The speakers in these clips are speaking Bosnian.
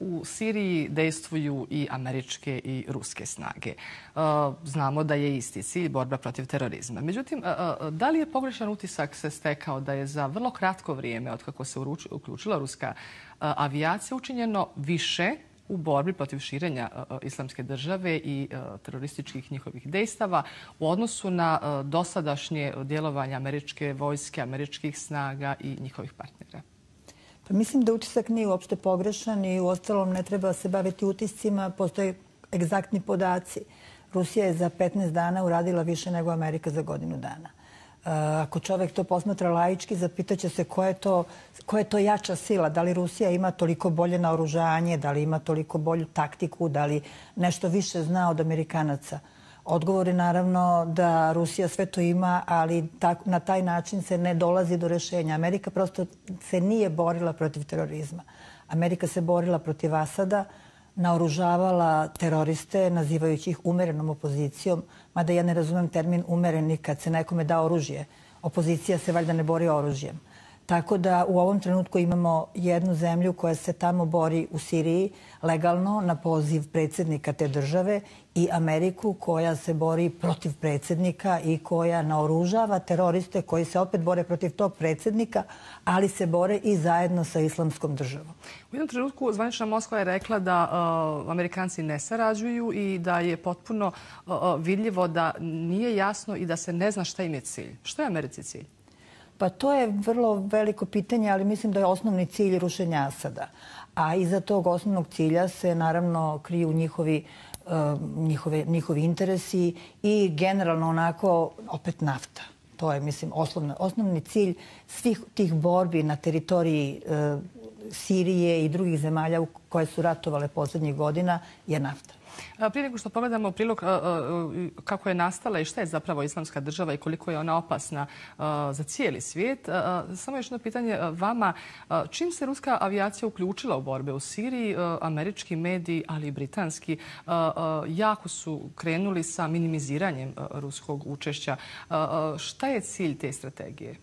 U Siriji dejstvuju i američke i ruske snage. E, znamo da je isti cilj borba protiv terorizma. Međutim, e, e, da li je pogrešan utisak se stekao da je za vrlo kratko vrijeme od kako se uključila ruska avijacija učinjeno više u borbi protiv širenja islamske države i terorističkih njihovih dejstava u odnosu na dosadašnje djelovanje američke vojske, američkih snaga i njihovih partnera? Pa mislim da utisak nije uopšte pogrešan i u ostalom ne treba se baviti utiscima. Postoje egzaktni podaci. Rusija je za 15 dana uradila više nego Amerika za godinu dana. E, ako čovjek to posmatra laički, zapitaće se koja je, to, koja je to jača sila. Da li Rusija ima toliko bolje naoružanje, da li ima toliko bolju taktiku, da li nešto više zna od Amerikanaca. Odgovor je naravno da Rusija sve to ima, ali na taj način se ne dolazi do rešenja. Amerika prosto se nije borila protiv terorizma. Amerika se borila protiv Asada, naoružavala teroriste, nazivajući ih umerenom opozicijom, mada ja ne razumem termin umereni kad se nekome da oružje. Opozicija se valjda ne bori oružjem. Tako da u ovom trenutku imamo jednu zemlju koja se tamo bori u Siriji legalno na poziv predsjednika te države i Ameriku koja se bori protiv predsjednika i koja naoružava teroriste koji se opet bore protiv tog predsjednika, ali se bore i zajedno sa islamskom državom. U jednom trenutku zvanična Moskva je rekla da uh, Amerikanci ne sarađuju i da je potpuno uh, vidljivo da nije jasno i da se ne zna šta im je cilj. Što je Americi cilj? Pa to je vrlo veliko pitanje, ali mislim da je osnovni cilj rušenja Asada. A iza tog osnovnog cilja se naravno kriju njihovi, um, njihove, njihovi interesi i generalno onako opet nafta. To je, mislim, osnovni, osnovni cilj svih tih borbi na teritoriji e, Sirije i drugih zemalja u koje su ratovale posljednjih godina je nafta. Prije nego što pogledamo prilog kako je nastala i šta je zapravo islamska država i koliko je ona opasna za cijeli svijet, samo još jedno pitanje vama. Čim se ruska avijacija uključila u borbe u Siriji, američki mediji, ali i britanski, jako su krenuli sa minimiziranjem ruskog učešća. Šta je cilj te strategije?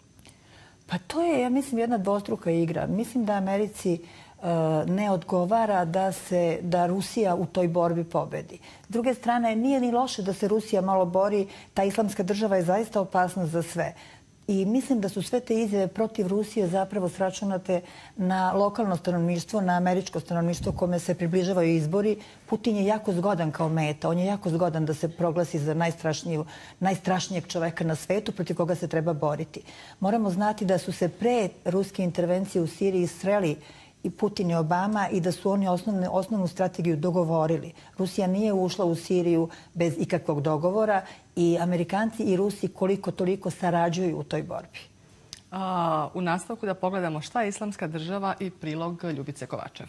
Pa to je, ja mislim, jedna dvostruka igra. Mislim da Americi uh, E, ne odgovara da se da Rusija u toj borbi pobedi. S druge strane, nije ni loše da se Rusija malo bori. Ta islamska država je zaista opasna za sve. I mislim da su sve te izjave protiv Rusije zapravo sračunate na lokalno stanovništvo, na američko stanovništvo kome se približavaju izbori. Putin je jako zgodan kao meta. On je jako zgodan da se proglasi za najstrašnijeg čoveka na svetu protiv koga se treba boriti. Moramo znati da su se pre ruske intervencije u Siriji sreli i Putin i Obama i da su oni osnovne, osnovnu strategiju dogovorili. Rusija nije ušla u Siriju bez ikakvog dogovora i Amerikanci i Rusi koliko toliko sarađuju u toj borbi. A, u nastavku da pogledamo šta je islamska država i prilog Ljubice Kovačev.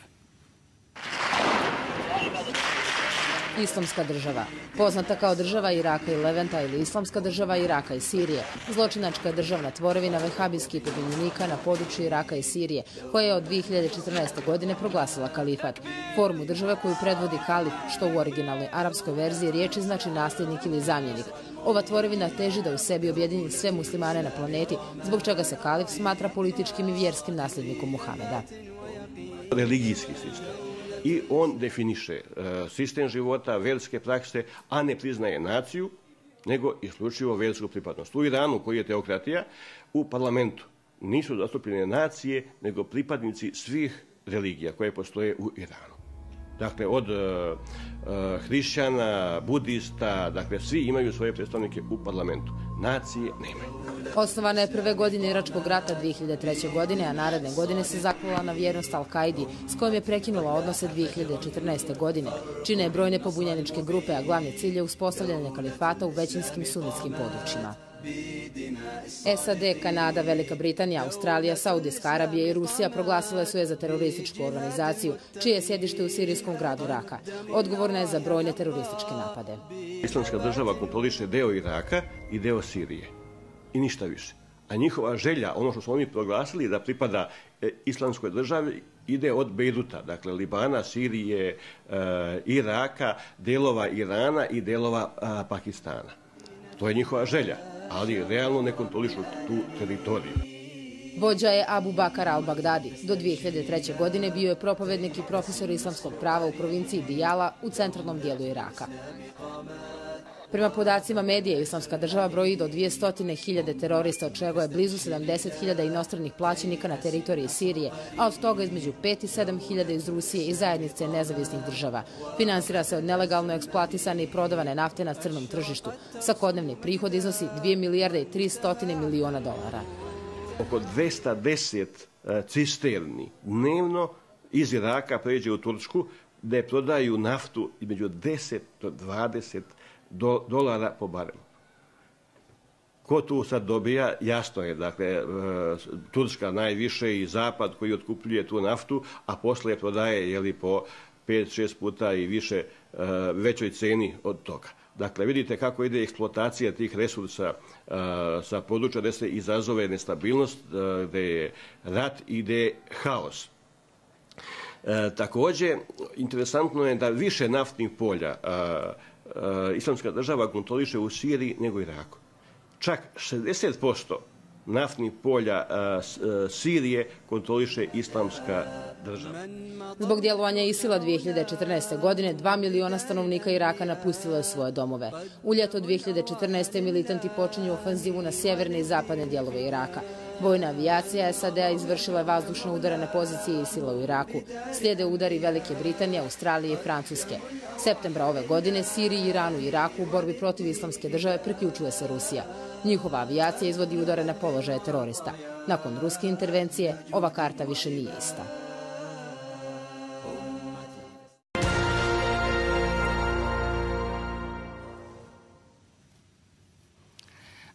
Islamska država. Poznata kao država Iraka i Leventa ili Islamska država Iraka i Sirije. Zločinačka državna tvorevina vehabijskih pobunjenika na području Iraka i Sirije, koja je od 2014. godine proglasila kalifat. Formu države koju predvodi kalif, što u originalnoj arapskoj verziji riječi znači nasljednik ili zamjenik. Ova tvorevina teži da u sebi objedini sve muslimane na planeti, zbog čega se kalif smatra političkim i vjerskim nasljednikom Muhameda. Religijski sistem i on definiše e, sistem života, verske prakse, a ne priznaje naciju, nego isključivo versku pripadnost. U Iranu, koji je teokratija, u parlamentu nisu zastupljene nacije, nego pripadnici svih religija koje postoje u Iranu. Dakle, od uh, hrišćana, budista, dakle, svi imaju svoje predstavnike u parlamentu. Nacije nemaju. Osnovana je prve godine Iračkog rata 2003. godine, a naredne godine se zakvala na vjernost Al-Kaidi, s kojom je prekinula odnose 2014. godine. Čine je brojne pobunjeničke grupe, a glavni cilj je uspostavljanje kalifata u većinskim sunitskim područjima. SAD, Kanada, Velika Britanija, Australija, Saudijska Arabija i Rusija proglasile su je za terorističku organizaciju, čije je sjedište u sirijskom gradu Raka. Odgovorna je za brojne terorističke napade. Islamska država kontroliše deo Iraka i deo Sirije. I ništa više. A njihova želja, ono što su oni proglasili da pripada e, islamskoj državi, ide od Bejruta, dakle Libana, Sirije, e, Iraka, delova Irana i delova Pakistana. To je njihova želja ali realno ne kontrolišu tu teritoriju. Vođa je Abu Bakar al-Baghdadi. Do 2003. godine bio je propovednik i profesor islamskog prava u provinciji Dijala u centralnom dijelu Iraka. Prema podacima medija, islamska država broji do 200.000 terorista, od čega je blizu 70.000 inostranih plaćenika na teritoriji Sirije, a od toga između 5 i 7.000 iz Rusije i zajednice nezavisnih država. Finansira se od nelegalno eksploatisane i prodavane nafte na crnom tržištu. Sakodnevni prihod iznosi 2 milijarde i 300 miliona dolara. Oko 210 e, cisterni dnevno iz Iraka pređe u Tursku, gde prodaju naftu između 10 do 20 do, dolara po barem. Ko tu sad dobija, jasno je, dakle, e, Turska najviše i Zapad koji otkupljuje tu naftu, a posle je prodaje jeli, po 5-6 puta i više e, većoj ceni od toga. Dakle, vidite kako ide eksploatacija tih resursa a, sa područja gde se izazove nestabilnost, gde je rat i gde je haos. Takođe, interesantno je da više naftnih polja a, Eh, islamska država kontroliše u Siriji nego Iraku. Čak 60% naftnih polja eh, eh, Sirije kontroliše islamska država. Zbog djelovanja Isila 2014. godine, 2 miliona stanovnika Iraka napustilo je svoje domove. U ljeto 2014. militanti počinju ofanzivu na sjeverne i zapadne dijelove Iraka. Vojna avijacija SAD-a izvršila je vazdušne udare na pozicije Isila u Iraku. Slijede udari Velike Britanije, Australije i Francuske. Septembra ove godine Siriji, Iranu i Iraku u borbi protiv islamske države priključuje se Rusija. Njihova avijacija izvodi udare na položaje terorista. Nakon ruske intervencije, ova karta više nije ista.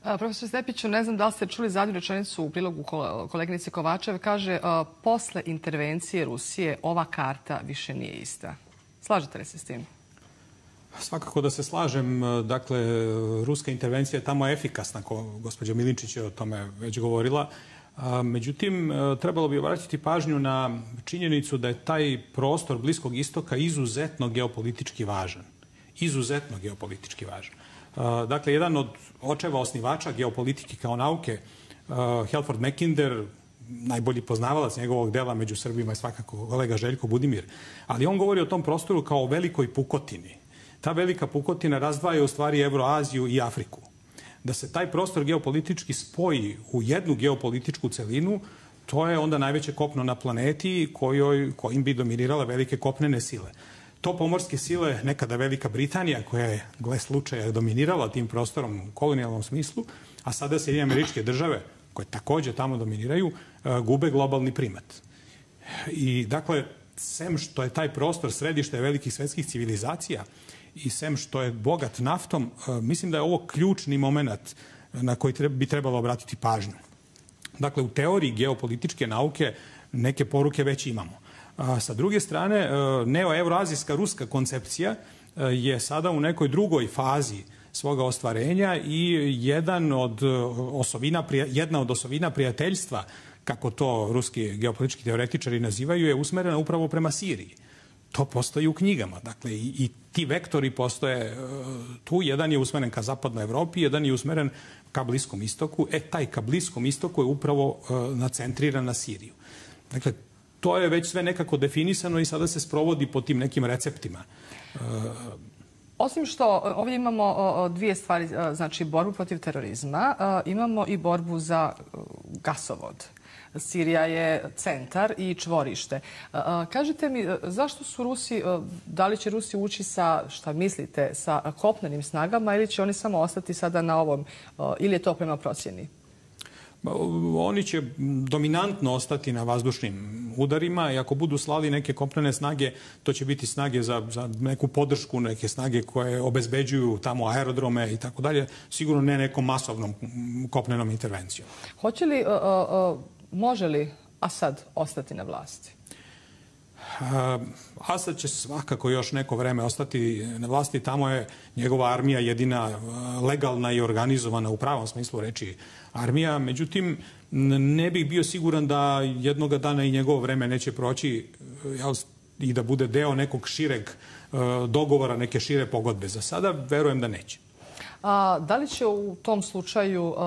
Profesor Stepiću, ne znam da li ste čuli zadnju rečenicu u prilogu koleginice Kovačeve. Kaže, posle intervencije Rusije ova karta više nije ista. Slažete li se s tim? Svakako da se slažem. Dakle, ruska intervencija je tamo efikasna, ko gospođa Milinčić je o tome već govorila. Međutim, e, trebalo bi obratiti pažnju na činjenicu da je taj prostor Bliskog istoka izuzetno geopolitički važan. Izuzetno geopolitički važan. Dakle, jedan od očeva osnivača geopolitike kao nauke, Helford Mackinder, najbolji poznavalac njegovog dela među Srbima je svakako kolega Željko Budimir, ali on govori o tom prostoru kao o velikoj pukotini. Ta velika pukotina razdvaja u stvari Evroaziju i Afriku. Da se taj prostor geopolitički spoji u jednu geopolitičku celinu, to je onda najveće kopno na planeti kojoj, kojim bi dominirale velike kopnene sile to pomorske sile, nekada Velika Britanija, koja je, gle slučaja, dominirala tim prostorom u kolonijalnom smislu, a sada se i američke države, koje takođe tamo dominiraju, e, gube globalni primat. I, dakle, sem što je taj prostor središte velikih svetskih civilizacija i sem što je bogat naftom, e, mislim da je ovo ključni moment na koji bi trebalo obratiti pažnju. Dakle, u teoriji geopolitičke nauke neke poruke već imamo. A sa druge strane, e, neoevroazijska ruska koncepcija e, je sada u nekoj drugoj fazi svoga ostvarenja i jedan od e, osovina, jedna od osovina prijateljstva, kako to ruski geopolitički teoretičari nazivaju, je usmerena upravo prema Siriji. To postoji u knjigama. Dakle, i, i ti vektori postoje e, tu. Jedan je usmeren ka zapadnoj Evropi, jedan je usmeren ka Bliskom istoku. E, taj ka Bliskom istoku je upravo nacentriran na Siriju. Dakle, to je već sve nekako definisano i sada se sprovodi po tim nekim receptima. Osim što e, ovdje imamo dvije stvari, e, znači borbu protiv terorizma, e, imamo i borbu za gasovod. Sirija je centar i čvorište. Kažite mi, zašto su Rusi, da li će Rusi ući sa, šta mislite, sa kopnenim snagama ili će oni samo ostati sada na ovom, ili je to prema procjeni? Oni će dominantno ostati na vazdušnim udarima i ako budu slali neke kopnene snage, to će biti snage za, za neku podršku, neke snage koje obezbeđuju tamo aerodrome i tako dalje, sigurno ne nekom masovnom kopnenom intervencijom. Hoće li, može li Asad ostati na vlasti? Asad će svakako još neko vreme ostati na vlasti. Tamo je njegova armija jedina legalna i organizovana u pravom smislu reči armija. Međutim, ne bih bio siguran da jednoga dana i njegovo vreme neće proći e, i da bude deo nekog šireg e, dogovora, neke šire pogodbe. Za sada verujem da neće. Da li će u tom slučaju, e,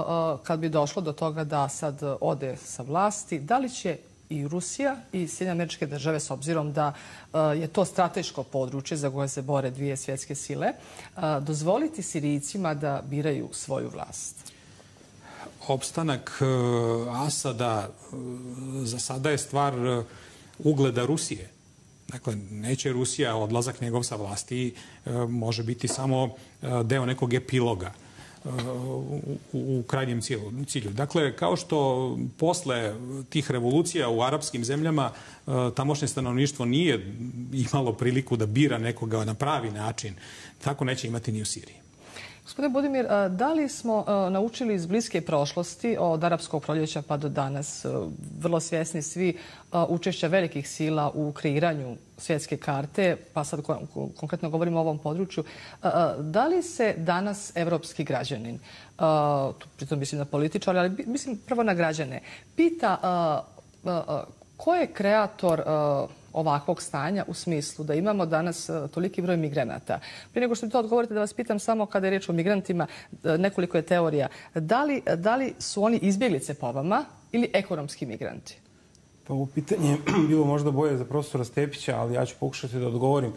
kad bi došlo do toga da sad ode sa vlasti, da li će i Rusija i Sjedinje američke države, s obzirom da je to strateško područje za koje se bore dvije svjetske sile, dozvoliti Sirijicima da biraju svoju vlast? Opstanak e, Asada e, za sada je stvar e, ugleda Rusije. Dakle, neće Rusija odlazak njegov sa vlasti može biti samo deo nekog epiloga u, u krajnjem cilju. Dakle, kao što posle tih revolucija u arapskim zemljama tamošnje stanovništvo nije imalo priliku da bira nekoga na pravi način, tako neće imati ni u Siriji. Gospodin Budimir, da li smo naučili iz bliske prošlosti od arapskog proljeća pa do danas, vrlo svjesni svi učešća velikih sila u kreiranju svjetske karte, pa sad konkretno govorimo o ovom području, da li se danas evropski građanin, pritom mislim na političar, ali mislim prvo na građane, pita ko je kreator ovakvog stanja u smislu da imamo danas e, toliki broj migranata. Prije nego što mi to odgovorite da vas pitam samo kada je riječ o migrantima, e, nekoliko je teorija. Da li, da li su oni izbjeglice po vama ili ekonomski migranti? Pa ovo pitanje je bilo možda boje za profesora Stepića, ali ja ću pokušati da odgovorim.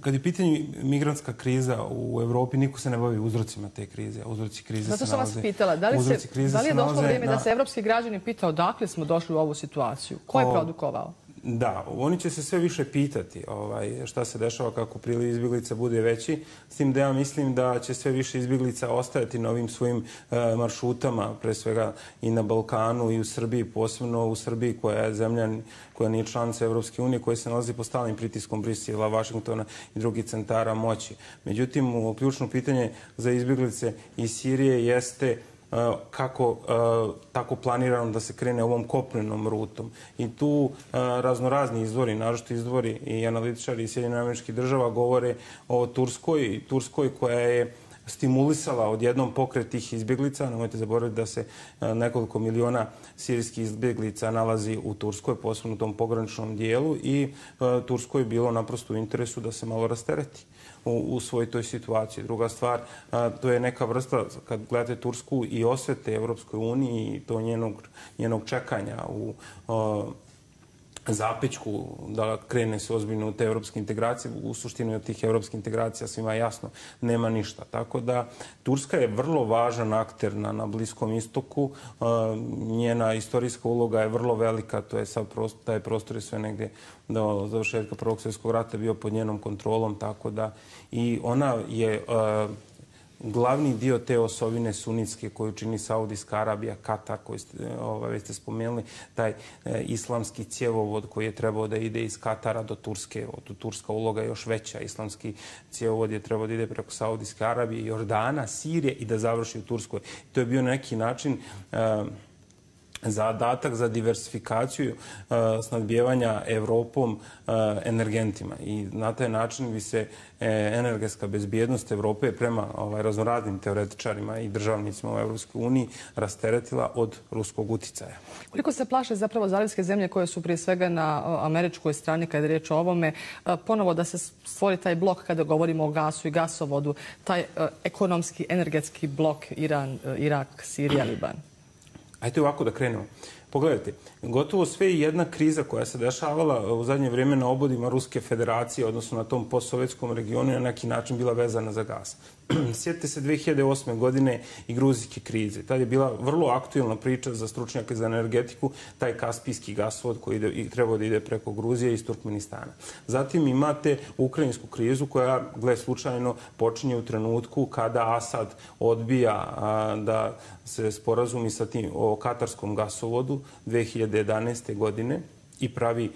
Kad je pitanje migrantska kriza u Evropi, niko se ne bavi uzrocima te krize. Uzroci krize Zato sam vas pitala, da li, se, da li je došlo vrijeme da se evropski građani pitao dakle smo došli u ovu situaciju? Ko je produkovao? Da, oni će se sve više pitati ovaj, šta se dešava kako priliv izbjeglica bude veći. S tim da ja mislim da će sve više izbjeglica ostajati na ovim svojim eh, e, maršutama, pre svega i na Balkanu i u Srbiji, posebno u Srbiji koja je zemlja koja nije članica Evropske unije, koja se nalazi po stalnim pritiskom Brisela, Vašingtona i drugih centara moći. Međutim, ključno pitanje za izbjeglice iz Sirije jeste Eh, kako eh, tako planirano da se krene ovom kopnenom rutom. I tu eh, raznorazni izvori, naročito izvori i analitičari iz Sjedinjene američkih država govore o Turskoj, Turskoj koja je stimulisala odjednom pokret tih izbjeglica. Nemojte zaboraviti da se nekoliko miliona sirijskih izbjeglica nalazi u Turskoj, posebno u tom pograničnom dijelu i Turskoj je bilo naprosto u interesu da se malo rastereti u, u svoj toj situaciji. Druga stvar, a, to je neka vrsta, kad gledate Tursku i osvete Evropskoj uniji i to njenog, njenog čekanja u a, zapičku da krene se ozbiljno u te evropske integracije. U suštini od tih evropskih integracija svima jasno nema ništa. Tako da Turska je vrlo važan akter na, na Bliskom istoku. E, njena istorijska uloga je vrlo velika. To je sad prostor, taj prostor je sve negdje do završetka Prvog svjetskog rata bio pod njenom kontrolom. Tako da i ona je e, glavni dio te osovine sunitske koju čini Saudijska Arabija, Katar, koji ste, ovaj, ste spomenuli, taj e, islamski cjevovod koji je trebao da ide iz Katara do Turske, od Turska uloga je još veća, islamski cjevovod je trebao da ide preko Saudijske Arabije, Jordana, Sirije i da završi u Turskoj. To je bio neki način... E, zadatak za diversifikaciju e, uh, snadbijevanja Evropom uh, energentima. I na taj način bi se e, energetska bezbjednost Evrope prema ovaj, raznoraznim teoretičarima i državnicima u Evropskoj uniji rasteretila od ruskog uticaja. Koliko se plaše zapravo zalivske zemlje koje su prije svega na američkoj strani kada je riječ o ovome, e, ponovo da se stvori taj blok kada govorimo o gasu i gasovodu, taj ekonomski, energetski blok Iran, Irak, Sirija, Liban? Ajde ovako da krenemo. Pogledajte, gotovo sve jedna kriza koja se dešavala e, u zadnje vrijeme na obodima Ruske federacije, odnosno na tom postsovjetskom regionu, na neki način bila vezana za gas. Sjetite se 2008. godine i gruzijske krize. Tad je bila vrlo aktuelna priča za stručnjake za energetiku, taj kaspijski gasvod koji ide, i treba da ide preko Gruzije iz Turkmenistana. Zatim imate ukrajinsku krizu koja, gle slučajno, počinje u trenutku kada Asad odbija a, da se sporazumi sa tim o katarskom gasovodu 2011. godine i pravi e,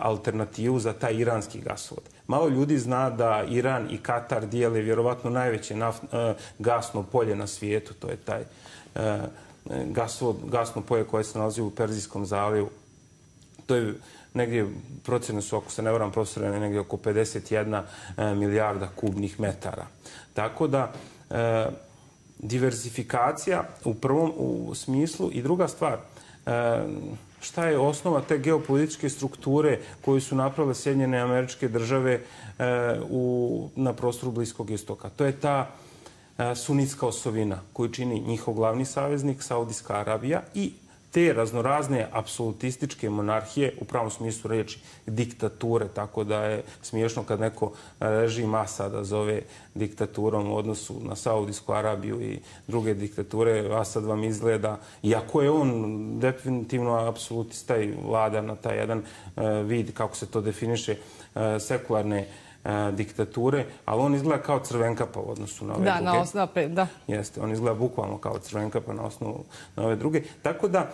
alternativu za taj iranski gasovod. Malo ljudi zna da Iran i Katar dijele vjerovatno najveće naft, e, gasno polje na svijetu. To je taj e, gasovod, gasno polje koje se nalazi u Perzijskom zalivu. To je negdje, procene su, ako se ne varam, profesore, negdje oko 51 milijarda kubnih metara. Tako da, diversifikacija u prvom u smislu i druga stvar, šta je osnova te geopolitičke strukture koju su napravile Sjedinjene američke države e, u, na prostoru Bliskog istoka. To je ta e, sunitska osovina koju čini njihov glavni saveznik, Saudijska Arabija i te raznorazne apsolutističke monarhije, u pravom smislu reči diktature, tako da je smiješno kad neko e, režim Asada zove diktaturom u odnosu na Saudijsku Arabiju i druge diktature, Asad vam izgleda, iako je on definitivno apsolutista i vlada na taj jedan e, vid, kako se to definiše, e, sekularne uh, diktature, ali on izgleda kao crvenkapa u odnosu na ove da, druge. Na osnovu, da, Jeste, on izgleda bukvalno kao crvenkapa na osnovu na ove druge. Tako da,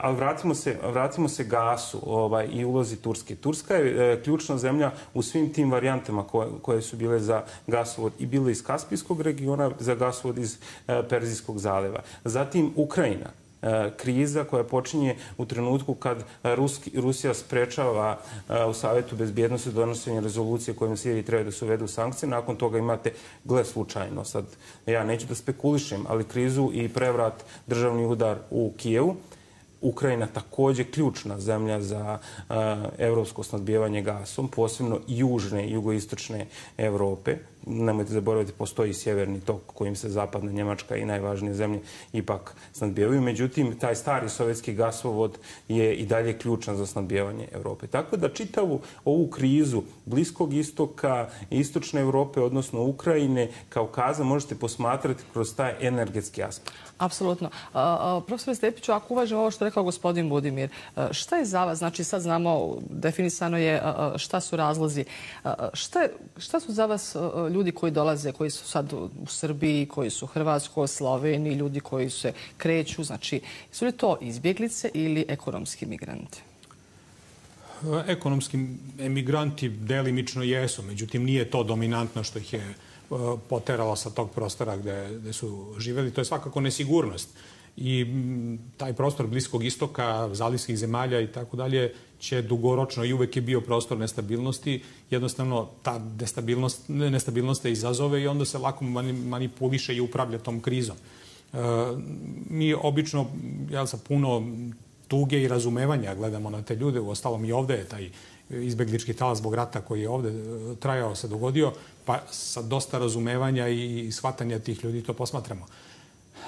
ali vratimo se, vratimo se gasu ovaj, i ulozi Turske. Turska je e, ključna zemlja u svim tim varijantama koje, koje su bile za gasovod i bile iz Kaspijskog regiona, za gasovod iz e, Perzijskog zaljeva. Zatim Ukrajina, E, E, kriza koja počinje u trenutku kad Ruski, Rusija sprečava e, u Savetu bezbjednosti donosenje rezolucije kojim Siriji treba da se uvedu sankcije. Nakon toga imate, gle slučajno, sad ja neću da spekulišem, ali krizu i prevrat državni udar u Kijevu. Ukrajina također ključna zemlja za uh, evropsko snadbijevanje gasom, posebno južne i jugoistočne Evrope nemojte zaboraviti, postoji sjeverni tok kojim se zapadna Njemačka i najvažnije zemlje ipak snadbijevaju. Međutim, taj stari sovjetski gasovod je i dalje ključan za snadbijevanje Evrope. Tako da čitavu ovu krizu Bliskog istoka, istočne Evrope, odnosno Ukrajine, kao kaza, možete posmatrati kroz taj energetski aspekt. Apsolutno. Profesor Stepiću, ako uvažem ovo što rekao gospodin Budimir, šta je za vas, znači sad znamo, definisano je šta su razlozi, šta, šta su za vas ljudi koji dolaze, koji su sad u Srbiji, koji su u Hrvatskoj, Sloveniji, ljudi koji se kreću, znači, su li to izbjeglice ili ekonomski migranti? Eh, ekonomski emigranti delimično jesu, međutim nije to dominantno što ih je poterala poteralo sa tog prostora gde, gde su živeli. To je svakako nesigurnost. I mm, taj prostor Bliskog istoka, zalivskih zemalja i tako dalje, će dugoročno i uvek je bio prostor nestabilnosti. Jednostavno, ta nestabilnost, nestabilnost te izazove i onda se lako manipuliše i upravlja tom krizom. E, mi obično, ja sa puno tuge i razumevanja gledamo na te ljude, u ostalom i ovde je taj izbeglički talas zbog rata koji je ovde e, trajao se dogodio, pa sa dosta razumevanja i shvatanja tih ljudi to posmatramo.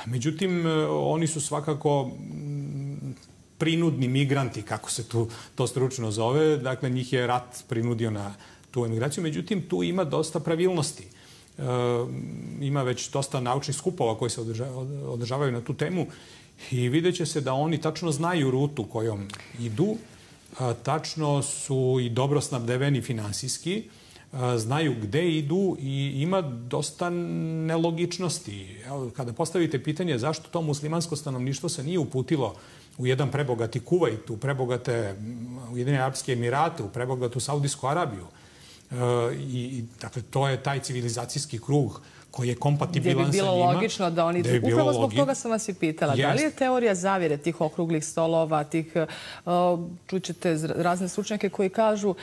Međutim, e, oni su svakako mm, prinudni migranti, kako se tu to stručno zove. Dakle, njih je rat prinudio na tu emigraciju. Međutim, tu ima dosta pravilnosti. E, ima već dosta naučnih skupova koji se održavaju na tu temu i vidjet će se da oni tačno znaju rutu kojom idu, e, tačno su i dobro snabdeveni finansijski, znaju gde idu i ima dosta nelogičnosti. Kada postavite pitanje zašto to muslimansko stanovništvo se nije uputilo u jedan prebogati Kuvajt, u prebogate Ujedinje Arabske Emirate, u prebogatu Saudijsku Arabiju. E, I, dakle, to je taj civilizacijski krug koji je kompatibilan sa njima. Gdje bi bilo logično da oni... Upravo zbog toga sam vas i pitala. Da li je teorija zavire tih okruglih stolova, tih... Uh, čućete razne slučnjake koji kažu uh,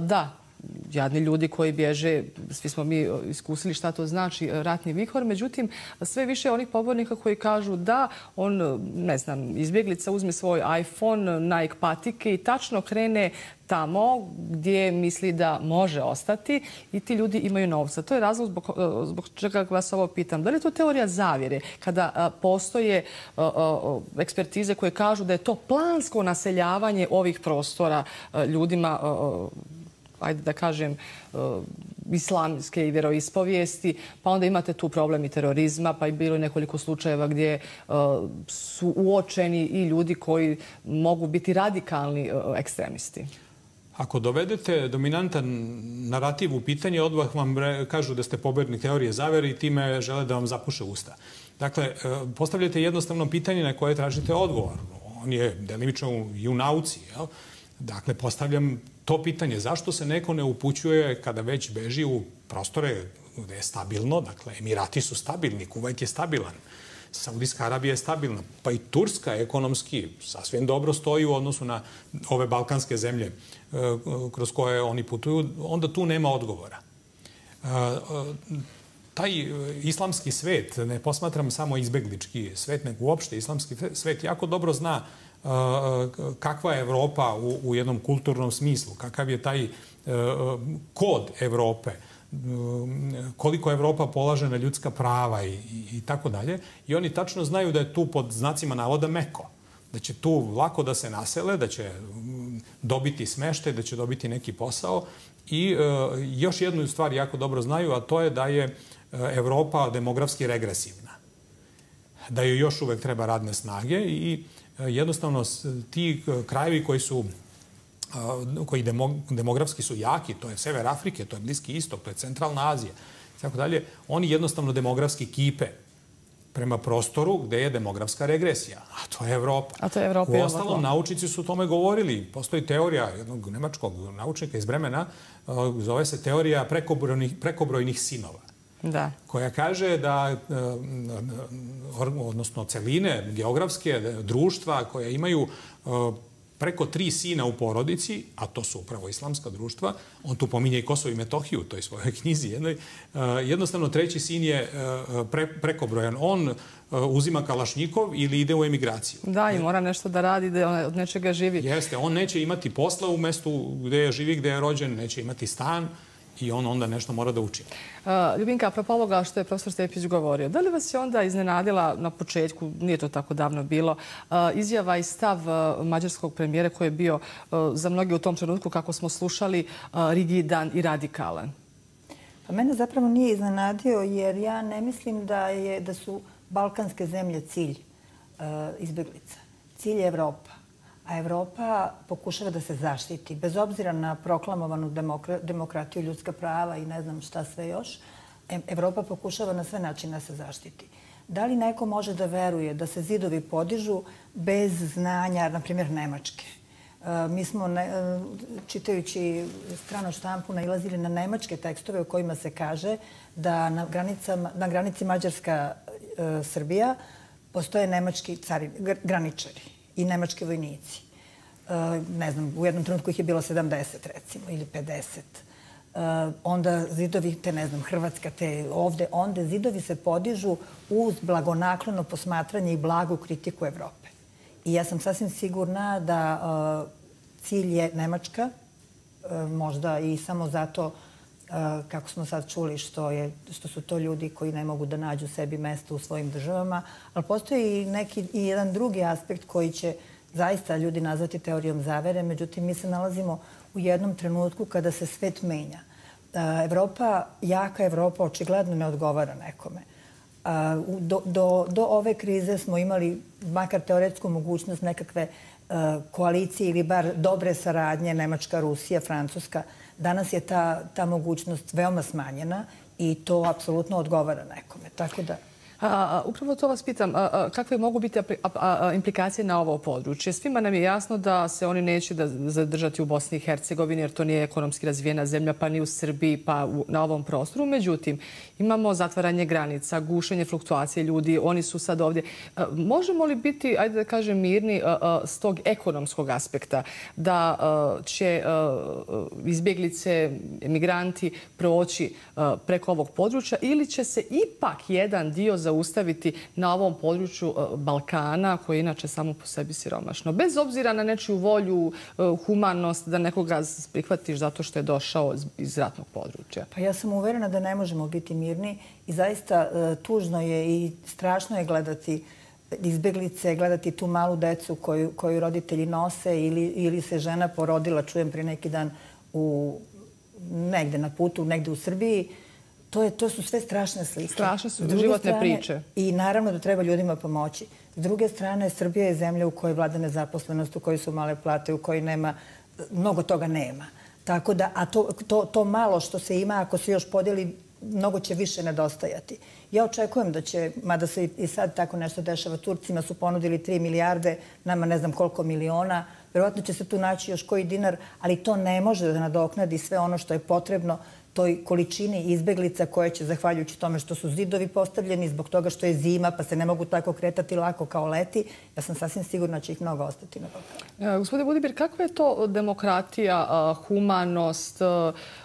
da, jadni ljudi koji bježe, svi smo mi iskusili šta to znači ratni vihor, međutim sve više onih pobornika koji kažu da on, ne znam, izbjeglica uzme svoj iPhone, Nike patike i tačno krene tamo gdje misli da može ostati i ti ljudi imaju novca. To je razlog zbog, zbog čega vas ovo pitam. Da li je to teorija zavjere kada postoje ekspertize koje kažu da je to plansko naseljavanje ovih prostora ljudima ajde da kažem, e, islamske i vjeroispovijesti, pa onda imate tu problem i terorizma, pa i bilo nekoliko slučajeva gdje e, su uočeni i ljudi koji mogu biti radikalni e, ekstremisti. Ako dovedete dominantan narativ u pitanje, odmah vam kažu da ste pobednik teorije zavere i time žele da vam zapuše usta. Dakle, postavljate jednostavno pitanje na koje tražite odgovor. On je delimično i u nauci. Jel? Dakle, postavljam to pitanje, zašto se neko ne upućuje kada već beži u prostore gde je stabilno, dakle, Emirati su stabilni, Kuvajt je stabilan, Saudijska Arabija je stabilna, pa i Turska ekonomski sasvim dobro stoji u odnosu na ove balkanske zemlje e, kroz koje oni putuju, onda tu nema odgovora. E, e, taj islamski svet, ne posmatram samo izbeglički svet, nego uopšte islamski svet, jako dobro zna kakva je Evropa u, u jednom kulturnom smislu, kakav je taj e, kod Evrope. Mm, koliko Evropa polaže na ljudska prava i, i, i tako dalje. I oni tačno znaju da je tu pod znacima navoda meko. Da će tu lako da se nasele, da će mm, dobiti smešte, da će dobiti neki posao. I e, još jednu stvar jako dobro znaju, a to je da je e, Evropa demografski regresivna. Da joj još uvek treba radne snage i e, jednostavno ti krajevi koji su koji demografski su jaki, to je Sever Afrike, to je Bliski istok, to je Centralna Azija, tako dalje, oni jednostavno demografski kipe prema prostoru gde je demografska regresija, a to je Evropa. A to je Evropa. U ostalom, naučnici su o tome govorili. Postoji teorija jednog nemačkog naučnika iz Bremena, zove se teorija prekobrojnih, prekobrojnih sinova. Da. koja kaže da, odnosno celine geografske društva koja imaju preko tri sina u porodici, a to su upravo islamska društva, on tu pominje i Kosovo i Metohiju u toj svojoj knjizi jednoj, jednostavno treći sin je pre, prekobrojan. On uzima kalašnjikov ili ide u emigraciju. Da, i mora nešto da radi, da od nečega živi. Jeste, on neće imati posla u mestu gde je živi, gde je rođen, neće imati stan, i on onda nešto mora da uči. Ljubinka, apropo ovoga što je profesor Stepić govorio, da li vas je onda iznenadila na početku, nije to tako davno bilo, izjava i stav mađarskog premijera koji je bio za mnogi u tom trenutku, kako smo slušali, rigidan i radikalan? Pa mene zapravo nije iznenadio jer ja ne mislim da, je, da su balkanske zemlje cilj izbjeglica. Cilj je Evropa a Evropa pokušava da se zaštiti, bez obzira na proklamovanu demokratiju, ljudska prava i ne znam šta sve još, Evropa pokušava na sve načine da se zaštiti. Da li neko može da veruje da se zidovi podižu bez znanja, na primjer, Nemačke? E, mi smo, e, čitajući strano štampu, nailazili na nemačke tekstove u kojima se kaže da na, granicama, na granici Mađarska-Srbija e, postoje nemački cari, graničari i nemački vojnici. E, ne znam, u jednom trenutku ih je bilo 70, recimo, ili 50. E, onda zidovi, te ne znam, Hrvatska, te ovde, onda zidovi se podižu uz blagonaklono posmatranje i blagu kritiku Evrope. I ja sam sasvim sigurna da e, cilj je Nemačka, e, možda i samo zato Eh, kako smo sad čuli, što, je, što su to ljudi koji ne mogu da nađu sebi mesto u svojim državama. Ali postoji i neki i jedan drugi aspekt koji će zaista ljudi nazvati teorijom zavere. Međutim, mi se nalazimo u jednom trenutku kada se svet menja. Eh, Evropa, jaka Evropa, očigledno ne odgovara nekome. Eh, do, do, do ove krize smo imali makar teoretsku mogućnost nekakve koalicije ili bar dobre saradnje Nemačka, Rusija, Francuska, Danas je ta, ta mogućnost veoma smanjena i to apsolutno odgovara nekome. Tako da... Upravo to vas pitam, kakve mogu biti implikacije na ovo područje? Svima nam je jasno da se oni neće zadržati u Bosni i Hercegovini jer to nije ekonomski razvijena zemlja, pa ni u Srbiji, pa na ovom prostoru. Međutim, imamo zatvaranje granica, gušenje fluktuacije ljudi, oni su sad ovdje. Možemo li biti, ajde da kažem, mirni s tog ekonomskog aspekta da će izbjeglice, emigranti proći preko ovog područja ili će se ipak jedan dio zaustaviti na ovom području e, Balkana, koje je inače samo po sebi siromašno. Bez obzira na nečiju volju, e, humanost, da nekoga prihvatiš zato što je došao iz ratnog područja. Pa ja sam uverena da ne možemo biti mirni i zaista e, tužno je i strašno je gledati izbjeglice, gledati tu malu decu koju, koju roditelji nose ili, ili se žena porodila, čujem pre neki dan, u negde na putu, negde u Srbiji, To, je, to su sve strašne slike. Strašne su životne strane, priče. I naravno da treba ljudima pomoći. S druge strane, Srbija je zemlja u kojoj vlada nezaposlenost, u kojoj su male plate, u kojoj nema, mnogo toga nema. Tako da, a to, to, to malo što se ima, ako se još podijeli, mnogo će više nedostajati. Ja očekujem da će, mada se i sad tako nešto dešava, Turcima su ponudili 3 milijarde, nama ne znam koliko miliona, Vjerovatno će se tu naći još koji dinar, ali to ne može da nadoknadi sve ono što je potrebno toj količini izbeglica koje će, zahvaljujući tome što su zidovi postavljeni, zbog toga što je zima, pa se ne mogu tako kretati lako kao leti, ja sam sasvim sigurna da će ih mnogo ostati na Balkanu. E, Budibir, Budimir, kakva je to demokratija, humanost,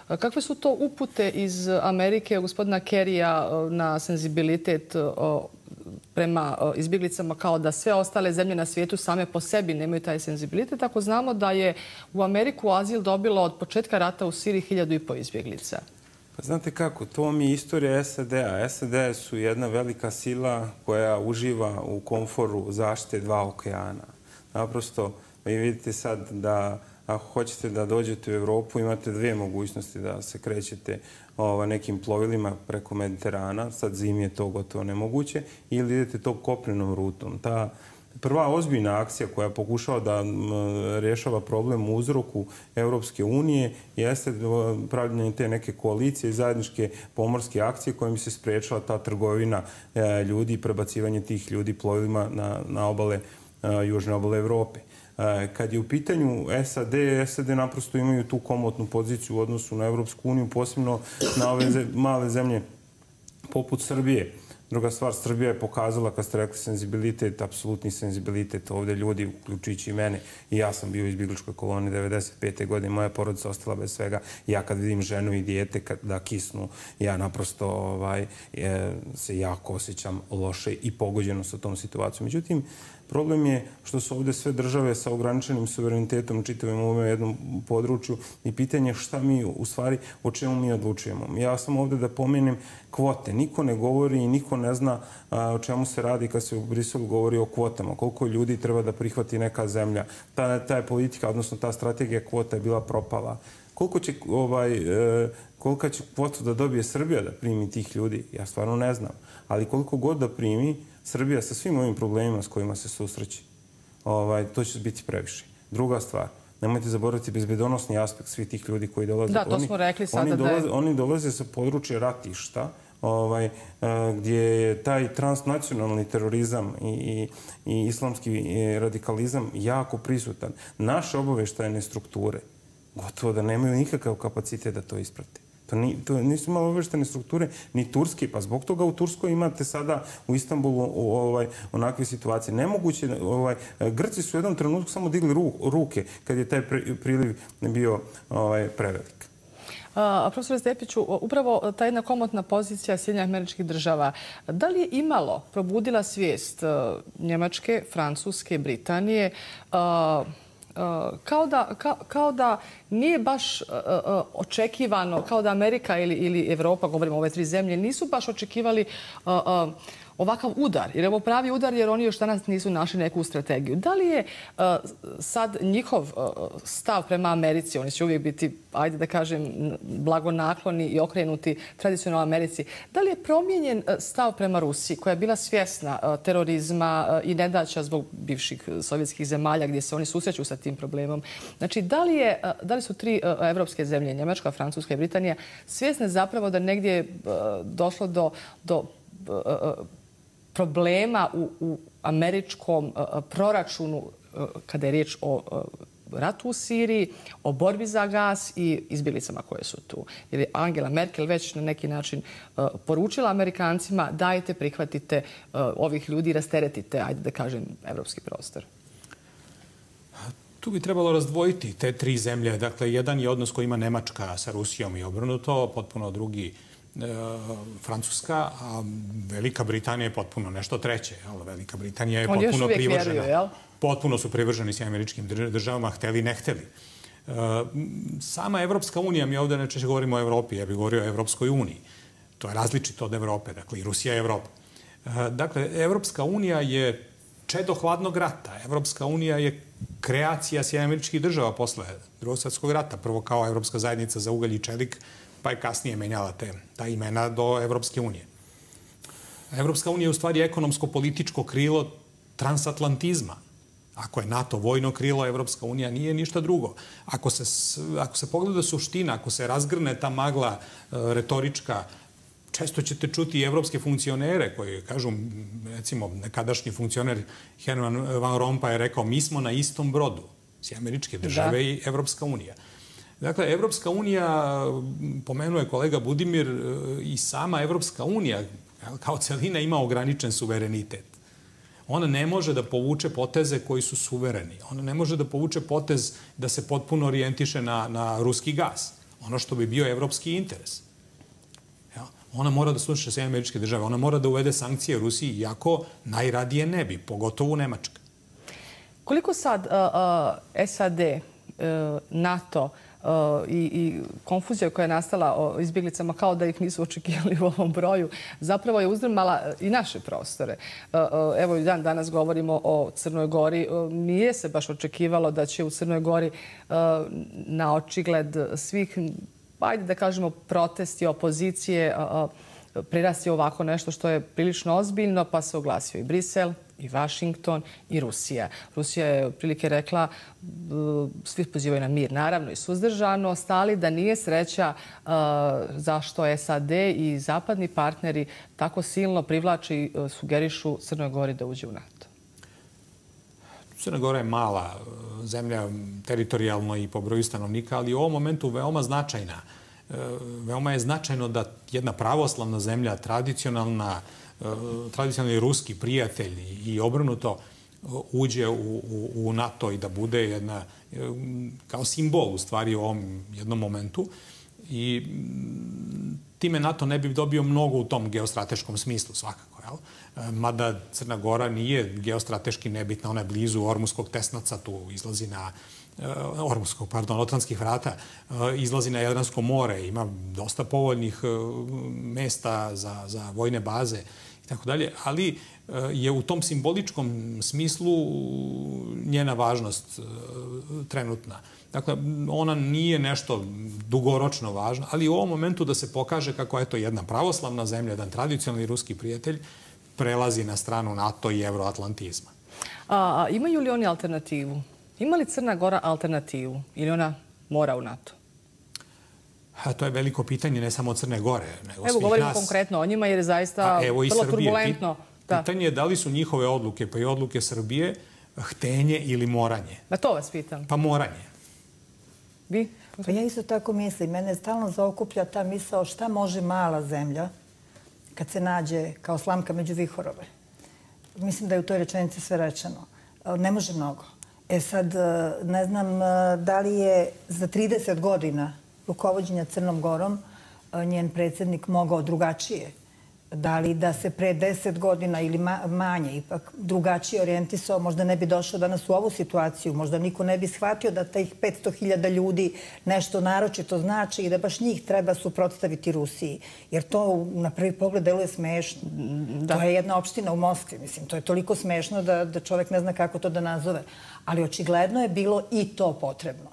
e, kakve su to upute iz Amerike, gospodina Kerija, e, na senzibilitet e, prema e, izbjeglicama kao da sve ostale zemlje na svijetu same po sebi nemaju taj senzibilitet. Ako znamo da je u Ameriku azil dobilo od početka rata u Siriji hiljadu i po izbjeglica. Pa znate kako, to mi je istorija SAD-a. SAD su jedna velika sila koja uživa u komforu zaštite dva okeana. Naprosto, vi vidite sad da ako hoćete da dođete u Evropu, imate dve mogućnosti da se krećete ova, nekim plovilima preko Mediterana, sad zim je to gotovo nemoguće, ili idete to koprenom rutom. Ta prva ozbiljna akcija koja pokušava da rješava problem u uzroku Europske unije jeste pravljanje te neke koalicije i zajedničke pomorske akcije kojim se sprečava ta trgovina e, ljudi i prebacivanje tih ljudi plovilima na, na obale, e, južne obale Evrope. E, kad je u pitanju SAD, SAD naprosto imaju tu komotnu poziciju u odnosu na Evropsku uniju, posebno na ove male zemlje poput Srbije. Druga stvar, Srbija je pokazala, kad ste rekli senzibilitet, apsolutni senzibilitet ovde ljudi, uključujući i mene. I ja sam bio u izbjegličkoj koloni 95. godine, moja porodica ostala bez svega. Ja kad vidim ženu i dijete kad, da kisnu, ja naprosto ovaj, e, se jako osjećam loše i pogođeno sa tom situacijom. Međutim, Problem je što su ovdje sve države sa ograničenim suverenitetom u čitavim ovom jednom području i pitanje šta mi u stvari, o čemu mi odlučujemo. Ja sam ovdje da pomenem kvote. Niko ne govori i niko ne zna o čemu se radi kad se u Briselu govori o kvotama. Koliko ljudi treba da prihvati neka zemlja. Ta, ta je politika, odnosno ta strategija kvota je bila propala. Koliko će ovaj, e, kolika će kvotu da dobije Srbija da primi tih ljudi? Ja stvarno ne znam. Ali koliko god da primi, Srbija sa svim ovim problemima s kojima se susreći, ovaj, to će biti previše. Druga stvar, nemojte zaboraviti bezbedonosni aspekt svih tih ljudi koji dolaze. Da, to smo rekli sada oni dolaze, da je... Oni dolaze sa područja ratišta, ovaj, eh, gdje je taj transnacionalni terorizam i, i, i islamski eh, radikalizam jako prisutan. Naše obaveštajne strukture gotovo da nemaju nikakav kapacitet da to isprate. To, ni, to nisu malo obveštene strukture, ni turski, Pa zbog toga u Turskoj imate sada u Istanbulu ovaj, onakve situacije. Nemoguće, ovaj, Grci su u jednom trenutku samo digli ru, ruke kad je taj priliv bio ovaj, prevelik. A, profesor Stepiću, upravo ta jedna komotna pozicija Sjedinja američkih država, da li je imalo, probudila svijest e, Njemačke, Francuske, Britanije, a, kao da, ka, kao da nije baš uh, očekivano, kao da Amerika ili, ili Evropa, govorimo ove tri zemlje, nisu baš očekivali uh, uh, ovakav udar. Jer ovo pravi udar jer oni još danas nisu našli neku strategiju. Da li je uh, sad njihov uh, stav prema Americi, oni će uvijek biti, ajde da kažem, blagonakloni i okrenuti tradicionalno Americi, da li je promijenjen stav prema Rusiji koja je bila svjesna uh, terorizma uh, i nedaća zbog bivših sovjetskih zemalja gdje se oni susreću sa tim problemom? Znači, da li, je, uh, da li su tri e, evropske zemlje, Njemačka, Francuska i Britanija, svjesne zapravo da negdje je došlo do, do e, e, problema u, u američkom proračunu kada je riječ o ratu u Siriji, o borbi za gas i izbilicama koje su tu. Jer je Angela Merkel već na neki način uh, poručila Amerikancima dajte, prihvatite uh, ovih ljudi i rasteretite, ajde da kažem, evropski prostor. Tu bi trebalo razdvojiti te tri zemlje. Dakle, jedan je odnos koji ima Nemačka sa Rusijom i obrnuto, potpuno drugi E, Francuska, a Velika Britanija je potpuno nešto treće. Velika Britanija je On potpuno privržena. Vjeruju, potpuno su privrženi s američkim državama, hteli, ne hteli. E, sama Evropska unija, mi ovdje nečeće govorimo o Evropi, ja bih govorio o Evropskoj uniji. To je različito od Evrope, dakle i Rusija je Evropa. E, dakle, Evropska unija je čedo hladnog rata. Evropska unija je kreacija Sjedinjenih američkih država posle drugog svjetskog rata. Prvo kao Evropska zajednica za ugalj i čelik, pa je kasnije menjala te, ta imena do Evropske unije. Evropska unija je u stvari ekonomsko-političko krilo transatlantizma. Ako je NATO vojno krilo, Evropska unija nije ništa drugo. Ako se, ako se pogleda suština, ako se razgrne ta magla e, retorička, često ćete čuti i evropske funkcionere koji kažu, recimo, nekadašnji funkcioner Herman Van Rompuy je rekao mi smo na istom brodu, svi američke države da. i Evropska unija. Dakle, Evropska unija, pomenuje kolega Budimir, e, i sama Evropska unija kao celina ima ograničen suverenitet. Ona ne može da povuče poteze koji su suvereni. Ona ne može da povuče potez da se potpuno orijentiše na, na ruski gas. Ono što bi bio evropski interes. Ona mora da sluša sve američke države. Ona mora da uvede sankcije Rusiji, iako najradije ne bi, pogotovo u Nemačka. Koliko sad uh, SAD, uh, e, NATO, e, i, i konfuzija koja je nastala o izbjeglicama kao da ih nisu očekivali u ovom broju, zapravo je uzdrmala i naše prostore. E, evo i dan danas govorimo o Crnoj Gori. Nije se baš očekivalo da će u Crnoj Gori na očigled svih, Pa ajde da kažemo, protesti, opozicije, prirasti ovako nešto što je prilično ozbiljno, pa se oglasio i Brisel, i Vašington i Rusija. Rusija je prilike rekla, svi pozivaju na mir, naravno i suzdržano, ostali da nije sreća zašto SAD i zapadni partneri tako silno privlači i e, sugerišu Crnoj Gori da uđe u NATO. Crna Gora je mala e, zemlja teritorijalno i po broju stanovnika, ali u ovom momentu veoma značajna. E, veoma je značajno da jedna pravoslavna zemlja, tradicionalna, e, tradicionalni ruski prijatelj i obrnuto uđe u, u, NATO i da bude jedna, kao simbol u stvari u ovom jednom momentu. I time NATO ne bi dobio mnogo u tom geostrateškom smislu svakako. Jel? E, mada Crna Gora nije geostrateški nebitna, ona je blizu Ormuskog tesnaca, tu izlazi na e, Ormuskog, pardon, Otranskih vrata, e, izlazi na Jadransko more, ima dosta povoljnih mesta za, za vojne baze i tako dalje, ali je u tom simboličkom smislu njena važnost trenutna. Dakle, ona nije nešto dugoročno važno, ali u ovom momentu da se pokaže kako je to jedna pravoslavna zemlja, jedan tradicionalni ruski prijatelj, prelazi na stranu NATO i euroatlantizma. A, imaju li oni alternativu? Ima li Crna Gora alternativu? Ili ona mora u NATO? A to je veliko pitanje, ne samo Crne Gore. Nego evo, govorimo nas. konkretno o njima jer je zaista evo vrlo Srbije. turbulentno. Da. Pitanje je da li su njihove odluke, pa i odluke Srbije, htenje ili moranje. Na to vas pitam. Pa moranje. Vi? Pa ja isto tako mislim. Mene stalno zaokuplja ta misao šta može mala zemlja kad se nađe kao slamka među vihorove. Mislim da je u toj rečenici sve rečeno. E, ne može mnogo. E sad, e, ne znam e, da li je za 30 godina rukovodđenja Crnom Gorom njen predsjednik mogao drugačije da li da se pre deset godina ili manje ipak drugačije orijentisao, možda ne bi došao danas u ovu situaciju, možda niko ne bi shvatio da tih 500.000 ljudi nešto naročito znači i da baš njih treba suprotstaviti Rusiji. Jer to na prvi pogled deluje smešno. Da. To je jedna opština u Moskvi, mislim. To je toliko smešno da, da čovjek ne zna kako to da nazove. Ali očigledno je bilo i to potrebno.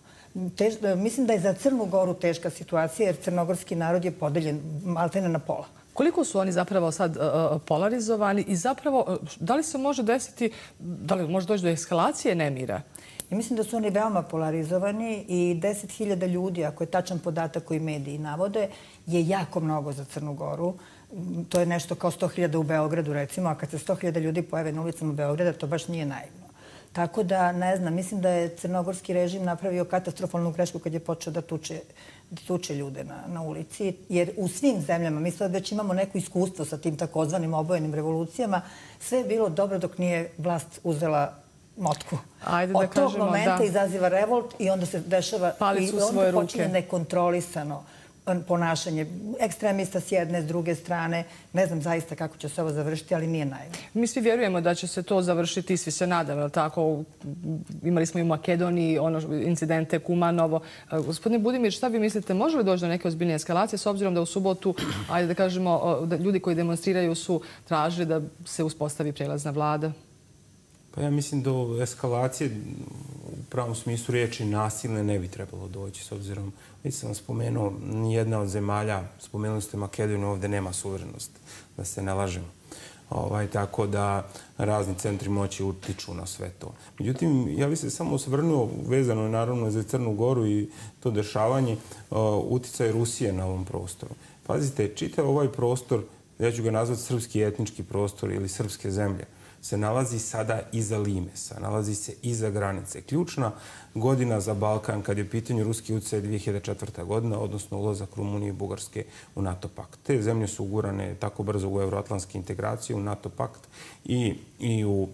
Tež, mislim da je za Crnu Goru teška situacija jer crnogorski narod je podeljen maltene na pola. Koliko su oni zapravo sad e, e, polarizovani i zapravo e, da li se može desiti, da li može doći do eskalacije nemira? Ja mislim da su oni veoma polarizovani i 10.000 ljudi, ako je tačan podatak koji mediji navode, je jako mnogo za Crnu Goru. Mm, to je nešto kao 100.000 u Beogradu, recimo, a kad se 100.000 ljudi pojave na ulicama Beograda, to baš nije naivno. Tako da, ne znam, mislim da je crnogorski režim napravio katastrofalnu grešku kad je počeo da tuče, tuče ljude na, na ulici. Jer u svim zemljama, mi sad već imamo neko iskustvo sa tim takozvanim obojenim revolucijama, sve je bilo dobro dok nije vlast uzela motku. Ajde da Od tog kažemo, momenta da. izaziva revolt i onda se dešava Pali i onda počinje nekontrolisano ponašanje ekstremista s jedne, s druge strane. Ne znam zaista kako će se ovo završiti, ali nije naivno. Mi svi vjerujemo da će se to završiti i svi se nadamo. Tako, imali smo i u Makedoniji ono, incidente Kumanovo. E, gospodine Budimir, šta vi mislite, može li doći do neke ozbiljne eskalacije s obzirom da u subotu, ajde da kažemo, da ljudi koji demonstriraju su tražili da se uspostavi prelazna vlada? Pa ja mislim da eskalacije u pravom smislu riječi nasilne ne bi trebalo doći s obzirom Nisam vam spomenuo nijedna od zemalja, spomenuli ste Makedoniju, ovdje nema suverenost, da se ne lažemo. Ovaj, tako da razni centri moći utiču na sve to. Međutim, ja bih se samo osvrnuo, vezano naravno za Crnu Goru i to dešavanje, uticaj Rusije na ovom prostoru. Pazite, čitav ovaj prostor, ja ću ga nazvati srpski etnički prostor ili srpske zemlje, se nalazi sada iza Limesa, nalazi se iza granice. Ključna godina za Balkan kad je pitanje ruski utjecaj 2004. godina, odnosno ulazak Rumunije i Bugarske u NATO pakt. Te zemlje su ugurane tako brzo u euroatlanske integracije, u NATO pakt i, i u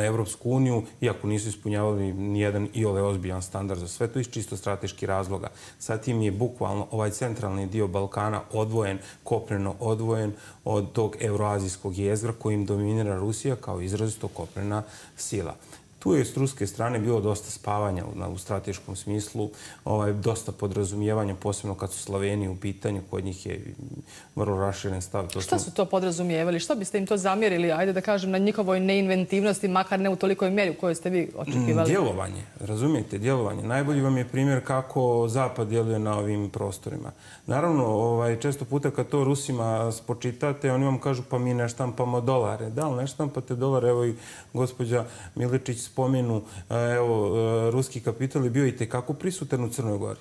Evropsku uniju, iako nisu ispunjavali nijedan i ole ozbiljan standard za sve to iz čisto strateški razloga. Sad tim je bukvalno ovaj centralni dio Balkana odvojen, kopreno odvojen od tog euroazijskog jezgra kojim dominira Rusija kao izrazito koprena sila Tu je s ruske strane bilo dosta spavanja u strateškom smislu, ovaj, dosta podrazumijevanja, posebno kad su Sloveniji u pitanju, kod njih je vrlo raširen stav. Šta su to podrazumijevali? Što biste im to zamjerili, ajde da kažem, na njihovoj neinventivnosti, makar ne u tolikoj mjeri u kojoj ste vi očekivali? Mm, djelovanje, razumijete, djelovanje. Najbolji vam je primjer kako Zapad djeluje na ovim prostorima. Naravno, ovaj, često puta kad to Rusima spočitate, oni vam kažu pa mi ne štampamo dolare. Da, li ne štampate dolare? Evo i gospođa Miličić spomenu, evo, e, ruski kapital je bio i tekako prisutan u Crnoj Gori.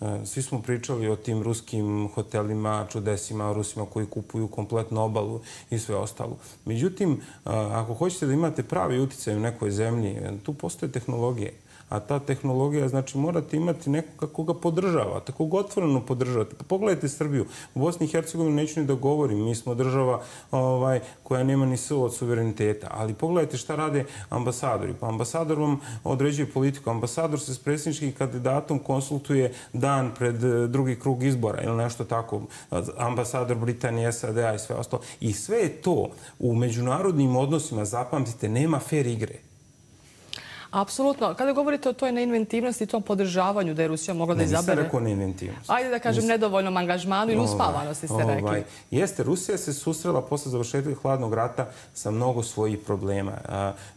E, svi smo pričali o tim ruskim hotelima, čudesima, Rusima koji kupuju kompletnu obalu i sve ostalo. Međutim, e, ako hoćete da imate pravi uticaj u nekoj zemlji, tu postoje tehnologije a ta tehnologija, znači morate imati nekoga koga podržavate, koga otvoreno podržavate. Pa pogledajte Srbiju. U Bosni i Hercegovini neću ni da govorim, mi smo država ovaj, koja nema ni sve od suvereniteta, ali pogledajte šta rade ambasadori. Pa ambasador vam određuje politiku. Ambasador se s predsjedničkim kandidatom konsultuje dan pred eh, drugi krug izbora ili nešto tako. Ambasador Britanije, SAD-a i sve ostalo. I sve je to u međunarodnim odnosima, zapamtite, nema fair igre. Apsolutno. Kada govorite o toj neinventivnosti i tom podržavanju da je Rusija mogla da izabere... Ne, nisam rekao neinventivnost. Ajde da kažem nedovoljnom angažmanu ili ovaj, uspavanosti ste rekli. Ovaj, jeste, Rusija se susrela posle završetka hladnog rata sa mnogo svojih problema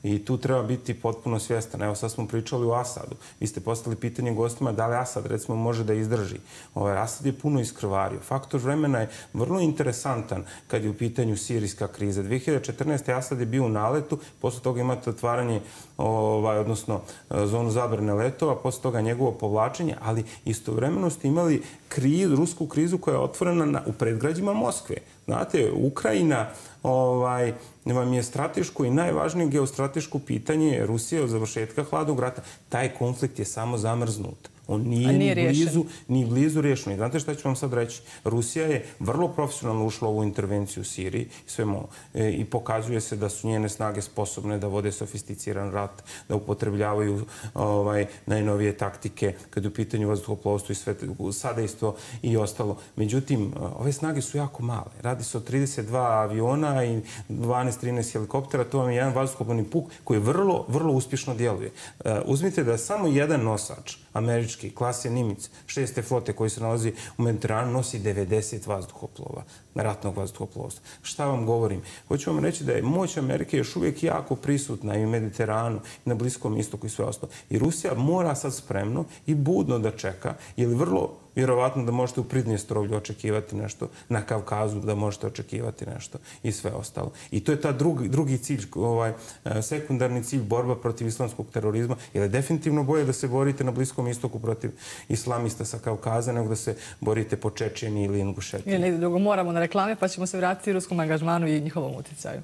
i tu treba biti potpuno svjestan. Evo, sad smo pričali o Asadu. Vi ste postali pitanje gostima da li Asad, recimo, može da izdrži. Ovaj, Asad je puno iskrvario. Faktor vremena je vrlo interesantan kad je u pitanju sirijska kriza. 2014. Asad je bio u naletu, posle toga imate otvaranje ovaj, odnosno e, zonu zabrane letova, posle toga njegovo povlačenje, ali istovremeno ste imali kriz, rusku krizu koja je otvorena na, u predgrađima Moskve. Znate, Ukrajina ovaj, vam je strateško i najvažnije geostrateško pitanje Rusije od završetka hladnog rata. Taj konflikt je samo zamrznut. On nije, nije ni, blizu, ni blizu rješen. I znate šta ću vam sad reći? Rusija je vrlo profesionalno ušla u ovu intervenciju u Siriji i, sve mo, e, i pokazuje se da su njene snage sposobne da vode sofisticiran rat, da upotrebljavaju ovaj, najnovije taktike kad je u pitanju vazduhoplovstva i sve, sada isto i ostalo. Međutim, ove snage su jako male. Radi se o 32 aviona i 12-13 helikoptera. To vam je jedan vazduhoplovni puk koji vrlo, vrlo uspješno djeluje. E, uzmite da samo jedan nosač američki klase Nimic, šeste flote koji se nalazi u Mediteranu, nosi 90 vazduhoplova, ratnog vazduhoplovstva. Šta vam govorim? Hoću vam reći da je moć Amerike još uvijek jako prisutna i u Mediteranu, i na Bliskom istoku i sve ostalo. I Rusija mora sad spremno i budno da čeka, jer vrlo vjerovatno da možete u Pridnjestrovlju očekivati nešto, na Kavkazu da možete očekivati nešto i sve ostalo. I to je ta drugi, drugi cilj, ovaj, e, sekundarni cilj borba protiv islamskog terorizma, jer je definitivno bolje da se borite na Bliskom istoku protiv islamista sa Kavkaza, nego da se borite po Čečeni ili Ingušetiji. Ili drugo, moramo na reklame, pa ćemo se vratiti ruskom angažmanu i njihovom uticaju.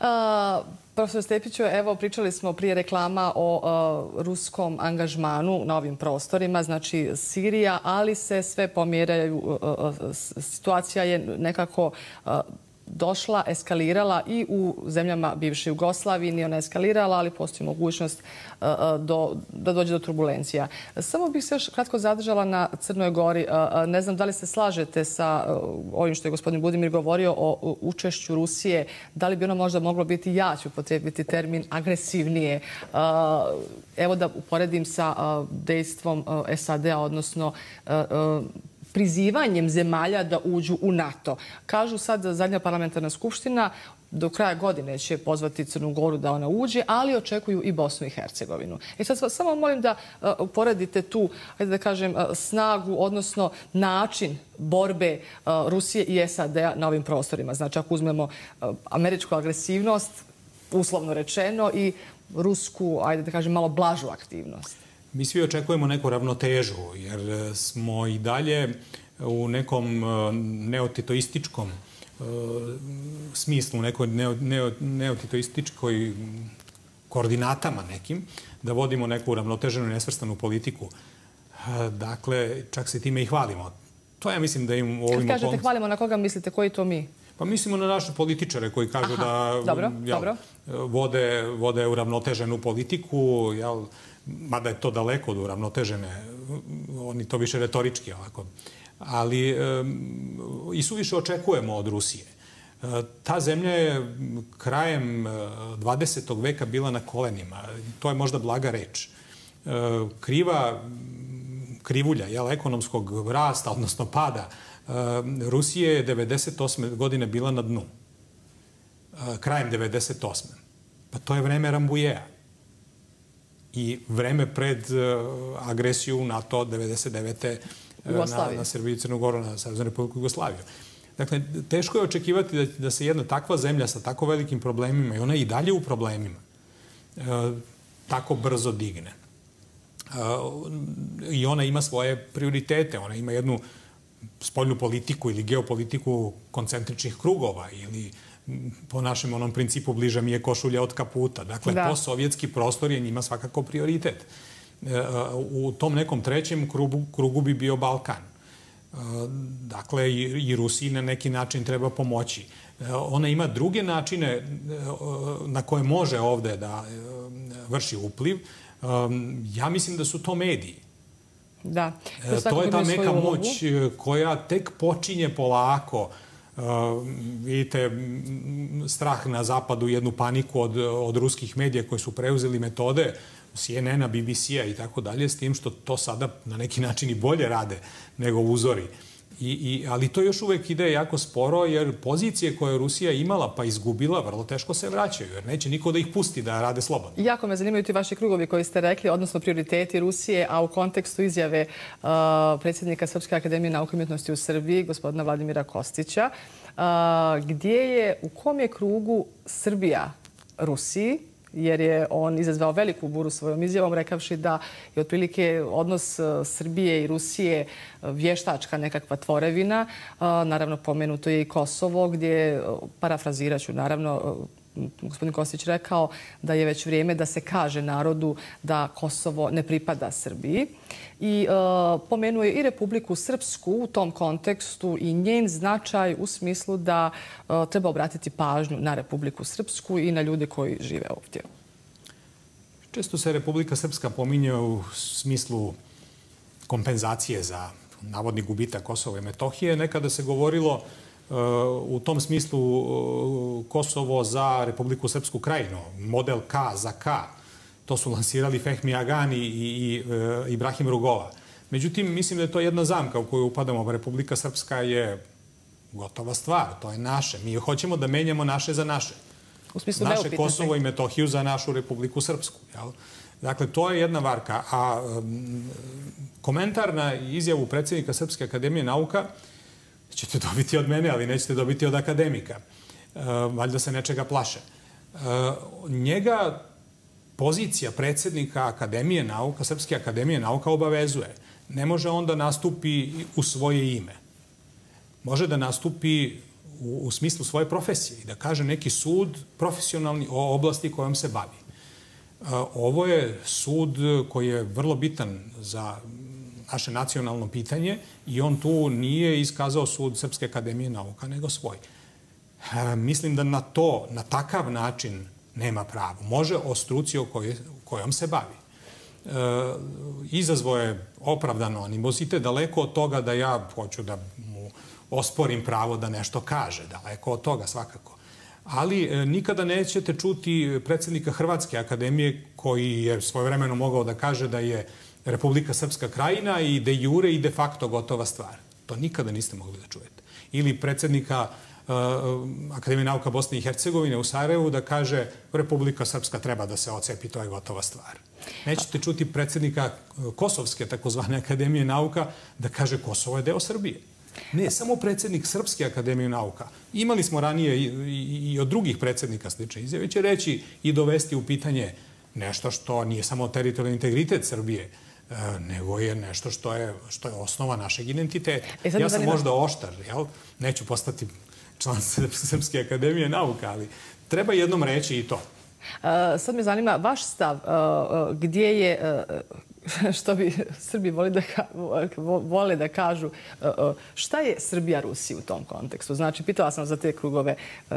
Uh, Profesor Stepiću, evo pričali smo prije reklama o uh, ruskom angažmanu na ovim prostorima, znači Sirija, ali se sve pomjeraju, uh, situacija je nekako došla, eskalirala i u zemljama bivše Jugoslavije. Nije ona eskalirala, ali postoji mogućnost e, e, do, da dođe do turbulencija. Samo bih se još kratko zadržala na Crnoj Gori. E, ne znam da li se slažete sa ovim što je gospodin Budimir govorio o učešću Rusije. Da li bi ono možda moglo biti, ja ću potrebiti termin, agresivnije. Evo da uporedim sa dejstvom SAD-a, odnosno prizivanjem zemalja da uđu u NATO. Kažu sad da zadnja parlamentarna skupština do kraja godine će pozvati Crnu Goru da ona uđe, ali očekuju i Bosnu i Hercegovinu. I sad samo molim da e, uporedite poredite tu, ajde da kažem, e, snagu, odnosno način borbe Rusije i SAD-a na ovim prostorima. Znači, ako uzmemo američku agresivnost, uslovno rečeno, i rusku, ajde da kažem, malo blažu aktivnost. Mi svi očekujemo neku ravnotežu, jer e, smo i dalje u nekom e, neotitoističkom e, smislu, u nekoj neotitoističkoj koordinatama nekim, da vodimo neku ravnoteženu i nesvrstanu politiku. Dakle, čak se time i hvalimo. To ja mislim da im u ovim Kad kažete hvalimo, na koga mislite? Koji to mi? Pa mislimo na naše političare koji kažu da dobro, dobro. Vode, vode uravnoteženu politiku, jel, mada je to daleko od uravnotežene, oni to više retorički ovako, ali i su više očekujemo od Rusije. E, ta zemlja je krajem e, 20. veka bila na kolenima. To je možda blaga reč. E, kriva krivulja jel, ekonomskog rasta, odnosno pada, Rusije je 98. godine bila na dnu. Krajem 98. Pa to je vreme Rambujeja. I vreme pred agresiju NATO 99. na, na Srbiju i Crnu Goru, na Savjeznu republiku Jugoslaviju. Dakle, teško je očekivati da, da se jedna takva zemlja sa tako velikim problemima, i ona i dalje u problemima, e, tako brzo digne. E, I ona ima svoje prioritete. Ona ima jednu spoljnu politiku ili geopolitiku koncentričnih krugova ili po našem onom principu bliža mi je košulja od kaputa. Dakle, da. sovjetski prostor je njima svakako prioritet. E, u tom nekom trećem krugu, krugu bi bio Balkan. Dakle, i Rusiji na neki način treba pomoći. E, ona ima druge načine e, na koje može ovde da e, vrši upliv. Ja mislim da su to mediji. Da. To je ta neka moć koja tek počinje polako. Eh, vidite, strah na zapadu, jednu paniku od, od ruskih medija koji su preuzeli metode CNN-a, BBC-a i tako dalje, s tim što to sada na neki način i bolje rade nego uzori. I, i, ali to još uvek ide jako sporo, jer pozicije koje je Rusija imala pa izgubila, vrlo teško se vraćaju, jer neće niko da ih pusti da rade slobodno. Jako me zanimaju ti vaši krugovi koji ste rekli, odnosno prioriteti Rusije, a u kontekstu izjave uh, predsjednika Srpske akademije nauke i umjetnosti u Srbiji, gospodina Vladimira Kostića, uh, gdje je, u kom je krugu Srbija Rusiji, jer je on izazvao veliku buru svojom izjavom, rekavši da je otprilike odnos e, Srbije i Rusije e, vještačka nekakva tvorevina. E, naravno, pomenuto je i Kosovo, gdje, parafraziraću, naravno, gospodin Kostić rekao da je već vrijeme da se kaže narodu da Kosovo ne pripada Srbiji. I e, uh, pomenuje i Republiku Srpsku u tom kontekstu i njen značaj u smislu da uh, treba obratiti pažnju na Republiku Srpsku i na ljude koji žive ovdje. Često se Republika Srpska pominje u smislu kompenzacije za navodni gubitak Kosova i Metohije. Nekada se govorilo u tom smislu uh, Kosovo za Republiku Srpsku krajinu, model K za K, to su lansirali Fehmi Agani i uh, Ibrahim Rugova. Međutim, mislim da je to jedna zamka u koju upadamo. Republika Srpska je gotova stvar, to je naše. Mi hoćemo da menjamo naše za naše. U smislu naše Kosovo i Metohiju za našu Republiku Srpsku. Dakle, to je jedna varka. A um, komentar na izjavu predsjednika Srpske akademije nauka ćete dobiti od mene, ali nećete dobiti od akademika. E, valjda se nečega plaše. E, njega pozicija predsjednika Akademije nauka, Srpske akademije nauka obavezuje. Ne može on da nastupi u svoje ime. Može da nastupi u, u smislu svoje profesije i da kaže neki sud profesionalni o oblasti kojom se bavi. E, ovo je sud koji je vrlo bitan za naše nacionalno pitanje i on tu nije iskazao sud Srpske akademije nauka, nego svoj. E, mislim da na to, na takav način nema pravo. Može o struci o kojoj, kojom se bavi. E, izazvo je opravdano animozite, daleko od toga da ja hoću da mu osporim pravo da nešto kaže. Daleko od toga svakako. Ali e, nikada nećete čuti predsjednika Hrvatske akademije koji je svojevremeno mogao da kaže da je Republika Srpska krajina i de jure i de facto gotova stvar. To nikada niste mogli da čujete. Ili predsjednika uh, Akademije nauka Bosne i Hercegovine u Sarajevu da kaže Republika Srpska treba da se ocepi, to je gotova stvar. Nećete čuti predsjednika e, Kosovske takozvane Akademije nauka da kaže Kosovo je deo Srbije. Ne, samo predsjednik Srpske akademije nauka. Imali smo ranije i, i, i od drugih predsjednika slične izjave, će reći i dovesti u pitanje nešto što nije samo teritorijalni integritet Srbije, nego je nešto što je, što je osnova našeg identiteta. E, ja sam možda oštar, jel? neću postati član Srpske akademije nauka, ali treba jednom reći i to. Uh, sad me zanima vaš stav, uh, gdje je, što bi Srbi voli da, vole da kažu, šta je Srbija Rusiji u tom kontekstu? Znači, pitala sam za te krugove,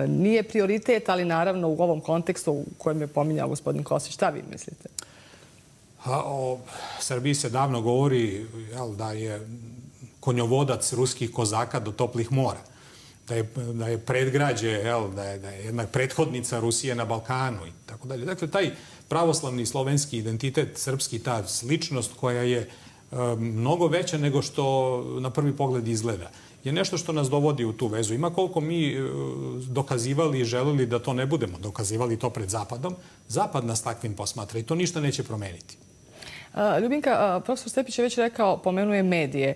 nije prioritet, ali naravno u ovom kontekstu u kojem je pominjao gospodin Kosić, šta vi mislite? O Srbiji se davno govori jel, da je konjovodac ruskih kozaka do toplih mora. da je, da je predgrađe, jel, da, je, da je jedna prethodnica Rusije na Balkanu i tako dalje. Dakle, taj pravoslavni slovenski identitet, srpski, ta sličnost koja je e, mnogo veća nego što na prvi pogled izgleda je nešto što nas dovodi u tu vezu. Ima koliko mi e, dokazivali i želili da to ne budemo, dokazivali to pred Zapadom, Zapad nas takvim posmatra i to ništa neće promeniti. Ljubinka, profesor Stepić je već rekao, pomenuje medije.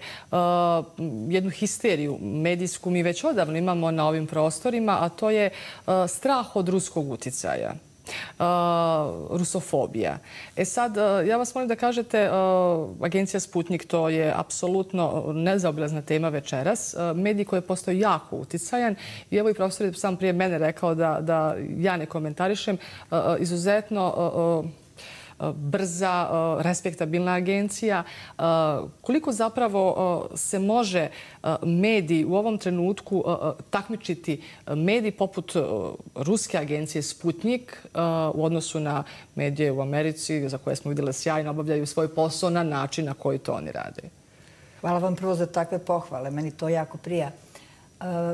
Jednu histeriju medijsku mi već odavno imamo na ovim prostorima, a to je strah od ruskog uticaja rusofobija. E sad, ja vas molim da kažete, agencija Sputnik to je apsolutno nezaobilazna tema večeras. Mediji koje postao jako uticajan i evo i profesor je sam prije mene rekao da ja ne komentarišem, izuzetno brza, e, respektabilna agencija. E, koliko zapravo e, se može mediji u ovom trenutku takmičiti mediji poput ruske agencije Sputnik u odnosu na medije u Americi za koje smo vidjeli sjajno obavljaju svoj posao na način na koji to oni rade? Hvala vam prvo za takve pohvale. Meni to jako prija.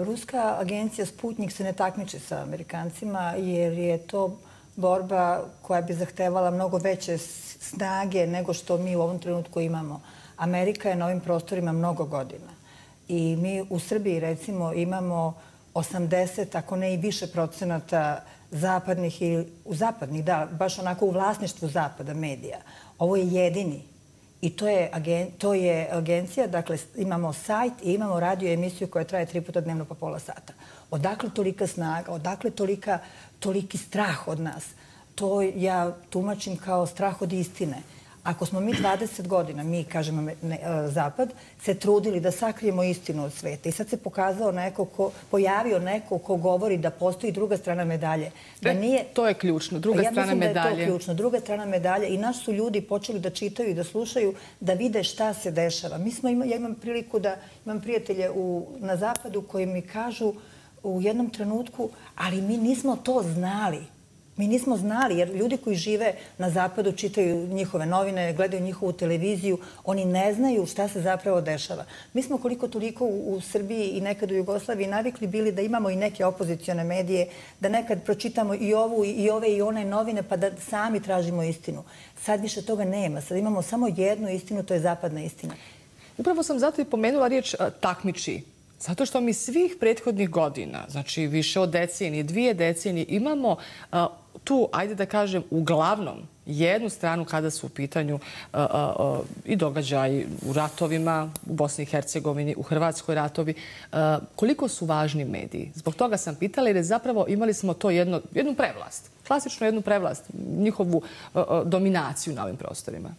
Ruska agencija Sputnik se ne takmiče sa Amerikancima jer je to borba koja bi zahtevala mnogo veće snage nego što mi u ovom trenutku imamo. Amerika je na ovim prostorima mnogo godina. I mi u Srbiji, recimo, imamo 80, ako ne i više procenata zapadnih i u zapadnih, da, baš onako u vlasništvu zapada medija. Ovo je jedini. I to je, agen, to je agencija, dakle imamo sajt i imamo radio emisiju koja traje tri puta dnevno po pola sata. Odakle tolika snaga, odakle tolika toliki strah od nas. To ja tumačim kao strah od istine. Ako smo mi 20 godina, mi, kažemo, e, Zapad, se trudili da sakrijemo istinu od sveta i sad se pokazao neko ko, pojavio neko ko govori da postoji druga strana medalje. Da e, nije, to je ključno, druga strana medalje. Ja mislim da je to ključno, druga strana medalje i naš su ljudi počeli da čitaju i da slušaju, da vide šta se dešava. Mi smo, ima, ja imam priliku da imam prijatelje u, na Zapadu koji mi kažu uh, u jednom trenutku, ali mi nismo to znali. Mi nismo znali, jer ljudi koji žive na zapadu čitaju njihove novine, gledaju njihovu televiziju, oni ne znaju šta se zapravo dešava. Mi smo koliko toliko u, Srbiji i nekad u Jugoslaviji navikli bili da imamo i neke opozicione medije, da nekad pročitamo i ovu i ove i one novine, pa da sami tražimo istinu. Sad više toga nema. Sad imamo samo jednu istinu, to je zapadna istina. Upravo sam zato i pomenula riječ takmiči. Zato što mi svih prethodnih godina, znači više od decenije, dvije decenije, imamo tu, ajde da kažem, uglavnom jednu stranu kada su u pitanju i događaji u ratovima u Bosni i Hercegovini, u Hrvatskoj ratovi. Koliko su važni mediji? Zbog toga sam pitala jer je zapravo imali smo to jednu prevlast, klasično jednu prevlast, njihovu dominaciju na ovim prostorima.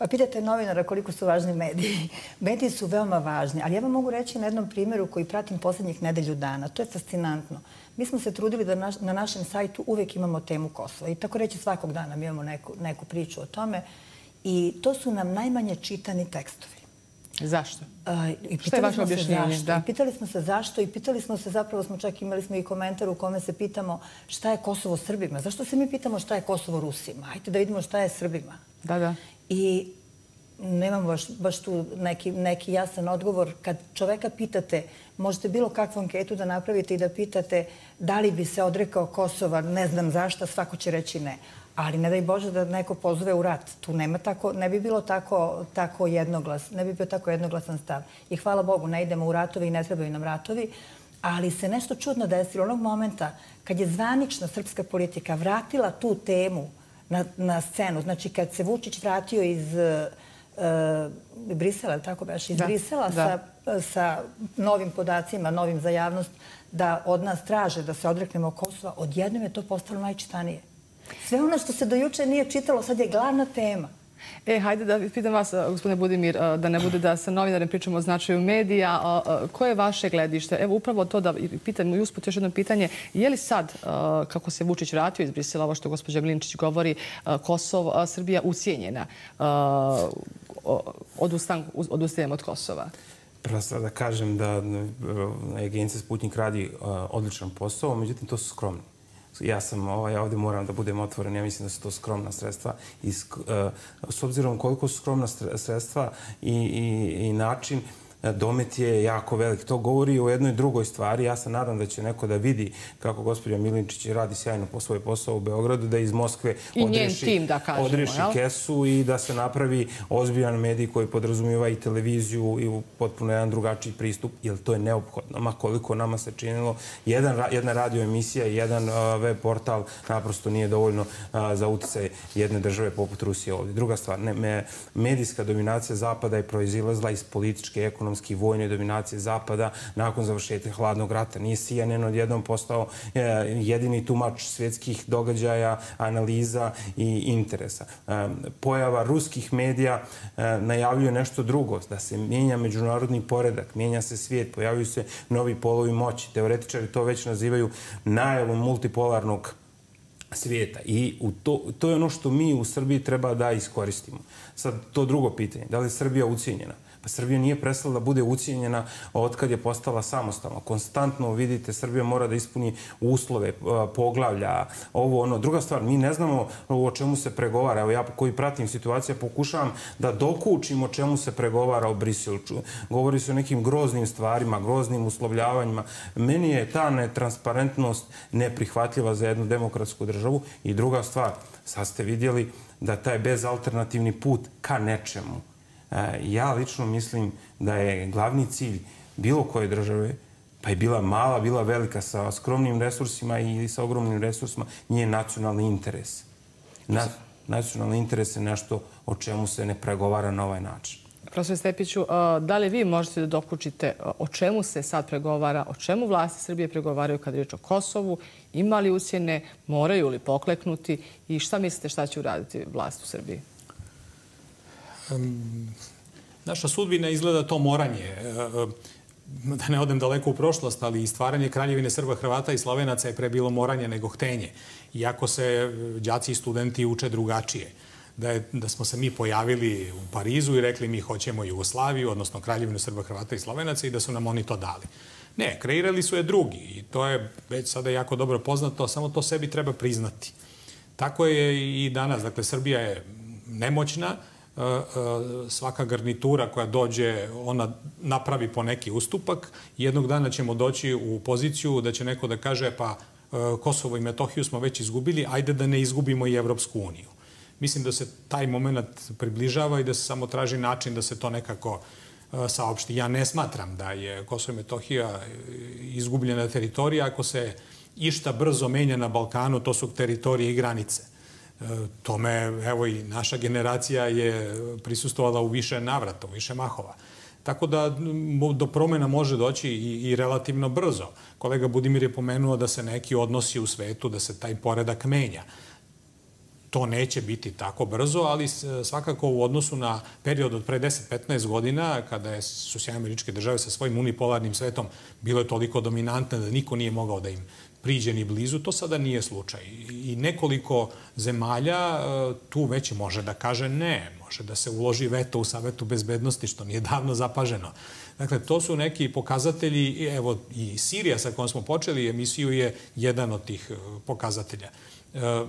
Pa pitate novinara koliko su važni mediji. Mediji su veoma važni, ali ja vam mogu reći na jednom primjeru koji pratim posljednjih nedelju dana. To je fascinantno. Mi smo se trudili da na našem sajtu uvijek imamo temu Kosova. I tako reći svakog dana mi imamo neku, neku priču o tome. I to su nam najmanje čitani tekstovi. Zašto? I Što je vaše objašnjenje? Da. I pitali smo se zašto i pitali smo se, zapravo smo čak imali smo i komentar u kome se pitamo šta je Kosovo Srbima. Zašto se mi pitamo šta je Kosovo Rusima? Hajde da vidimo šta je Srbima. Da, da. I nemam baš, baš tu neki, neki jasan odgovor. Kad čoveka pitate, možete bilo kakvu anketu da napravite i da pitate da li bi se odrekao Kosova, ne znam zašto, svako će reći ne. Ali ne daj Bože da neko pozove u rat. Tu nema tako, ne bi bilo tako, tako jednoglas, ne bi bio tako jednoglasan stav. I hvala Bogu, ne idemo u ratovi i ne trebaju nam ratovi. Ali se nešto čudno desilo onog momenta kad je zvanična srpska politika vratila tu temu na, na scenu. Znači, kad se Vučić vratio iz uh, Brisela, tako baš, iz da, Brisela da. Sa, sa novim podacima, novim za javnost, da od nas traže da se odreknemo Kosova, odjednom je to postalo najčitanije. Sve ono što se do juče nije čitalo, sad je glavna tema. E, hajde da pitam vas, gospodine Budimir, da ne bude da sa novinarem pričamo o značaju medija. Koje je vaše gledište? Evo, upravo to da pitam i usput još jedno pitanje. Je li sad, kako se Vučić vratio iz Brisela, ovo što gospođa Milinčić govori, Kosovo, Srbija ucijenjena? Odustajem od Kosova. Prvo stvar da kažem da agencija Sputnik radi odličan posao, međutim to su skromni ja sam ovaj, ovdje moram da budem otvoren, ja mislim da su to skromna sredstva. I, uh, s obzirom koliko su skromna sredstva i, i, i način, domet je jako velik. To govori o jednoj drugoj stvari. Ja se nadam da će neko da vidi kako gospođa Milinčić radi sjajno po svoj posao u Beogradu, da iz Moskve odreši, tim, da kažemo, odreši kesu i da se napravi ozbiljan medij koji podrazumiva i televiziju i potpuno jedan drugačiji pristup, jer to je neophodno. Ma koliko nama se činilo, jedan, jedna radio emisija i jedan web portal naprosto nije dovoljno za utjecaj jedne države poput Rusije ovdje. Druga stvar, ne, medijska dominacija Zapada je proizilazla iz političke, ekonomske i vojne dominacije Zapada nakon završetka hladnog rata. Nije CNN odjednom postao e, jedini tumač svjetskih događaja, analiza i interesa. E, pojava ruskih medija e, najavljuje nešto drugo, da se mijenja međunarodni poredak, mijenja se svijet, pojavljuju se novi polovi moći. Teoretičari to već nazivaju najavom multipolarnog svijeta. I u to, to je ono što mi u Srbiji treba da iskoristimo. Sad, to drugo pitanje. Da li je Srbija ucijenjena? Pa Srbija nije prestala da bude ucijenjena od kad je postala samostalna. Konstantno, vidite, Srbija mora da ispuni uslove, e, poglavlja, ovo, ono. Druga stvar, mi ne znamo o čemu se pregovara. Evo ja koji pratim situacija pokušavam da dokučim o čemu se pregovara o Brisilču. Govori se o nekim groznim stvarima, groznim uslovljavanjima. Meni je ta netransparentnost neprihvatljiva za jednu demokratsku državu. I druga stvar, sad ste vidjeli da taj bezalternativni put ka nečemu, E, ja lično mislim da je glavni cilj bilo koje države, pa je bila mala, bila velika sa skromnim resursima i sa ogromnim resursima, nije nacionalni interes. Na, nacionalni interes je nešto o čemu se ne pregovara na ovaj način. Profesor Stepiću, e, da li vi možete da dokučite e, o čemu se sad pregovara, o čemu vlasti Srbije pregovaraju kad riječ o Kosovu, ima li ucijene, moraju li pokleknuti i šta mislite šta će uraditi vlast u Srbiji? Naša sudbina izgleda to moranje. E, e, da ne odem daleko u prošlost, ali i stvaranje Kraljevine Srba, Hrvata i Slovenaca je pre bilo moranje nego htenje. Iako se đaci i studenti uče drugačije. Da, je, da smo se mi pojavili u Parizu i rekli mi hoćemo Jugoslaviju, odnosno Kraljevinu Srba, Hrvata i Slovenaca i da su nam oni to dali. Ne, kreirali su je drugi i to je već sada jako dobro poznato, samo to sebi treba priznati. Tako je i danas. Dakle, Srbija je nemoćna, E, e, svaka garnitura koja dođe, ona napravi po neki ustupak. Jednog dana ćemo doći u poziciju da će neko da kaže pa e, Kosovo i Metohiju smo već izgubili, ajde da ne izgubimo i Evropsku uniju. Mislim da se taj moment približava i da se samo traži način da se to nekako saopšti. Ja ne smatram da je Kosovo i Metohija izgubljena teritorija ako se išta brzo menja na Balkanu, to su teritorije i granice. E, tome, evo i naša generacija je prisustovala u više navrata, u više mahova. Tako da do promjena može doći i, i relativno brzo. Kolega Budimir je pomenuo da se neki odnosi u svetu, da se taj poredak menja. To neće biti tako brzo, ali svakako u odnosu na period od pre 10-15 godina, kada su Sjajne američke države sa svojim unipolarnim svetom bilo toliko dominantne da niko nije mogao da im priđe ni blizu, to sada nije slučaj. I nekoliko zemalja e, tu već može da kaže ne, može da se uloži veto u Savetu bezbednosti, što nije davno zapaženo. Dakle, to su neki pokazatelji, evo i Sirija sa kojom smo počeli emisiju je jedan od tih e, pokazatelja. E,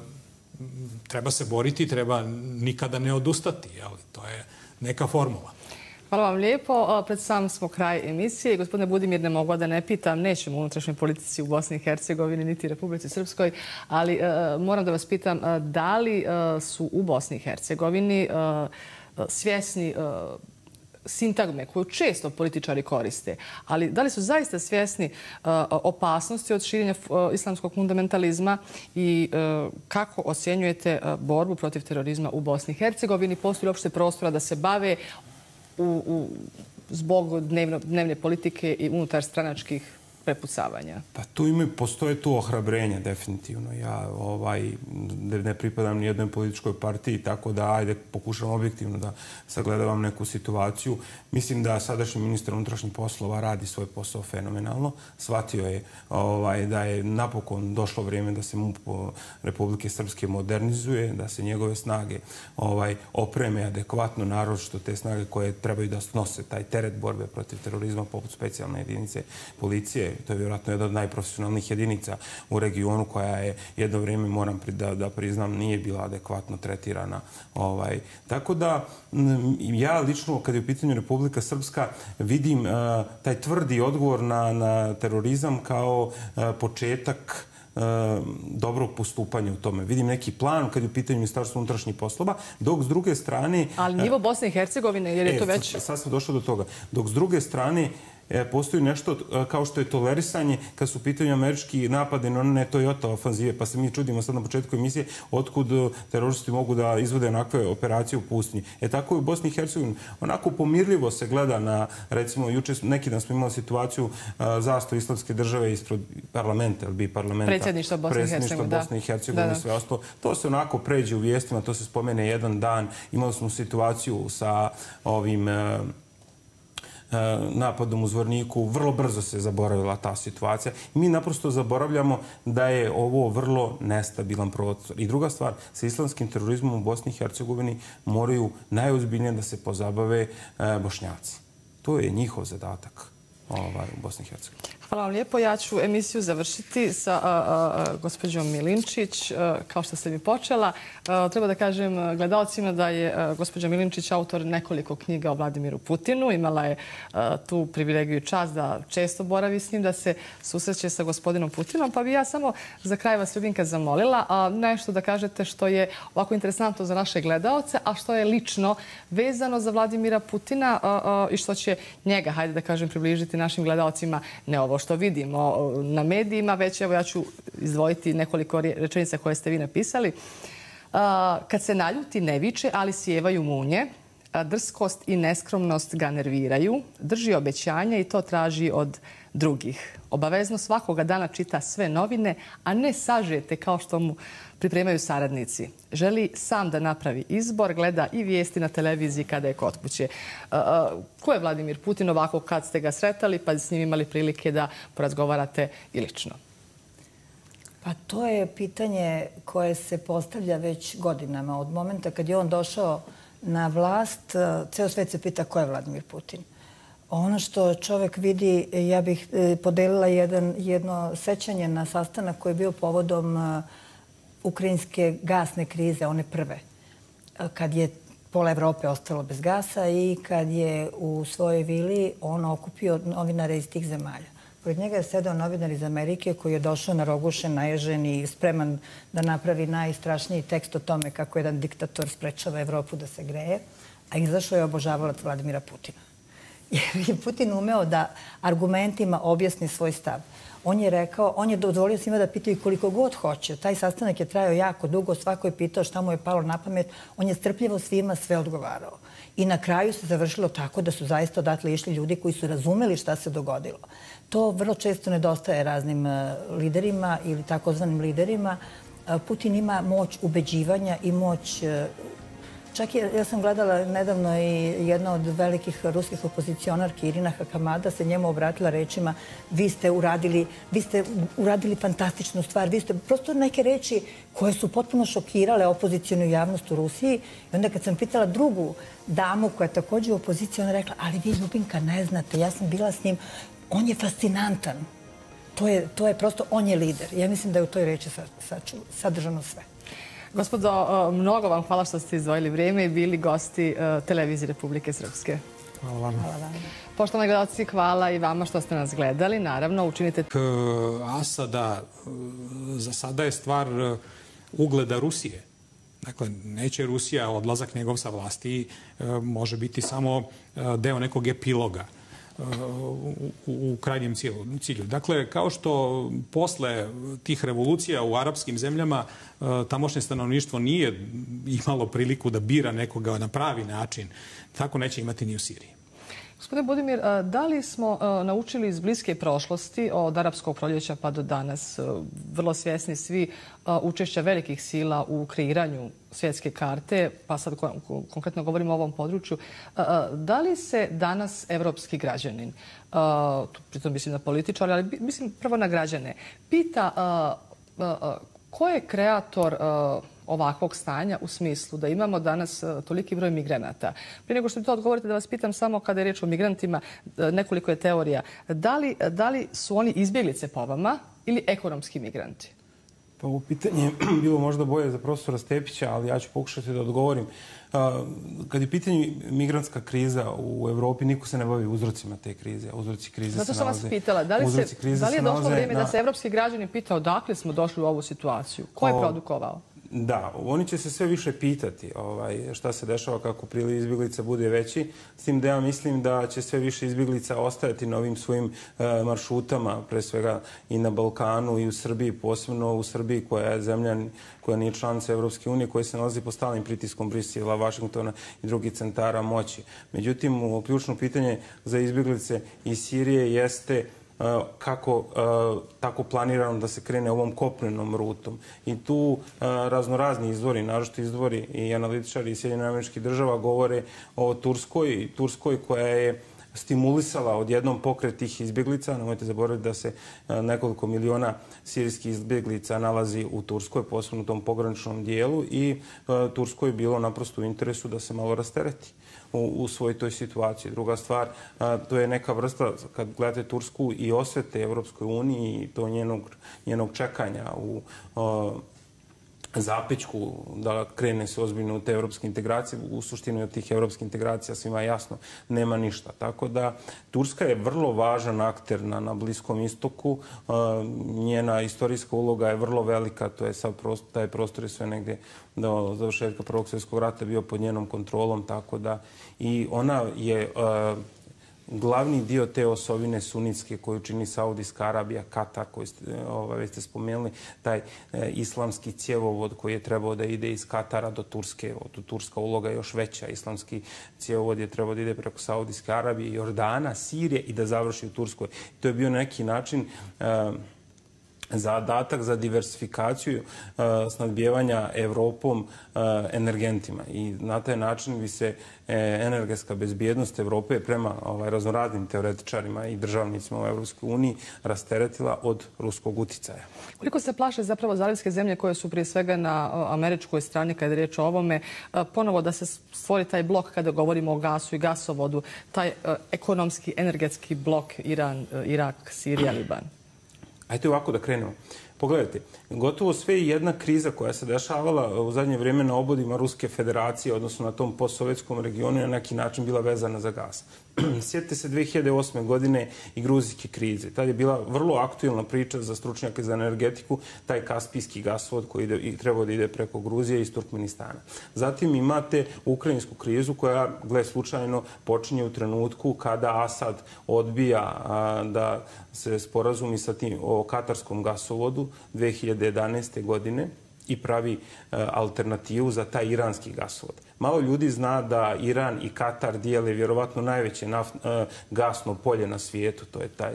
treba se boriti, treba nikada ne odustati, ali to je neka formula. Hvala vam lijepo. Pred sam smo kraj emisije. Gospodine Budimir, ne mogu da ne pitam, nećemo unutrašnjoj politici u Bosni i Hercegovini, niti Republici Srpskoj, ali e, moram da vas pitam, e, da li e, su u Bosni i Hercegovini e, svjesni e, sintagme koju često političari koriste, ali da li su zaista svjesni opasnosti od širenja islamskog fundamentalizma i kako ocjenjujete borbu protiv terorizma u Bosni i Hercegovini? Postoji li uopšte prostora da se bave u, u, zbog dnevno, dnevne politike i unutar stranačkih prepucavanja? Pa tu ima, postoje tu ohrabrenje, definitivno. Ja ovaj, ne pripadam ni jednoj političkoj partiji, tako da ajde pokušam objektivno da sagledavam neku situaciju. Mislim da sadašnji ministar unutrašnjih poslova radi svoj posao fenomenalno. Svatio je ovaj, da je napokon došlo vrijeme da se MUP Republike Srpske modernizuje, da se njegove snage ovaj, opreme adekvatno, naročito te snage koje trebaju da snose taj teret borbe protiv terorizma poput specijalne jedinice policije to je vjerojatno jedna od najprofesionalnih jedinica u regionu koja je jedno vrijeme, moram da, da priznam, nije bila adekvatno tretirana. Ovaj. Tako da, ja lično, kad je u pitanju Republika Srpska, vidim uh, taj tvrdi odgovor na, na terorizam kao uh, početak E, dobrog postupanja u tome. Vidim neki plan kad je u pitanju ministarstva unutrašnjih poslova, dok s druge strane... Ali nivo Bosne i Hercegovine, jer je to e, već... Sad sam došao do toga. Dok s druge strane, E, postoji nešto e, kao što je tolerisanje kad su pitanju američki napade na one Toyota ofanzive, pa se mi čudimo sad na početku emisije otkud e, teroristi mogu da izvode onakve operacije u pustinji. E tako je u Bosni i Hercegovini. Onako pomirljivo se gleda na, recimo, juče neki dan smo imali situaciju zastav islamske države ispred parlamenta, ili bi parlamenta. Predsjedništvo Bosne i Hercegovine, Bosne i Hercegovine, sve ostalo. To se onako pređe u vijestima, to se spomene jedan dan. Imali smo situaciju sa ovim E, E, napadom u Zvorniku, vrlo brzo se zaboravila ta situacija. Mi naprosto zaboravljamo da je ovo vrlo nestabilan prostor. I druga stvar, sa islamskim terorizmom u Bosni i Hercegovini moraju najozbiljnije da se pozabave e, bošnjaci. To je njihov zadatak ovaj, u Bosni i Hercegovini. Hvala vam lijepo. Ja ću emisiju završiti sa gospođom Milinčić, kao što sam mi počela. Treba da kažem gledalcima da je gospođa Milinčić autor nekoliko knjiga o Vladimiru Putinu. Imala je tu privilegiju i čast da često boravi s njim, da se susreće sa gospodinom Putinom. Pa bi ja samo za kraj vas Ljubinka zamolila nešto da kažete što je ovako interesantno za naše gledalce, a što je lično vezano za Vladimira Putina i što će njega, hajde da kažem, približiti našim gledalcima ne ovo što vidimo e, na medijima, već evo ja ću izdvojiti nekoliko rečenica koje ste vi napisali. E, kad se naljuti ne viče, ali sjevaju munje, e, drskost i neskromnost ga nerviraju, drži obećanja i to traži od drugih. Obavezno svakoga dana čita sve novine, a ne sažete kao što mu pripremaju saradnici. Želi sam da napravi izbor, gleda i vijesti na televiziji kada je kod kuće. E, e, ko je Vladimir Putin ovako kad ste ga sretali pa s njim imali prilike da porazgovarate i lično? Pa to je pitanje koje se postavlja već godinama. Od momenta kad je on došao na vlast, e, ceo svet se pita ko je Vladimir Putin. Ono što čovek vidi, ja bih podelila podelila jedno sećanje na sastanak koji je bio povodom ukrajinske gasne krize, one prve, e, kad je pola Evrope ostalo bez gasa i kad je u svojoj vili on okupio novinare iz tih zemalja. Pored njega je sedao novinar iz Amerike koji je došao na rogušen, naježen i spreman da napravi najstrašniji tekst o tome kako jedan diktator sprečava Evropu da se greje, a izašao je obožavalac Vladimira Putina. Jer je Putin umeo da argumentima objasni svoj stav on je rekao, on je dozvolio svima da pitaju koliko god hoće. Taj sastanak je trajao jako dugo, svako je pitao šta mu je palo na pamet. On je strpljivo svima sve odgovarao. I na kraju se završilo tako da su zaista odatle išli ljudi koji su razumeli šta se dogodilo. To vrlo često nedostaje raznim e, liderima ili takozvanim liderima. E, Putin ima moć ubeđivanja i moć e, Čak je, ja sam gledala nedavno i jedna od velikih ruskih opozicionarki, Irina Hakamada, se njemu obratila rečima vi ste uradili, vi ste uradili fantastičnu stvar, vi ste prosto neke reči koje su potpuno šokirale opozicijonu javnost u Rusiji. I onda kad sam pitala drugu damu koja je također u opoziciji, ona rekla, ali vi Ljubinka ne znate, ja sam bila s njim, on je fascinantan. To je, to je prosto, on je lider. Ja mislim da je u toj reči sadržano sve. Gospodo, mnogo vam hvala što ste izdvojili vrijeme i bili gosti e, televizije Republike Srpske. Hvala vam. Poštovani gledalci, hvala i vama što ste nas gledali. Naravno, učinite... Asada e, za sada je stvar e, ugleda Rusije. Dakle, neće Rusija odlazak njegov sa vlasti, može biti samo deo nekog epiloga u krajnjem cilju. Dakle, kao što posle tih revolucija u arapskim zemljama e, tamošnje stanovništvo nije imalo priliku da bira nekoga na pravi način, tako neće imati ni u Siriji. Gospodin Budimir, da li smo naučili iz bliske prošlosti od arapskog proljeća pa do danas, vrlo svjesni svi učešća velikih sila u kreiranju svjetske karte, pa sad konkretno govorimo o ovom području, da li se danas evropski građanin, pritom mislim na političar, ali mislim prvo na građane, pita ko je kreator ovakvog stanja u smislu da imamo danas e, toliki broj migranata. Prije nego što mi to odgovorite, da vas pitam samo kada je reč o migrantima, e, nekoliko je teorija. Da li, da li su oni izbjeglice po vama ili ekonomski migranti? Pa ovo pitanje je bilo možda boje za profesora Stepića, ali ja ću pokušati da odgovorim. Kad je pitanje migrantska kriza u Evropi, niko se ne bavi uzrocima te krize. Uzroci krize Zato sam vas pitala, da li, se, da li je došlo vrijeme da se evropski građani pitao odakle smo došli u ovu situaciju? Ko je produkovao? Da, oni će se sve više pitati ovaj, šta se dešava kako priliv izbjeglica bude veći. S tim da ja mislim da će sve više izbjeglica ostajati na ovim svojim e, maršutama, pre svega i na Balkanu i u Srbiji, posebno u Srbiji koja je zemlja koja nije članica Evropske unije, koja se nalazi po stalnim pritiskom Brisela, Vašingtona i drugih centara moći. Međutim, ključno pitanje za izbjeglice iz Sirije jeste E, kako e, tako planirano da se krene ovom kopnenom rutom. I tu e, raznorazni izvori, naročito izvori i analitičari iz Sjedinjene američke država govore o Turskoj, Turskoj koja je stimulisala odjednom pokret tih izbjeglica. Nemojte zaboraviti da se nekoliko miliona sirijskih izbjeglica nalazi u Turskoj, posebno u tom pograničnom dijelu i Turskoj je bilo naprosto u interesu da se malo rastereti u, u svoj toj situaciji. Druga stvar, a, to je neka vrsta, kad gledate Tursku i osvete Evropskoj uniji i to njenog, njenog čekanja u a, zapećku da krene se ozbiljno u te evropske integracije. U suštini od tih evropskih integracija svima jasno nema ništa. Tako da Turska je vrlo važan akter na, na Bliskom istoku. E, njena istorijska uloga je vrlo velika. To je sad prost, taj prostor je sve negdje do završetka Prvog svjetskog rata bio pod njenom kontrolom. Tako da i ona je e, glavni dio te osovine sunitske koju čini Saudijska Arabija, Katar, koji ste, e, ovaj, već ste spomenuli, taj e, islamski cjevovod koji je trebao da ide iz Katara do Turske. Tu Turska uloga je još veća. Islamski cjevovod je trebao da ide preko Saudijske Arabije, Jordana, Sirije i da završi u Turskoj. To je bio neki način... E, zadatak za diversifikaciju uh, snadbijevanja Evropom uh, energentima. I na taj način bi se e, energetska bezbjednost Evrope prema ovaj, raznoraznim teoretičarima i državnicima u Evropskoj uniji rasteretila od ruskog uticaja. Koliko se plaše zapravo zalivske zemlje koje su prije svega na američkoj strani kada je riječ o ovome, ponovo da se stvori taj blok kada govorimo o gasu i gasovodu, taj ekonomski, energetski blok Iran, Irak, Sirija, Liban? Ajde ovako da krenemo. Pogledajte, gotovo sve jedna kriza koja se dešavala e, u zadnje vrijeme na obodima Ruske federacije, odnosno na tom postsovjetskom regionu, je na neki način bila vezana za gas. Sjetite se 2008. godine i gruzijske krize. Tad je bila vrlo aktuelna priča za stručnjake za energetiku, taj kaspijski gasovod koji ide, i trebao da ide preko Gruzije iz Turkmenistana. Zatim imate ukrajinsku krizu koja, gle slučajno, počinje u trenutku kada Asad odbija a, da se sporazumi sa tim o katarskom gasovodu 2011. godine i pravi e, alternativu za taj iranski gasovod. Malo ljudi zna da Iran i Katar dijele vjerovatno najveće naft, e, gasno polje na svijetu. To je taj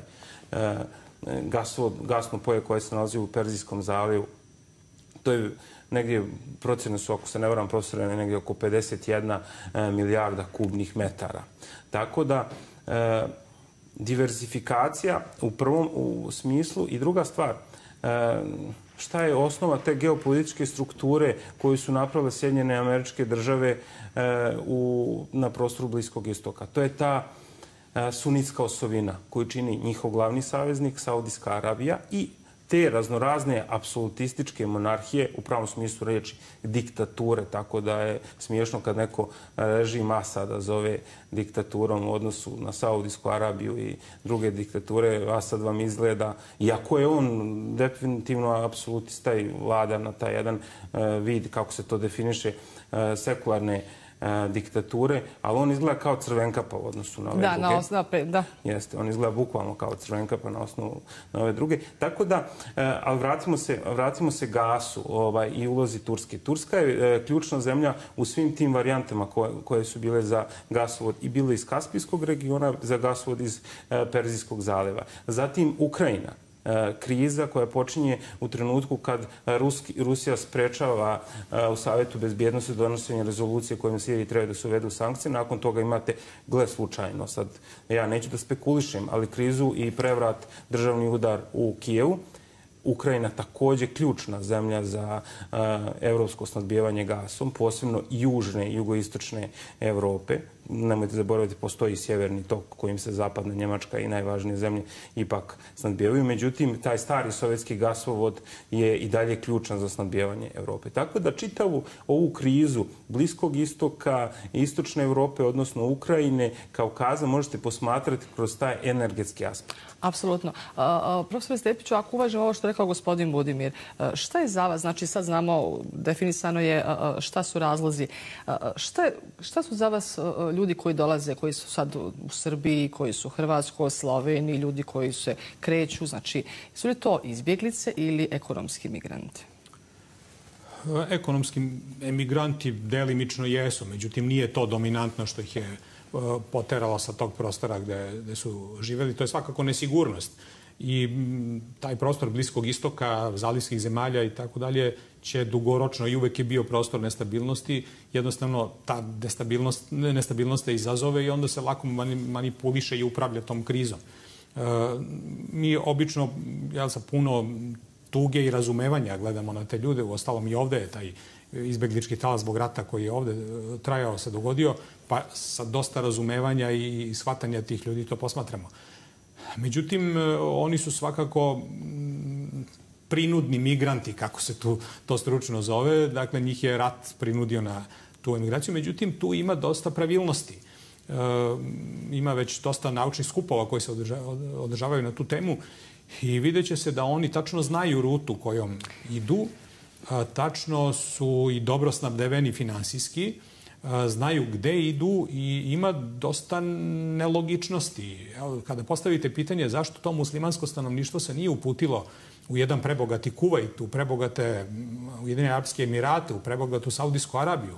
e, gasovod, gasno, polje koje se nalazi u Perzijskom zalivu. To je negdje, procene su, ako se ne varam, profesore, negdje oko 51 milijarda kubnih metara. Tako da, diversifikacija u prvom u smislu i druga stvar, uh, šta je osnova te geopolitičke strukture koju su napravile Sjedinjene američke države e, u, na prostoru Bliskog istoka. To je ta e, sunitska osovina koju čini njihov glavni saveznik, Saudijska Arabija i te raznorazne apsolutističke monarhije, u pravom smislu reči diktature, tako da je smiješno kad neko e, režim Asada zove diktaturom u odnosu na Saudijsku Arabiju i druge diktature, Asad vam izgleda, iako je on definitivno apsolutista i vlada na taj jedan e, vid, kako se to definiše, e, sekularne e, diktature, ali on izgleda kao crvenkapa u odnosu na ove da, druge. Na osnovu, da, Jeste, on izgleda bukvalno kao crvenkapa na osnovu na ove druge. Tako da, e, ali vratimo se, vratimo se gasu ovaj, i ulozi Turske. Turska je e, ključna zemlja u svim tim varijantama koje, koje su bile za gasovod i bile iz Kaspijskog regiona, za gasovod iz e, Perzijskog zaljeva. Zatim Ukrajina, E, kriza koja počinje u trenutku kad Ruski, Rusija sprečava e, u Savetu bezbjednosti donosenje rezolucije kojim Siriji treba da se uvedu sankcije. Nakon toga imate, gle slučajno, sad ja neću da spekulišem, ali krizu i prevrat državni udar u Kijevu. Ukrajina takođe ključna zemlja za e, evropsko snadbijevanje gasom, posebno južne i jugoistočne Evrope nemojte zaboraviti, postoji sjeverni tok kojim se zapadna Njemačka i najvažnije zemlje ipak snadbijevaju. Međutim, taj stari sovjetski gasovod je i dalje ključan za snadbijevanje Evrope. Tako da čitavu ovu krizu Bliskog istoka, istočne Evrope, odnosno Ukrajine, kao kaza možete posmatrati kroz taj energetski aspekt. Apsolutno. Profesor Stepiću, ako uvažem ovo što je rekao gospodin Budimir, šta je za vas, znači sad znamo, definisano je šta su razlozi, šta su za vas ljudi koji dolaze, koji su sad u Srbiji, koji su u Hrvatskoj, Sloveniji, ljudi koji se kreću, znači su li to izbjeglice ili ekonomski migranti? Ekonomski emigranti delimično jesu, međutim nije to dominantno što ih je e, poteralo sa tog prostora gde, gde su živeli. To je svakako nesigurnost. I mm, taj prostor Bliskog istoka, Zalivskih zemalja i tako dalje će dugoročno i uvek je bio prostor nestabilnosti. Jednostavno ta nestabilnost, nestabilnost izazove i onda se lako manipuliše i upravlja tom krizom. E, mi obično, ja sa puno tuge i razumevanja gledamo na te ljude, u ostalom i ovde je taj izbeglički talas zbog rata koji je ovde e, trajao se dogodio, pa sa dosta razumevanja i shvatanja tih ljudi to posmatramo. Međutim, e, oni su svakako prinudni migranti, kako se tu to stručno zove. Dakle, njih je rat prinudio na tu emigraciju. Međutim, tu ima dosta pravilnosti. E, ima već dosta naučnih skupova koji se održavaju na tu temu i vidjet će se da oni tačno znaju rutu kojom idu, tačno su i dobro snabdeveni finansijski, znaju gde idu i ima dosta nelogičnosti. Kada postavite pitanje zašto to muslimansko stanovništvo se nije uputilo u jedan prebogati Kuvajt, u prebogate Ujedinjene Arabske Emirate, u prebogatu Saudijsku Arabiju,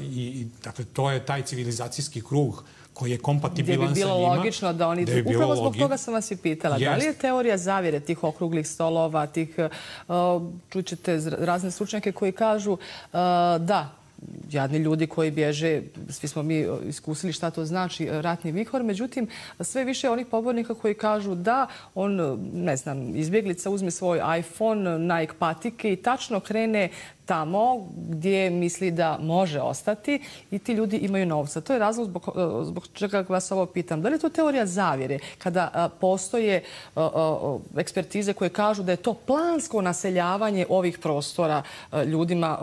i, dakle, to je taj civilizacijski krug koji je kompatibilan sa njima. Gdje bi bilo logično da oni... Bi Upravo zbog toga sam vas i pitala. Da li je teorija zavire tih okruglih stolova, tih... Uh, čućete razne slučnjake koji kažu uh, da, jadni ljudi koji bježe, svi smo mi iskusili šta to znači e, ratni vihor, međutim, sve više onih pobornika koji kažu da on, e, ne znam, izbjeglica uzme svoj iPhone, Nike patike i tačno krene tamo gdje misli da može ostati i ti ljudi imaju novca. To je razlog zbog, e, zbog čega vas ovo pitam. Da li je to teorija zavjere kada postoje ekspertize koje kažu da je to plansko naseljavanje ovih prostora ljudima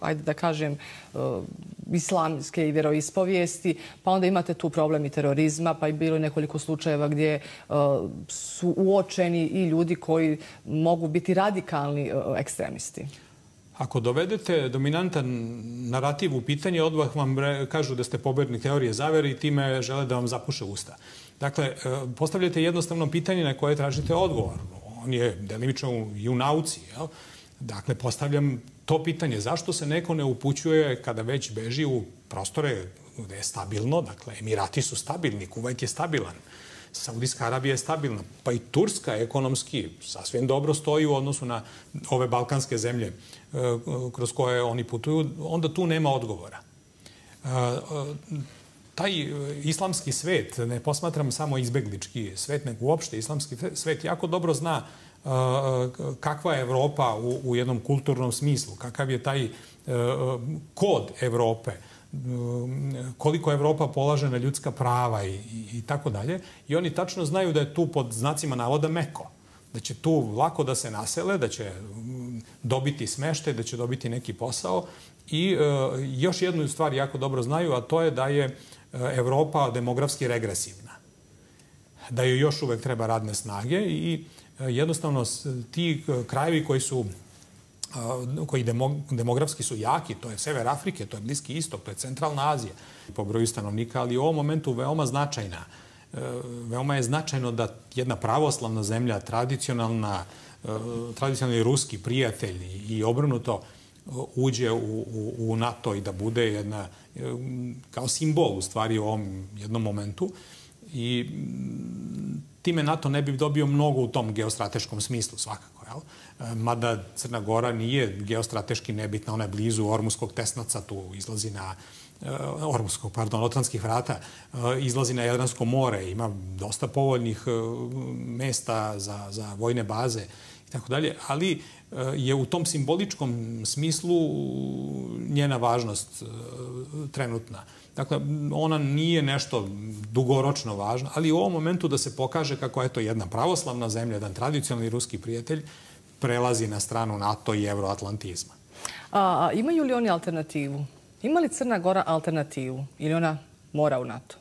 ajde da kažem, eh, islamske i vjeroispovijesti, pa onda imate tu problem i terorizma, pa i bilo je nekoliko slučajeva gdje eh, su uočeni i ljudi koji mogu biti radikalni eh, ekstremisti. Ako dovedete dominantan narativ u pitanje, odmah vam kažu da ste pobedni teorije zavere i time žele da vam zapuše usta. Dakle, postavljate jednostavno pitanje na koje tražite odgovor. On je delimično i u nauci. Jel? Dakle, postavljam to pitanje, zašto se neko ne upućuje kada već beži u prostore gde je stabilno, dakle, Emirati su stabilni, Kuvajt je stabilan, Saudijska Arabija je stabilna, pa i Turska ekonomski sasvim dobro stoji u odnosu na ove balkanske zemlje e, kroz koje oni putuju, onda tu nema odgovora. E, e, taj islamski svet, ne posmatram samo izbeglički svet, nego uopšte islamski svet jako dobro zna kakva je Evropa u, u jednom kulturnom smislu, kakav je taj e, e, kod Evrope, e, koliko Evropa polaže na ljudska prava i, i, i tako dalje. I oni tačno znaju da je tu pod znacima navoda meko. Da će tu lako da se nasele, da će dobiti smešte, da će dobiti neki posao. I e, još jednu stvar jako dobro znaju, a to je da je Evropa demografski regresivna. Da joj još uvek treba radne snage i E, jednostavno ti e, krajevi koji su koji demografski su jaki, to je Sever Afrike, to je Bliski istok, to je Centralna Azija po broju stanovnika, ali u ovom momentu veoma značajna. E, veoma je značajno da jedna pravoslavna zemlja, tradicionalna, tradicionalni ruski prijatelj i obrnuto uđe u, u, u NATO i da bude jedna, kao simbol u stvari u ovom jednom momentu. I time NATO ne bi dobio mnogo u tom geostrateškom smislu, svakako. Jel? E, mada Crna Gora nije geostrateški nebitna, ona je blizu Ormuskog tesnaca, tu izlazi na e, Ormuskog, pardon, Otranskih vrata, e, izlazi na Jadransko more, ima dosta povoljnih mesta za, za vojne baze i tako dalje, ali je u tom simboličkom smislu njena važnost trenutna. Dakle, ona nije nešto dugoročno važno, ali u ovom momentu da se pokaže kako je to jedna pravoslavna zemlja, jedan tradicionalni ruski prijatelj, prelazi na stranu NATO i euroatlantizma. A, imaju li oni alternativu? Ima li Crna Gora alternativu ili ona mora u NATO?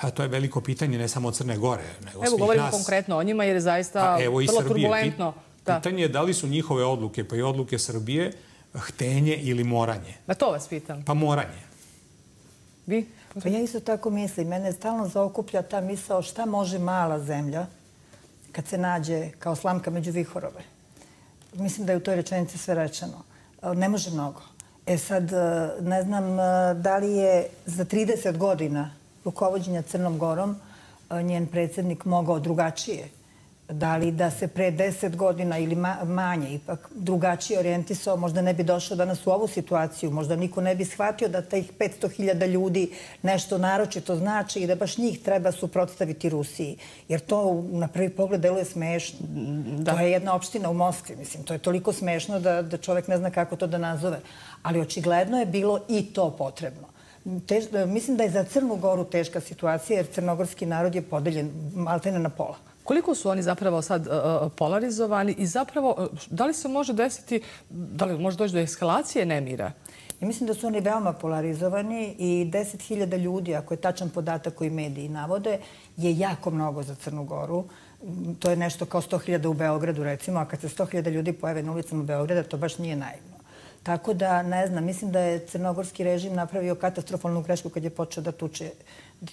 A to je veliko pitanje ne samo Crne Gore, nego Evo, govorimo konkretno o njima jer je zaista evo vrlo turbulentno. Pitanje je da li su njihove odluke, pa i odluke Srbije, htenje ili moranje. Ma to vas pitam. Pa moranje. Vi? Pa ja isto tako mislim. Mene stalno zaokuplja ta misao šta može mala zemlja kad se nađe kao slamka među vihorove. Mislim da je u toj rečenici sve rečeno. E, ne može mnogo. E sad, e, ne znam e, da li je za 30 godina rukovodđenja Crnom Gorom njen predsjednik mogao drugačije da li da se pre deset godina ili manje ipak drugačije orijentisao, možda ne bi došao danas u ovu situaciju, možda niko ne bi shvatio da tih 500.000 ljudi nešto naročito znači i da baš njih treba suprotstaviti Rusiji. Jer to na prvi pogled deluje smešno. To je jedna opština u Moskvi, mislim. To je toliko smešno da, da čovjek ne zna kako to da nazove. Ali očigledno je bilo i to potrebno. Tež, mislim da je za Crnu Goru teška situacija jer crnogorski narod je podeljen maltene na pola. Koliko su oni zapravo sad e, e, polarizovani i zapravo e, da li se može desiti, da li može doći do eskalacije nemira? I mislim da su oni veoma polarizovani i 10.000 ljudi, ako je tačan podatak koji mediji navode, je jako mnogo za Crnu Goru. Mm, to je nešto kao 100.000 u Beogradu, recimo, a kad se 100.000 ljudi pojave na ulicama Beograda, to baš nije naivno. Tako da, ne znam, mislim da je crnogorski režim napravio katastrofalnu grešku kad je počeo da tuče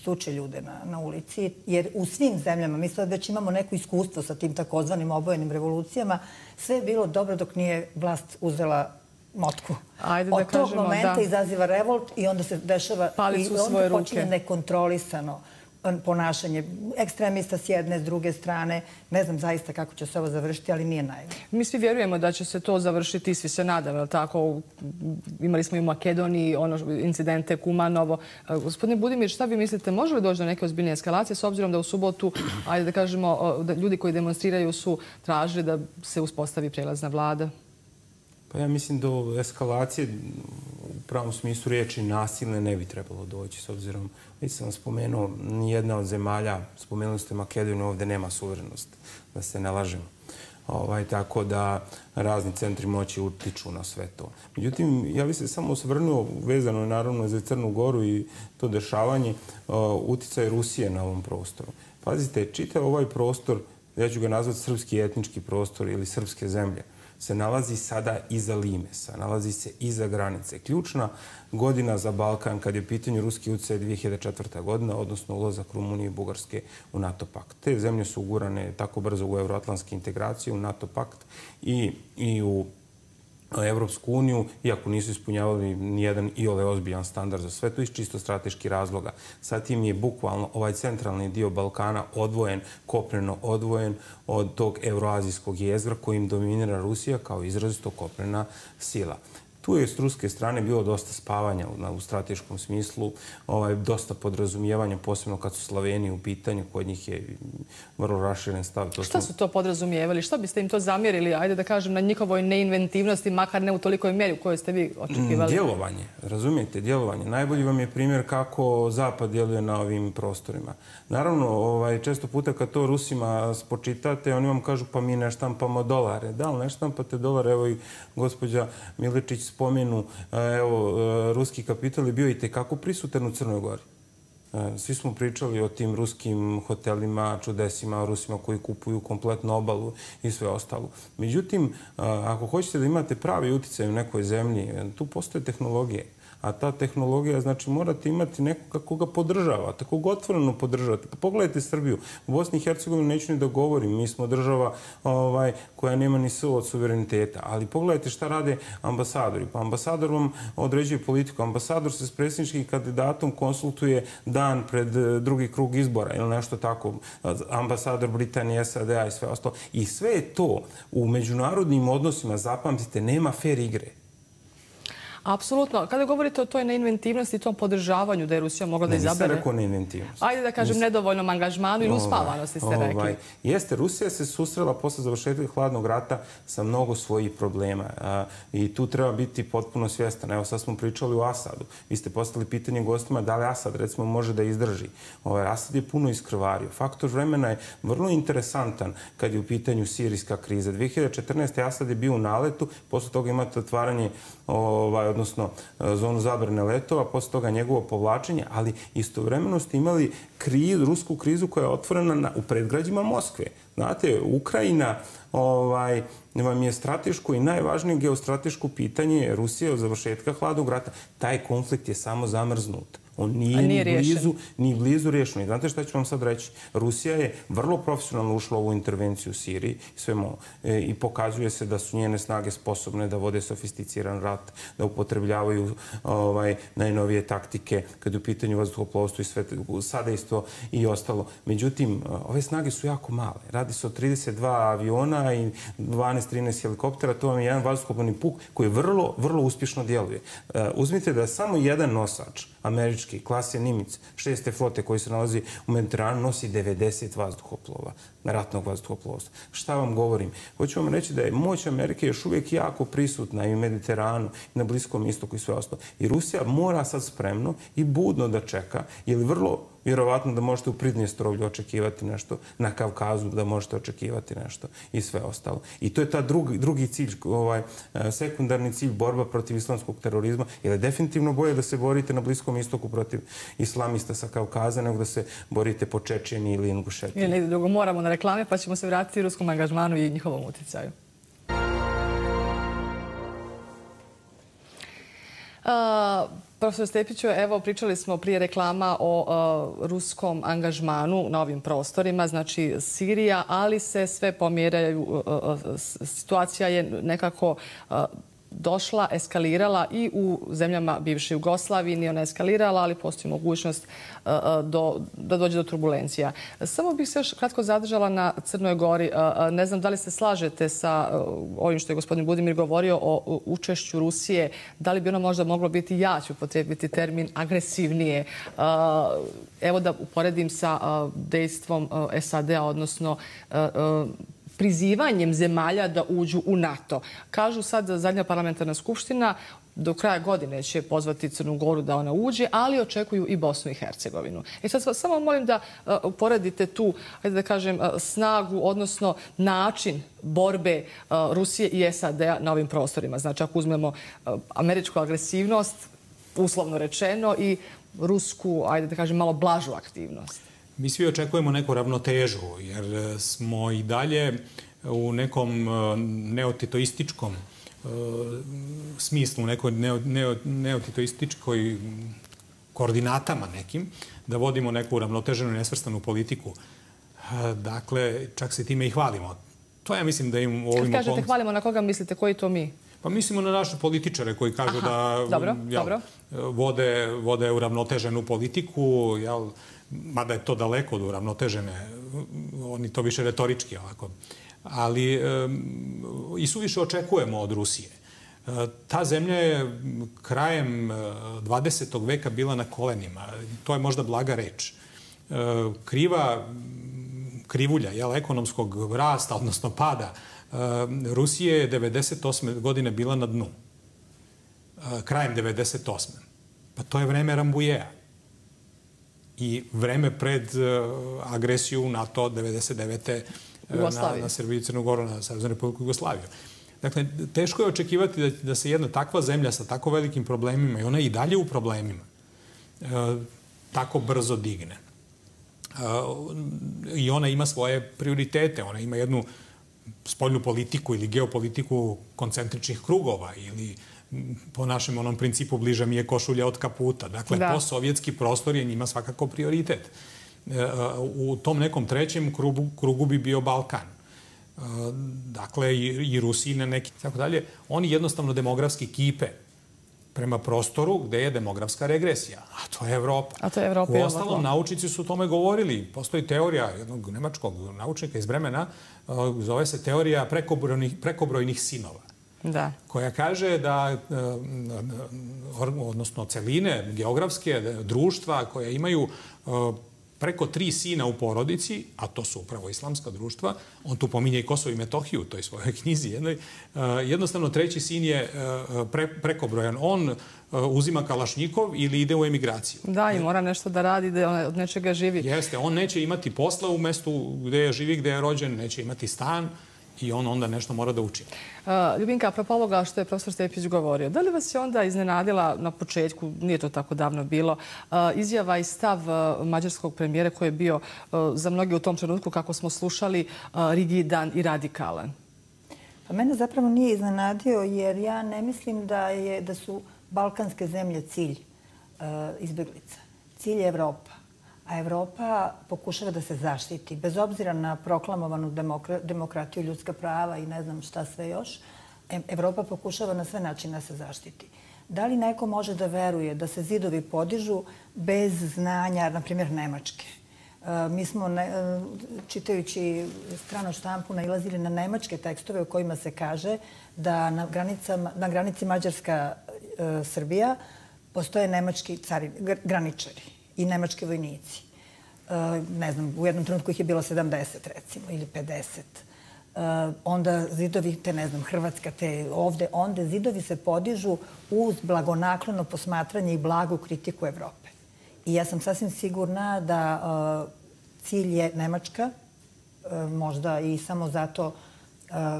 tuče ljude na, na ulici, jer u svim zemljama, mi sad već imamo neko iskustvo sa tim takozvanim obojenim revolucijama, sve je bilo dobro dok nije vlast uzela motku. Ajde da Od tog kažemo, momenta da. izaziva revolt i onda se dešava Palicu i onda ruke. počinje nekontrolisano ponašanje ekstremista s jedne, s druge strane. Ne znam zaista kako će se ovo završiti, ali nije naivno. Mi svi vjerujemo da će se to završiti, svi se nadamo, je li tako? Imali smo i u Makedoniji ono, incidente Kumanovo. E, Gospodine Budimir, šta vi mislite, može li doći do neke ozbiljne eskalacije s obzirom da u subotu, ajde da kažemo, da ljudi koji demonstriraju su tražili da se uspostavi prelazna vlada? Pa ja mislim do eskalacije pravom smislu riječi nasilne ne bi trebalo doći s obzirom Već sam spomenuo, nijedna od zemalja, spomenuli ste Makedoniju, ovdje nema suverenost, da se ne lažemo. Ovaj, tako da razni centri moći utiču na sve to. Međutim, ja bi se samo osvrnuo, vezano naravno za Crnu Goru i to dešavanje, uh, uticaj Rusije na ovom prostoru. Pazite, čitav ovaj prostor, ja ću ga nazvati srpski etnički prostor ili srpske zemlje, se nalazi sada iza Limesa, nalazi se iza granice. Ključna godina za Balkan kad je pitanju ruski utjecaj 2004. godina, odnosno ulazak Rumunije i Bugarske u NATO pakt. Te zemlje su ugurane tako brzo u euroatlantske integracije, u NATO pakt i, i u E, Evropsku uniju, iako nisu ispunjavali nijedan i ove ozbiljan standard za sve to iz čisto strateški razloga. Sad tim je bukvalno ovaj centralni dio Balkana odvojen, kopreno odvojen od tog euroazijskog jezgra kojim dominira Rusija kao izrazito koprena sila. Tu je s ruske strane bilo dosta spavanja u strateškom smislu, ovaj, dosta podrazumijevanja, posebno kad su Slaveni u pitanju, kod njih je vrlo raširen stav. To Šta su to podrazumijevali? Što biste im to zamjerili, ajde da kažem, na njihovoj neinventivnosti, makar ne u tolikoj mjeri u kojoj ste vi očekivali? Djelovanje, razumijete, djelovanje. Najbolji vam je primjer kako Zapad djeluje na ovim prostorima. Naravno, ovaj, često puta kad to Rusima spočitate, oni vam kažu pa mi ne štampamo dolare. Da, ali ne štampate dolare, evo i gospođa Miličić spomenu, evo, ruski kapital je bio i tekako prisutan u Crnoj Gori. Svi smo pričali o tim ruskim hotelima, čudesima, Rusima koji kupuju kompletnu obalu i sve ostalo. Međutim, ako hoćete da imate pravi uticaj u nekoj zemlji, tu postoje tehnologije a ta tehnologija, znači morate imati nekoga koga podržava, tako otvoreno podržavate. Pa pogledajte Srbiju. U Bosni i Hercegovini neću ni da govorim, mi smo država ovaj, koja nema ni sve od suvereniteta, ali pogledajte šta rade ambasadori. Pa ambasador vam određuje politiku. Ambasador se s predsjedničkim kandidatom konsultuje dan pred eh, drugi krug izbora ili nešto tako. Ambasador Britanije, SAD-a i sve ostalo. I sve je to u međunarodnim odnosima, zapamtite, nema fair igre. Apsolutno. Kada govorite o toj neinventivnosti i tom podržavanju da je Rusija mogla da izabere... Nisam rekao neinventivnost. Ajde da kažem nedovoljnom angažmanu ili ovaj, uspavanosti ste rekli. Ovaj, jeste, Rusija se susrela posle završetka hladnog rata sa mnogo svojih problema i tu treba biti potpuno svjestan. Evo sad smo pričali o Asadu. Vi ste postali pitanje gostima da li Asad recimo može da izdrži. Ovaj, Asad je puno iskrvario. Faktor vremena je vrlo interesantan kad je u pitanju sirijska kriza. 2014. Asad je bio u naletu, posle toga imate otvaranje ovaj, odnosno e, zonu zabrane letova, posle toga njegovo povlačenje, ali istovremeno ste imali kriz, rusku krizu koja je otvorena na, u predgrađima Moskve. Znate, Ukrajina ovaj, vam je strateško i najvažnije geostrateško pitanje Rusije od završetka hladog rata. Taj konflikt je samo zamrznut. On nije, nije ni blizu, ni blizu rješen. I znate šta ću vam sad reći? Rusija je vrlo profesionalno ušla u ovu intervenciju u Siriji sve mo, e, i pokazuje se da su njene snage sposobne da vode sofisticiran rat, da upotrebljavaju ovaj, najnovije taktike kad je u pitanju vazduhoplovstva i sve sadejstvo i ostalo. Međutim, ove snage su jako male. Radi se o 32 aviona i 12-13 helikoptera. To vam je jedan vazduhoplovni puk koji vrlo, vrlo uspješno djeluje. E, uzmite da samo jedan nosač američki klase Nimitz, šeste flote koji se nalazi u Mediteranu, nosi 90 vazduhoplova, ratnog vazduhoplovstva. Šta vam govorim? Hoću vam reći da je moć Amerike još uvijek jako prisutna i u Mediteranu, i na Bliskom istoku i sve ostalo. I Rusija mora sad spremno i budno da čeka, jer vrlo vjerovatno da možete u Pridnjestrovlju očekivati nešto, na Kavkazu da možete očekivati nešto i sve ostalo. I to je ta drugi, drugi cilj, ovaj, e, sekundarni cilj borba protiv islamskog terorizma, jer je definitivno bolje da se borite na Bliskom istoku protiv islamista sa Kavkaza, nego da se borite po Čečeni ili Ingušetini. Ili negdje drugo, moramo na reklame, pa ćemo se vratiti ruskom angažmanu i njihovom uticaju. Uh, Profesor Stepiću, evo pričali smo prije reklama o uh, ruskom angažmanu na ovim prostorima, znači Sirija, ali se sve pomjeraju, uh, situacija je nekako došla, eskalirala i u zemljama bivše Jugoslavije, nije ona eskalirala, ali postoji mogućnost e, e, do, da dođe do turbulencija. Samo bih se još kratko zadržala na Crnoj Gori. E, ne znam da li se slažete sa ovim što je gospodin Budimir govorio o učešću Rusije. Da li bi ono možda moglo biti, ja ću potrebiti termin, agresivnije. Evo da uporedim sa dejstvom SAD-a, odnosno prizivanjem zemalja da uđu u NATO. Kažu sad da zadnja parlamentarna skupština do kraja godine će pozvati Crnu Goru da ona uđe, ali očekuju i Bosnu i Hercegovinu. E sad samo molim da e, uporedite tu, da kažem, e, snagu, odnosno način borbe e, Rusije i SAD-a na ovim prostorima. Znači, ako uzmemo američku agresivnost, uslovno rečeno, i rusku, ajde da kažem, malo blažu aktivnost. Mi svi očekujemo neku ravnotežu, jer e, smo i dalje u nekom e, neotitoističkom e, smislu, u nekoj neotitoističkoj koordinatama nekim, da vodimo neku ravnoteženu i nesvrstanu politiku. Dakle, čak se time i hvalimo. To ja mislim da im u ovim Kad kažete hvalimo, na koga mislite? Koji to mi? Pa mislimo na naše političare koji kažu da Vode, vode uravnoteženu politiku, jel, mada je to daleko od uravnotežene, oni to više retorički ovako, ali i su više očekujemo od Rusije. E, ta zemlja je krajem e, 20. Veka bila na kolenima. To je možda blaga reč. E, kriva krivulja jel, ekonomskog rasta, odnosno pada, e, Rusije je 98. godine bila na dnu. E, krajem 98. Pa to je vreme Rambujeja i vreme pred uh, agresiju NATO 99. Uh, na, na Srbiju i Crnogoru, na Srpsku republiku Jugoslaviju. Dakle, teško je očekivati da, da se jedna takva zemlja sa tako velikim problemima, i ona i dalje u problemima, uh, tako brzo digne. I ona ima svoje prioritete. Ona ima jednu spoljnu politiku ili geopolitiku koncentričnih krugova ili po našem onom principu bliža mi je košulja od kaputa. Dakle, da. posovjetski prostor je njima svakako prioritet. E, u tom nekom trećem krugu, krugu bi bio Balkan. E, dakle, i, na neki, tako dalje. Oni jednostavno demografski kipe prema prostoru gde je demografska regresija. A to je Evropa. A to je Evropa. U ostalom, naučnici su o tome govorili. Postoji teorija jednog nemačkog naučnika iz Bremena, e, zove se teorija prekobrojnih, prekobrojnih sinova. da. koja kaže da, e, odnosno celine geografske društva koje imaju preko tri sina u porodici, a to su upravo islamska društva, on tu pominje i Kosovo i Metohiju u toj svojoj knjizi jednoj, jednostavno treći sin je pre, prekobrojan. On uzima kalašnjikov ili ide u emigraciju. Da, i mora nešto da radi, da od nečega živi. Jeste, on neće imati posla u mestu gde je živi, gde je rođen, neće imati stan, i on onda nešto mora da uči. Ljubinka, apropo ovoga što je profesor Stepić govorio, da li vas je onda iznenadila na početku, nije to tako davno bilo, izjava i stav mađarskog premijera koji je bio za mnogi u tom trenutku, kako smo slušali, rigidan i radikalan? Pa mene zapravo nije iznenadio jer ja ne mislim da, je, da su balkanske zemlje cilj izbjeglica. Cilj je Evropa a Evropa pokušava da se zaštiti, bez obzira na proklamovanu demokratiju, ljudska prava i ne znam šta sve još, Evropa pokušava na sve načine da se zaštiti. Da li neko može da veruje da se zidovi podižu bez znanja, na primjer, Nemačke? E, mi smo, e, čitajući strano štampu, nailazili na nemačke tekstove u kojima se kaže da na, granicama, na granici Mađarska-Srbija e, postoje nemački cari, graničari i nemački vojnici. E, ne znam, u jednom trenutku ih je bilo 70 recimo ili 50. E, onda zidovi, te ne znam, Hrvatska, te ovde, onda zidovi se podižu uz blagonaklono posmatranje i blagu kritiku Evrope. I ja sam sasvim sigurna da e, cilj je Nemačka, e, možda i samo zato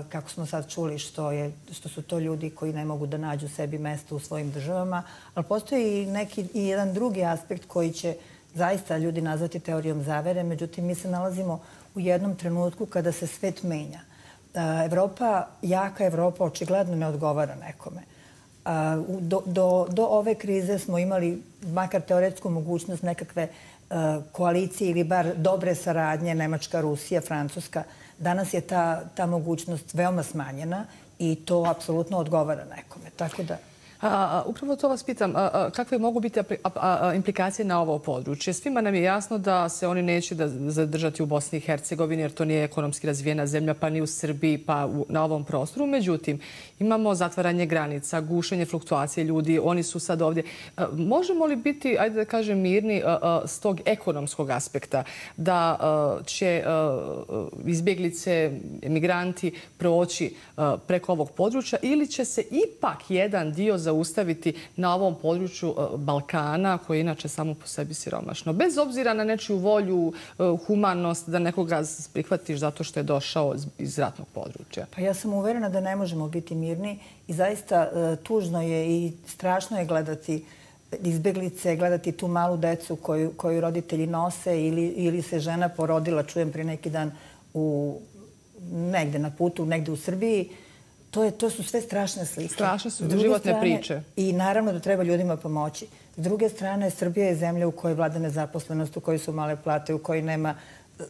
kako smo sad čuli, što, je, što su to ljudi koji ne mogu da nađu sebi mesto u svojim državama. Ali postoji i, neki, i jedan drugi aspekt koji će zaista ljudi nazvati teorijom zavere. Međutim, mi se nalazimo u jednom trenutku kada se svet menja. Evropa, jaka Evropa, očigledno ne odgovara nekome. Do, do, do ove krize smo imali makar teoretsku mogućnost nekakve koalicije ili bar dobre saradnje Nemačka, Rusija, Francuska. Danas je ta, ta mogućnost veoma smanjena i to apsolutno odgovara nekome. Tako da... Upravo to vas pitam, kakve mogu biti implikacije na ovo područje? Svima nam je jasno da se oni neće zadržati u Bosni i Hercegovini jer to nije ekonomski razvijena zemlja pa ni u Srbiji pa na ovom prostoru. Međutim, imamo zatvaranje granica, gušenje fluktuacije ljudi, oni su sad ovdje. Možemo li biti, ajde da kažem, mirni s tog ekonomskog aspekta da će izbjeglice, emigranti proći preko ovog područja ili će se ipak jedan dio za zaustaviti na ovom području e, Balkana, koje je inače samo po sebi siromašno. Bez obzira na nečiju volju, e, humanost, da nekoga prihvatiš zato što je došao iz ratnog područja. Pa ja sam uverena da ne možemo biti mirni i zaista e, tužno je i strašno je gledati izbjeglice, gledati tu malu decu koju, koju roditelji nose ili, ili se žena porodila, čujem prije neki dan, u, negde na putu, negde u Srbiji, To, je, to su sve strašne slike. Strašne su životne strane, priče. I naravno da treba ljudima pomoći. S druge strane, Srbija je zemlja u kojoj vlada nezaposlenost, u kojoj su male plate, u kojoj nema,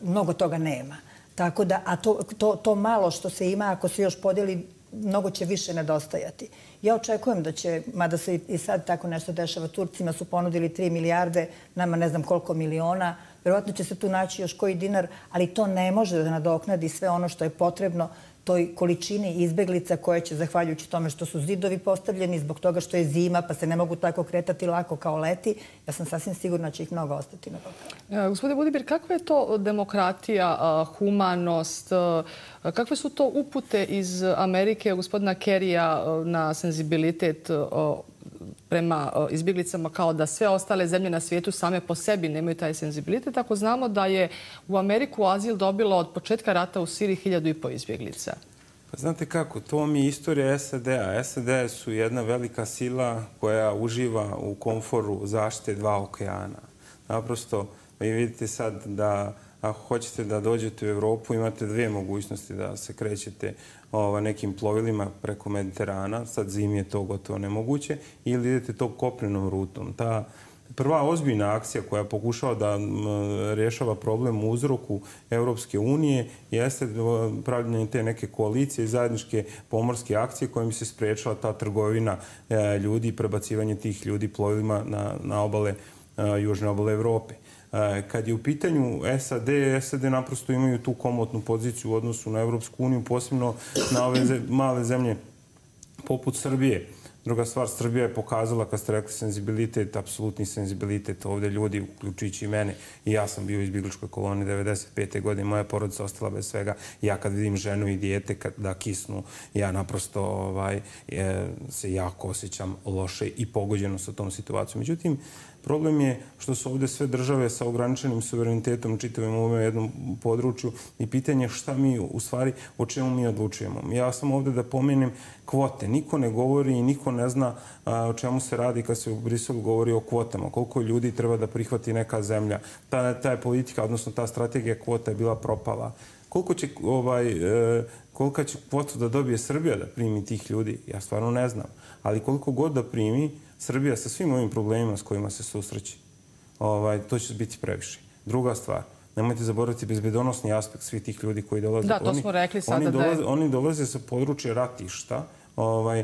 mnogo toga nema. Tako da, a to, to, to malo što se ima, ako se još podijeli, mnogo će više nedostajati. Ja očekujem da će, mada se i sad tako nešto dešava, Turcima su ponudili 3 milijarde, nama ne znam koliko miliona, Vjerovatno će se tu naći još koji dinar, ali to ne može da nadoknadi sve ono što je potrebno toj količini izbeglica koje će, zahvaljujući tome što su zidovi postavljeni, zbog toga što je zima pa se ne mogu tako kretati lako kao leti, ja sam sasvim sigurna da će ih mnogo ostati na Balkanu. E, gospodin Budibir, kakva je to demokratija, humanost, e, kakve su to upute iz Amerike gospodina Kerija e, na senzibilitet e, prema e, izbjeglicama kao da sve ostale zemlje na svijetu same po sebi nemaju taj senzibilitet. Ako znamo da je u Ameriku azil dobilo od početka rata u Siriji hiljadu i po izbjeglica. Pa znate kako, to mi je istorija SAD-a. SAD su jedna velika sila koja uživa u komforu zaštite dva okeana. Naprosto, vi vidite sad da ako hoćete da dođete u Evropu, imate dve mogućnosti da se krećete ova, nekim plovilima preko Mediterana, sad zimi je to gotovo nemoguće, ili idete to koprenom rutom. Ta prva ozbiljna akcija koja pokušava da rješava problem u uzroku Evropske unije jeste e, pravljanje te neke koalicije i zajedničke pomorske akcije kojim se sprečala ta trgovina e, ljudi i prebacivanje tih ljudi plovilima na, na obale e, južne obale Evrope. E, kad je u pitanju SAD, SAD naprosto imaju tu komotnu poziciju u odnosu na Evropsku uniju, posebno na ove male zemlje poput Srbije. Druga stvar, Srbija je pokazala, kad ste rekli senzibilitet, apsolutni senzibilitet ovde ljudi, uključujući i mene, i ja sam bio u izbjegličkoj koloni 95. godine, moja porodica ostala bez svega. Ja kad vidim ženu i dijete kad, da kisnu, ja naprosto ovaj, e, se jako osjećam loše i pogođeno sa tom situacijom. Međutim, Problem je što su ovdje sve države sa ograničenim suverenitetom čitavim u ovom jednom području i pitanje šta mi u stvari, o čemu mi odlučujemo. Ja sam ovdje da pomenem kvote. Niko ne govori i niko ne zna o čemu se radi kad se u Briselu govori o kvotama. Koliko ljudi treba da prihvati neka zemlja. Ta, ta je politika, odnosno ta strategija kvota je bila propala. Koliko će, ovaj, e, kolika će kvotu da dobije Srbija da primi tih ljudi? Ja stvarno ne znam. Ali koliko god da primi, Srbija sa svim ovim problemima s kojima se susreće, ovaj, to će biti previše. Druga stvar, nemojte zaboraviti bezbedonosni aspekt svih tih ljudi koji dolaze. Da, to oni, smo rekli sada oni dolaze, da je... Oni dolaze sa područja ratišta, ovaj,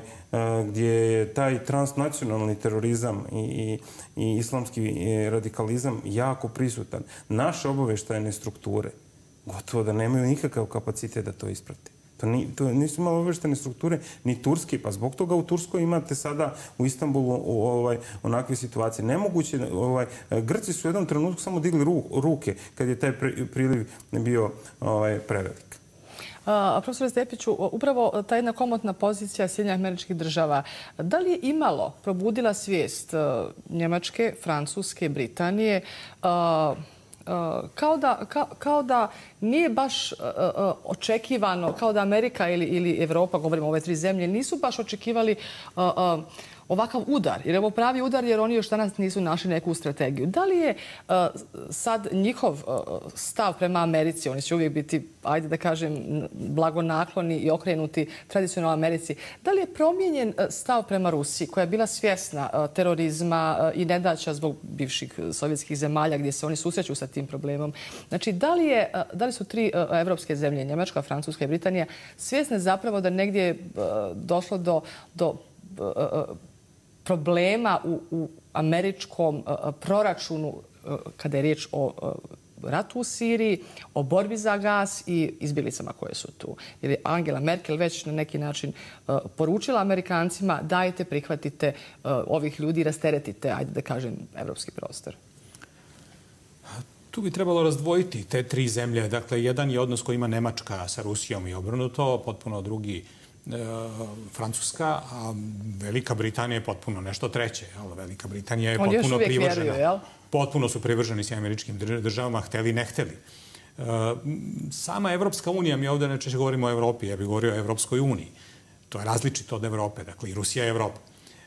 gdje je taj transnacionalni terorizam i, i, i islamski radikalizam jako prisutan. Naše obaveštajne strukture gotovo da nemaju nikakav kapacitet da to isprate. To, ni, to nisu malo obveštene strukture, ni turske, pa zbog toga u Turskoj imate sada u Istanbulu ovaj, onakve situacije. Nemoguće, ovaj, Grci su u jednom trenutku samo digli ru, ruke kad je taj priliv bio ovaj, prevelik. A, profesor Stepiću, upravo ta jedna komotna pozicija Sjedinja američkih država, da li je imalo, probudila svijest e, Njemačke, Francuske, Britanije, a, E, kao da, kao, kao da nije baš uh, uh, očekivano, kao da Amerika ili, ili Evropa, govorimo o ove tri zemlje, nisu baš očekivali uh, uh, ovakav udar, jer je ovo pravi udar jer oni još danas nisu našli neku strategiju. Da li je uh, sad njihov uh, stav prema Americi, oni će uvijek biti, ajde da kažem, blagonakloni i okrenuti tradicionalno Americi, da li je promijenjen uh, stav prema Rusiji koja je bila svjesna uh, terorizma uh, i nedaća zbog bivših uh, sovjetskih zemalja gdje se oni susreću sa tim problemom? Znači, da li, je, da li su tri evropske zemlje, Njemačka, Francuska i Britanija, svjesne zapravo da negdje je došlo do, do problema u, u američkom uh, proračunu uh, kada je riječ o uh, ratu u Siriji, o borbi za gas i izbjeglicama koje su tu. Jer je Angela Merkel već na neki način uh, poručila Amerikancima dajte, prihvatite uh, ovih ljudi i rasteretite, ajde da kažem, evropski prostor. Tu bi trebalo razdvojiti te tri zemlje. Dakle, jedan je odnos koji ima Nemačka sa Rusijom i obrnuto, potpuno drugi uh, Francuska, a Velika Britanija je potpuno nešto treće. Velika Britanija je potpuno privržena. Potpuno su privrženi s američkim državama, hteli, ne hteli. E, sama Evropska unija, mi ovdje neče govorimo o Evropi, ja bih govorio o Evropskoj uniji. To je različito od Evrope, dakle i Rusija je Evropa.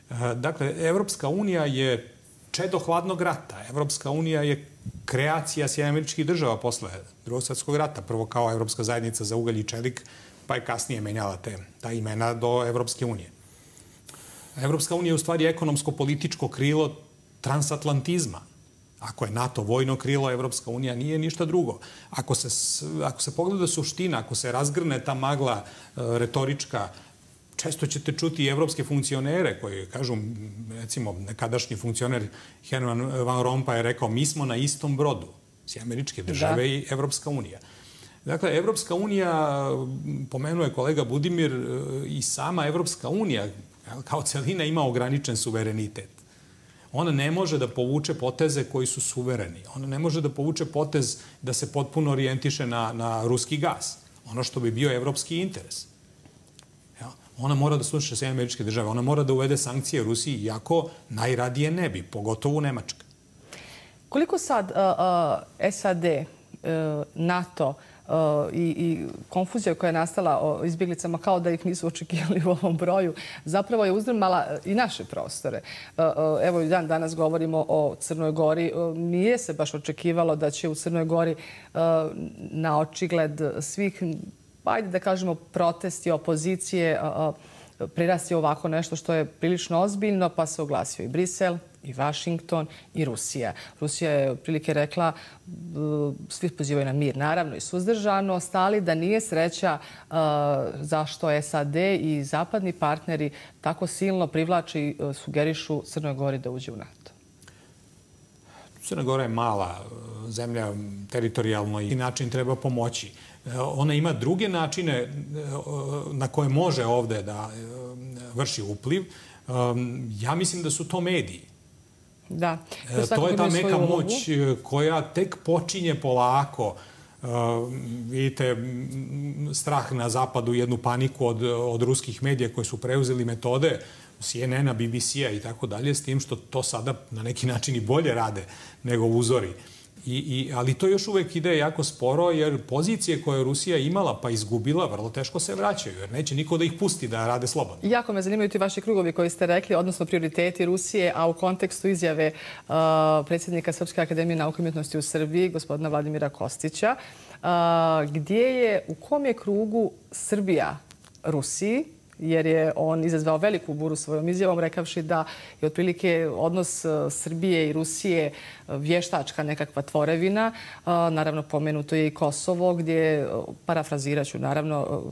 E, dakle, Evropska unija je čedo hladnog rata. Evropska unija je kreacija Sjedinjenih američkih država posle drugog svjetskog rata. Prvo kao Evropska zajednica za ugalj i čelik, pa je kasnije menjala te, ta imena do Evropske unije. Evropska unija je u stvari ekonomsko-političko krilo transatlantizma. Ako je NATO vojno krilo, Evropska unija nije ništa drugo. Ako se, ako se pogleda suština, ako se razgrne ta magla e, retorička, često ćete čuti i evropske funkcionere koji kažu, recimo, nekadašnji funkcioner Herman Van Rompuy je rekao mi smo na istom brodu, svi američke države da. i Evropska unija. Dakle, Evropska unija, pomenuje kolega Budimir, e, i sama Evropska unija kao celina ima ograničen suverenitet. Ona ne može da povuče poteze koji su suvereni. Ona ne može da povuče potez da se potpuno orijentiše na, na ruski gas. Ono što bi bio evropski interes. Ja? Ona mora da sluša sve američke države. Ona mora da uvede sankcije Rusiji, iako najradije ne bi, pogotovo u Nemačka. Koliko sad uh, uh, SAD, uh, e, NATO, uh, Uh, i, i konfuzija koja je nastala o izbjeglicama kao da ih nisu očekivali u ovom broju, zapravo je uzdrmala i naše prostore. Uh, uh, evo i dan danas govorimo o Crnoj Gori. Nije se baš očekivalo da će u Crnoj Gori na očigled svih, ajde da kažemo, protesti, opozicije, prirasti ovako nešto što je prilično ozbiljno, pa se oglasio i Brisel, i Washington i Rusija. Rusija je prilike rekla, svi pozivaju na mir, naravno i suzdržano, ostali da nije sreća zašto SAD i zapadni partneri tako silno privlači i e, sugerišu Crnoj Gori da uđe u NATO. Crna Gora je mala e, zemlja teritorijalno i način treba pomoći. E, ona ima druge načine na koje može ovde da vrši upliv. Ja mislim da su to mediji. Da. To je ta neka moć koja tek počinje polako vidite, strah na zapadu, jednu paniku od, od ruskih medija koji su preuzeli metode CNN-a, BBC-a i tako dalje, s tim što to sada na neki način i bolje rade nego uzori. I, i, ali to još uvek ide jako sporo, jer pozicije koje je Rusija imala pa izgubila, vrlo teško se vraćaju, jer neće niko da ih pusti da rade slobodno. Jako me zanimaju ti vaši krugovi koji ste rekli, odnosno prioriteti Rusije, a u kontekstu izjave uh, predsjednika Srpske akademije nauke i umjetnosti u Srbiji, gospodina Vladimira Kostića, uh, gdje je, u kom je krugu Srbija Rusiji, jer je on izazvao veliku buru svojom izjavom, rekavši da je otprilike odnos e, Srbije i Rusije e, vještačka nekakva tvorevina. E, naravno, pomenuto je i Kosovo, gdje, parafraziraću, naravno,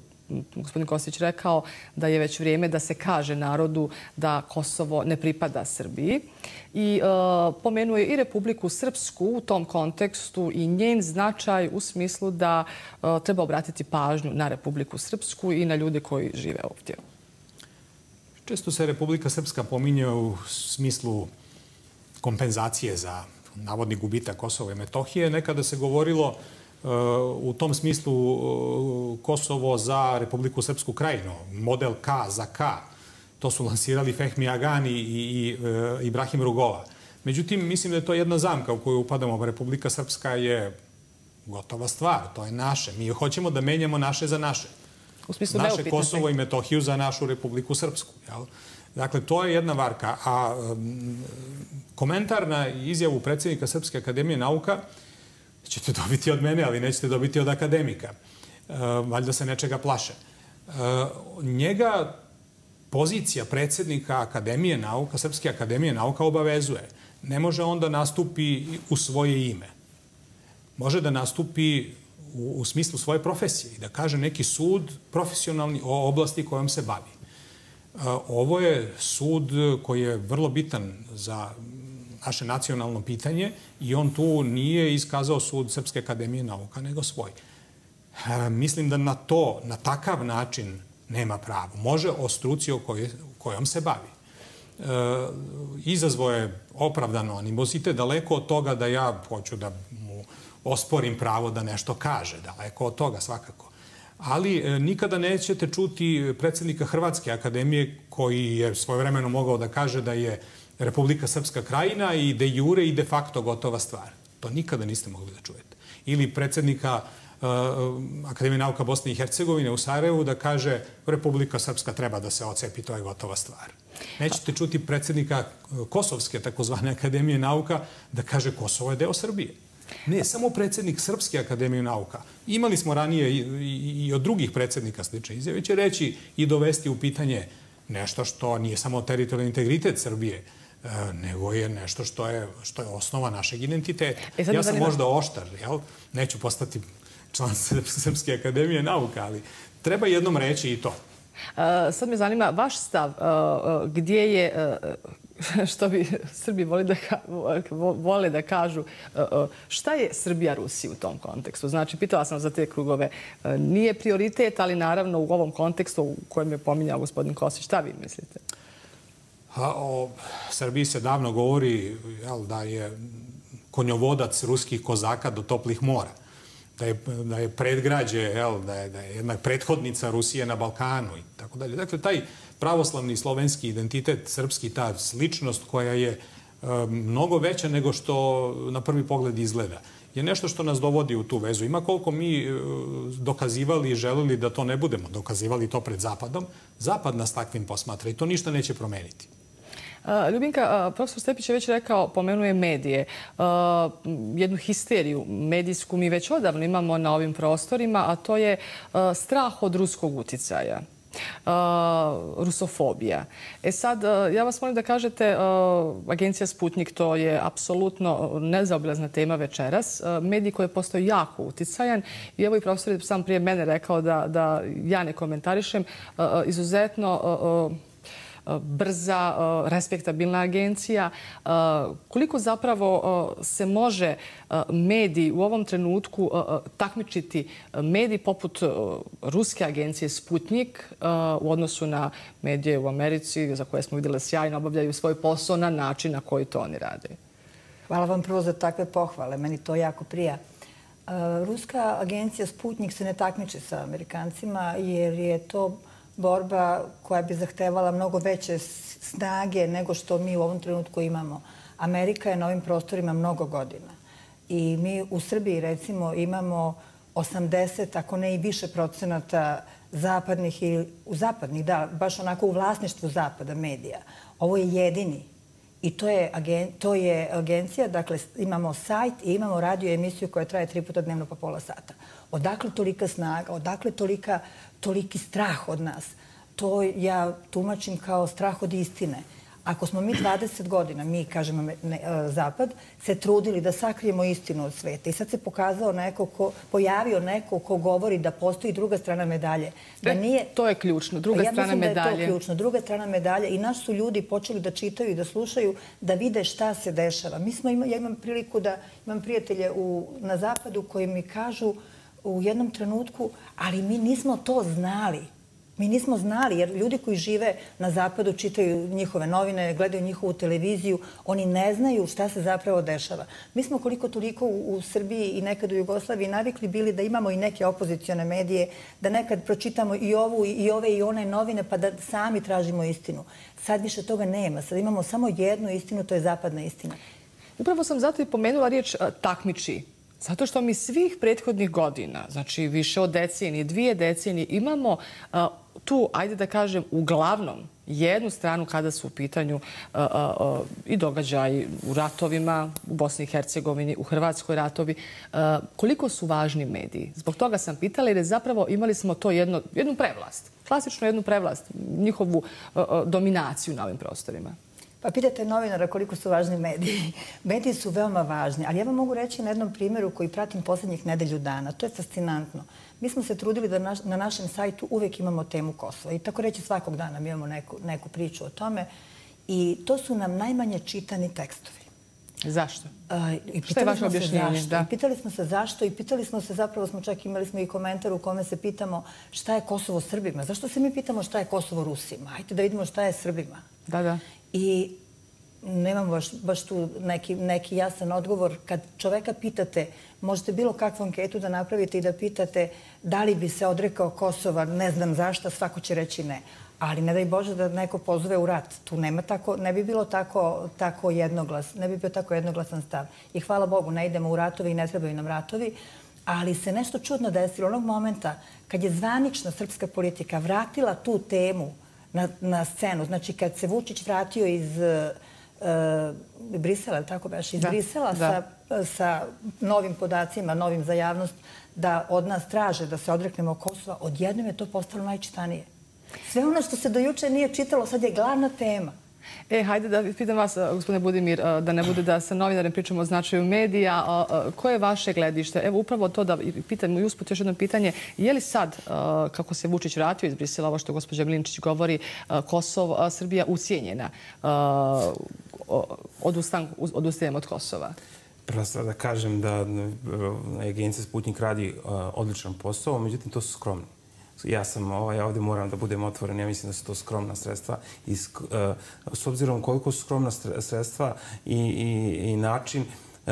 gospodin Kostić rekao da je već vrijeme da se kaže narodu da Kosovo ne pripada Srbiji. I e, uh, pomenuje i Republiku Srpsku u tom kontekstu i njen značaj u smislu da e, treba obratiti pažnju na Republiku Srpsku i na ljude koji žive ovdje. Često se Republika Srpska pominje u smislu kompenzacije za navodni gubitak Kosova i Metohije. Nekada se govorilo u tom smislu uh, Kosovo za Republiku Srpsku krajinu, model K za K. To su lansirali Fehmi Agani i uh, Ibrahim Rugova. Međutim, mislim da je to jedna zamka u koju upadamo. Republika Srpska je gotova stvar, to je naše. Mi hoćemo da menjamo naše za naše. U smislu naše Kosovo i Metohiju za našu Republiku Srpsku. Dakle, to je jedna varka. A um, komentar na izjavu predsjednika Srpske akademije nauka ćete dobiti od mene, ali nećete dobiti od akademika. E, valjda se nečega plaše. E, njega pozicija predsjednika Akademije nauka, Srpske akademije nauka obavezuje. Ne može on da nastupi u svoje ime. Može da nastupi u, u smislu svoje profesije i da kaže neki sud profesionalni o oblasti kojom se bavi. E, ovo je sud koji je vrlo bitan za naše nacionalno pitanje i on tu nije iskazao sud Srpske akademije nauka, nego svoj. E, mislim da na to, na takav način nema pravo. Može o struci o kojoj, kojom se bavi. E, izazvo je opravdano animozite, daleko od toga da ja hoću da mu osporim pravo da nešto kaže. Daleko od toga svakako. Ali e, nikada nećete čuti predsjednika Hrvatske akademije koji je svojevremeno mogao da kaže da je Republika Srpska krajina i de jure i de facto gotova stvar. To nikada niste mogli da čujete. Ili predsjednika uh, uh, Akademije nauka Bosne i Hercegovine u Sarajevu da kaže Republika Srpska treba da se ocepi, to je gotova stvar. Nećete čuti predsjednika uh, Kosovske takozvane Akademije nauka da kaže Kosovo je deo Srbije. Ne, samo predsjednik Srpske akademije nauka. Imali smo ranije i, i, i od drugih predsjednika slične izjave, će reći i dovesti u pitanje nešto što nije samo teritorijalni integritet Srbije, nego je nešto što je, što je osnova našeg identiteta. E, ja sam možda oštar, jel? neću postati član Srpske akademije nauka, ali treba jednom reći i to. Uh, sad me zanima vaš stav, uh, gdje je, uh, što bi Srbi voli da, ka, vole da kažu, šta je Srbija Rusi u tom kontekstu? Znači, pitala sam za te krugove. Nije prioritet, ali naravno u ovom kontekstu u kojem je pominjao gospodin Kosić, šta vi mislite? Uh, O Srbiji se davno govori jel, da je konjovodac ruskih kozaka do toplih mora. Da je, da je predgrađe, jel, da, je, da je jedna prethodnica Rusije na Balkanu i tako dalje. Dakle, taj pravoslavni slovenski identitet, srpski, ta sličnost koja je e, mnogo veća nego što na prvi pogled izgleda, je nešto što nas dovodi u tu vezu. Ima koliko mi e, dokazivali i želili da to ne budemo, dokazivali to pred Zapadom, Zapad nas takvim posmatra i to ništa neće promeniti. Ljubinka, profesor Stepić je već rekao, pomenuje medije. Jednu histeriju medijsku mi već odavno imamo na ovim prostorima, a to je strah od ruskog uticaja. Rusofobija. E sad, ja vas molim da kažete, agencija Sputnik to je apsolutno nezaobilazna tema večeras. Mediji koji je postao jako uticajan i evo i profesor je sam prije mene rekao da, da ja ne komentarišem, izuzetno E, brza, e, respektabilna agencija. E, koliko zapravo se može mediji u ovom trenutku takmičiti mediji poput ruske agencije Sputnik u odnosu na medije u Americi za koje smo vidjeli sjajno obavljaju svoj posao na način na koji to oni rade? Hvala vam prvo za takve pohvale. Meni to jako prija. Ruska agencija Sputnik se ne takmiče sa Amerikancima jer je to borba koja bi zahtevala mnogo veće snage nego što mi u ovom trenutku imamo. Amerika je na ovim prostorima mnogo godina. I mi u Srbiji, recimo, imamo 80, ako ne i više procenata zapadnih i u zapadnih, da, baš onako u vlasništvu zapada medija. Ovo je jedini I to je, agen, to je agencija, dakle imamo sajt i imamo radio emisiju koja traje tri puta dnevno po pola sata. Odakle tolika snaga, odakle tolika, toliki strah od nas? To ja tumačim kao strah od istine. Ako smo mi 20 godina, mi kažemo ne, e, Zapad, se trudili da sakrijemo istinu od sveta i sad se pokazao neko ko, pojavio neko ko govori da postoji druga strana medalje. Da e, nije, to je ključno, druga ja strana medalje. Ja mislim da je to ključno, druga strana medalje i naš su ljudi počeli da čitaju i da slušaju, da vide šta se dešava. Mi smo, ima, ja imam priliku da imam prijatelje u, na Zapadu koji mi kažu u jednom trenutku, ali mi nismo to znali. Mi nismo znali, jer ljudi koji žive na zapadu čitaju njihove novine, gledaju njihovu televiziju, oni ne znaju šta se zapravo dešava. Mi smo koliko toliko u Srbiji i nekad u Jugoslaviji navikli bili da imamo i neke opozicione medije, da nekad pročitamo i ovu i ove i one novine pa da sami tražimo istinu. Sad više toga nema. Sad imamo samo jednu istinu, to je zapadna istina. Upravo sam zato i pomenula riječ e, takmiči. Zato što mi svih prethodnih godina, znači više od decenije, dvije decenije, imamo tu, ajde da kažem, uglavnom jednu stranu kada su u pitanju i događaj u ratovima u Bosni i Hercegovini, u Hrvatskoj ratovi. koliko su važni mediji? Zbog toga sam pitala jer je zapravo imali smo to jedno, jednu prevlast, klasično jednu prevlast, njihovu dominaciju na ovim prostorima. Pa pitate novinara koliko su važni mediji. Mediji su veoma važni, ali ja vam mogu reći na jednom primjeru koji pratim posljednjih nedelju dana. To je fascinantno. Mi smo se trudili da na našem sajtu uvijek imamo temu Kosova. I tako reći svakog dana mi imamo neku, neku priču o tome. I to su nam najmanje čitani tekstovi. Zašto? I Što je vaše objašnjenje? Da. I pitali smo se zašto i pitali smo se, zapravo smo čak imali smo i komentar u kome se pitamo šta je Kosovo Srbima. Zašto se mi pitamo šta je Kosovo Rusima? Hajde da vidimo šta je Srbima. Da, da. I nemam baš, baš tu neki, neki jasan odgovor. Kad čoveka pitate, možete bilo kakvu anketu da napravite i da pitate da li bi se odrekao Kosova, ne znam zašto, svako će reći ne. Ali ne daj Bože da neko pozove u rat. Tu nema tako, ne bi bilo tako, tako jednoglas, ne bi bio tako jednoglasan stav. I hvala Bogu, ne idemo u ratovi i ne trebaju nam ratovi. Ali se nešto čudno desilo onog momenta kad je zvanična srpska politika vratila tu temu na, na scenu. Znači, kad se Vučić vratio iz uh, Brisela, tako baš, iz da, Brisela da. Sa, sa novim podacima, novim za javnost, da od nas traže da se odreknemo Kosova, odjednom je to postalo najčitanije. Sve ono što se do juče nije čitalo, sad je glavna tema. E, hajde da pitam vas, e, gospodine Budimir, e, da ne bude da sa novinarem pričamo o značaju medija. E, koje je vaše gledište? Evo, upravo to da pitam i usput još jedno pitanje. Je li sad, kako se Vučić vratio iz Brisela, ovo što gospođa Milinčić govori, Kosovo, Srbija ucijenjena? Odustajem od Kosova. Prva stvar da kažem da agencija Sputnik radi odličan posao, međutim to su skromni ja sam ovaj, ovdje moram da budem otvoren, ja mislim da su to skromna sredstva. I, uh, s obzirom koliko su skromna sredstva i, i, i način,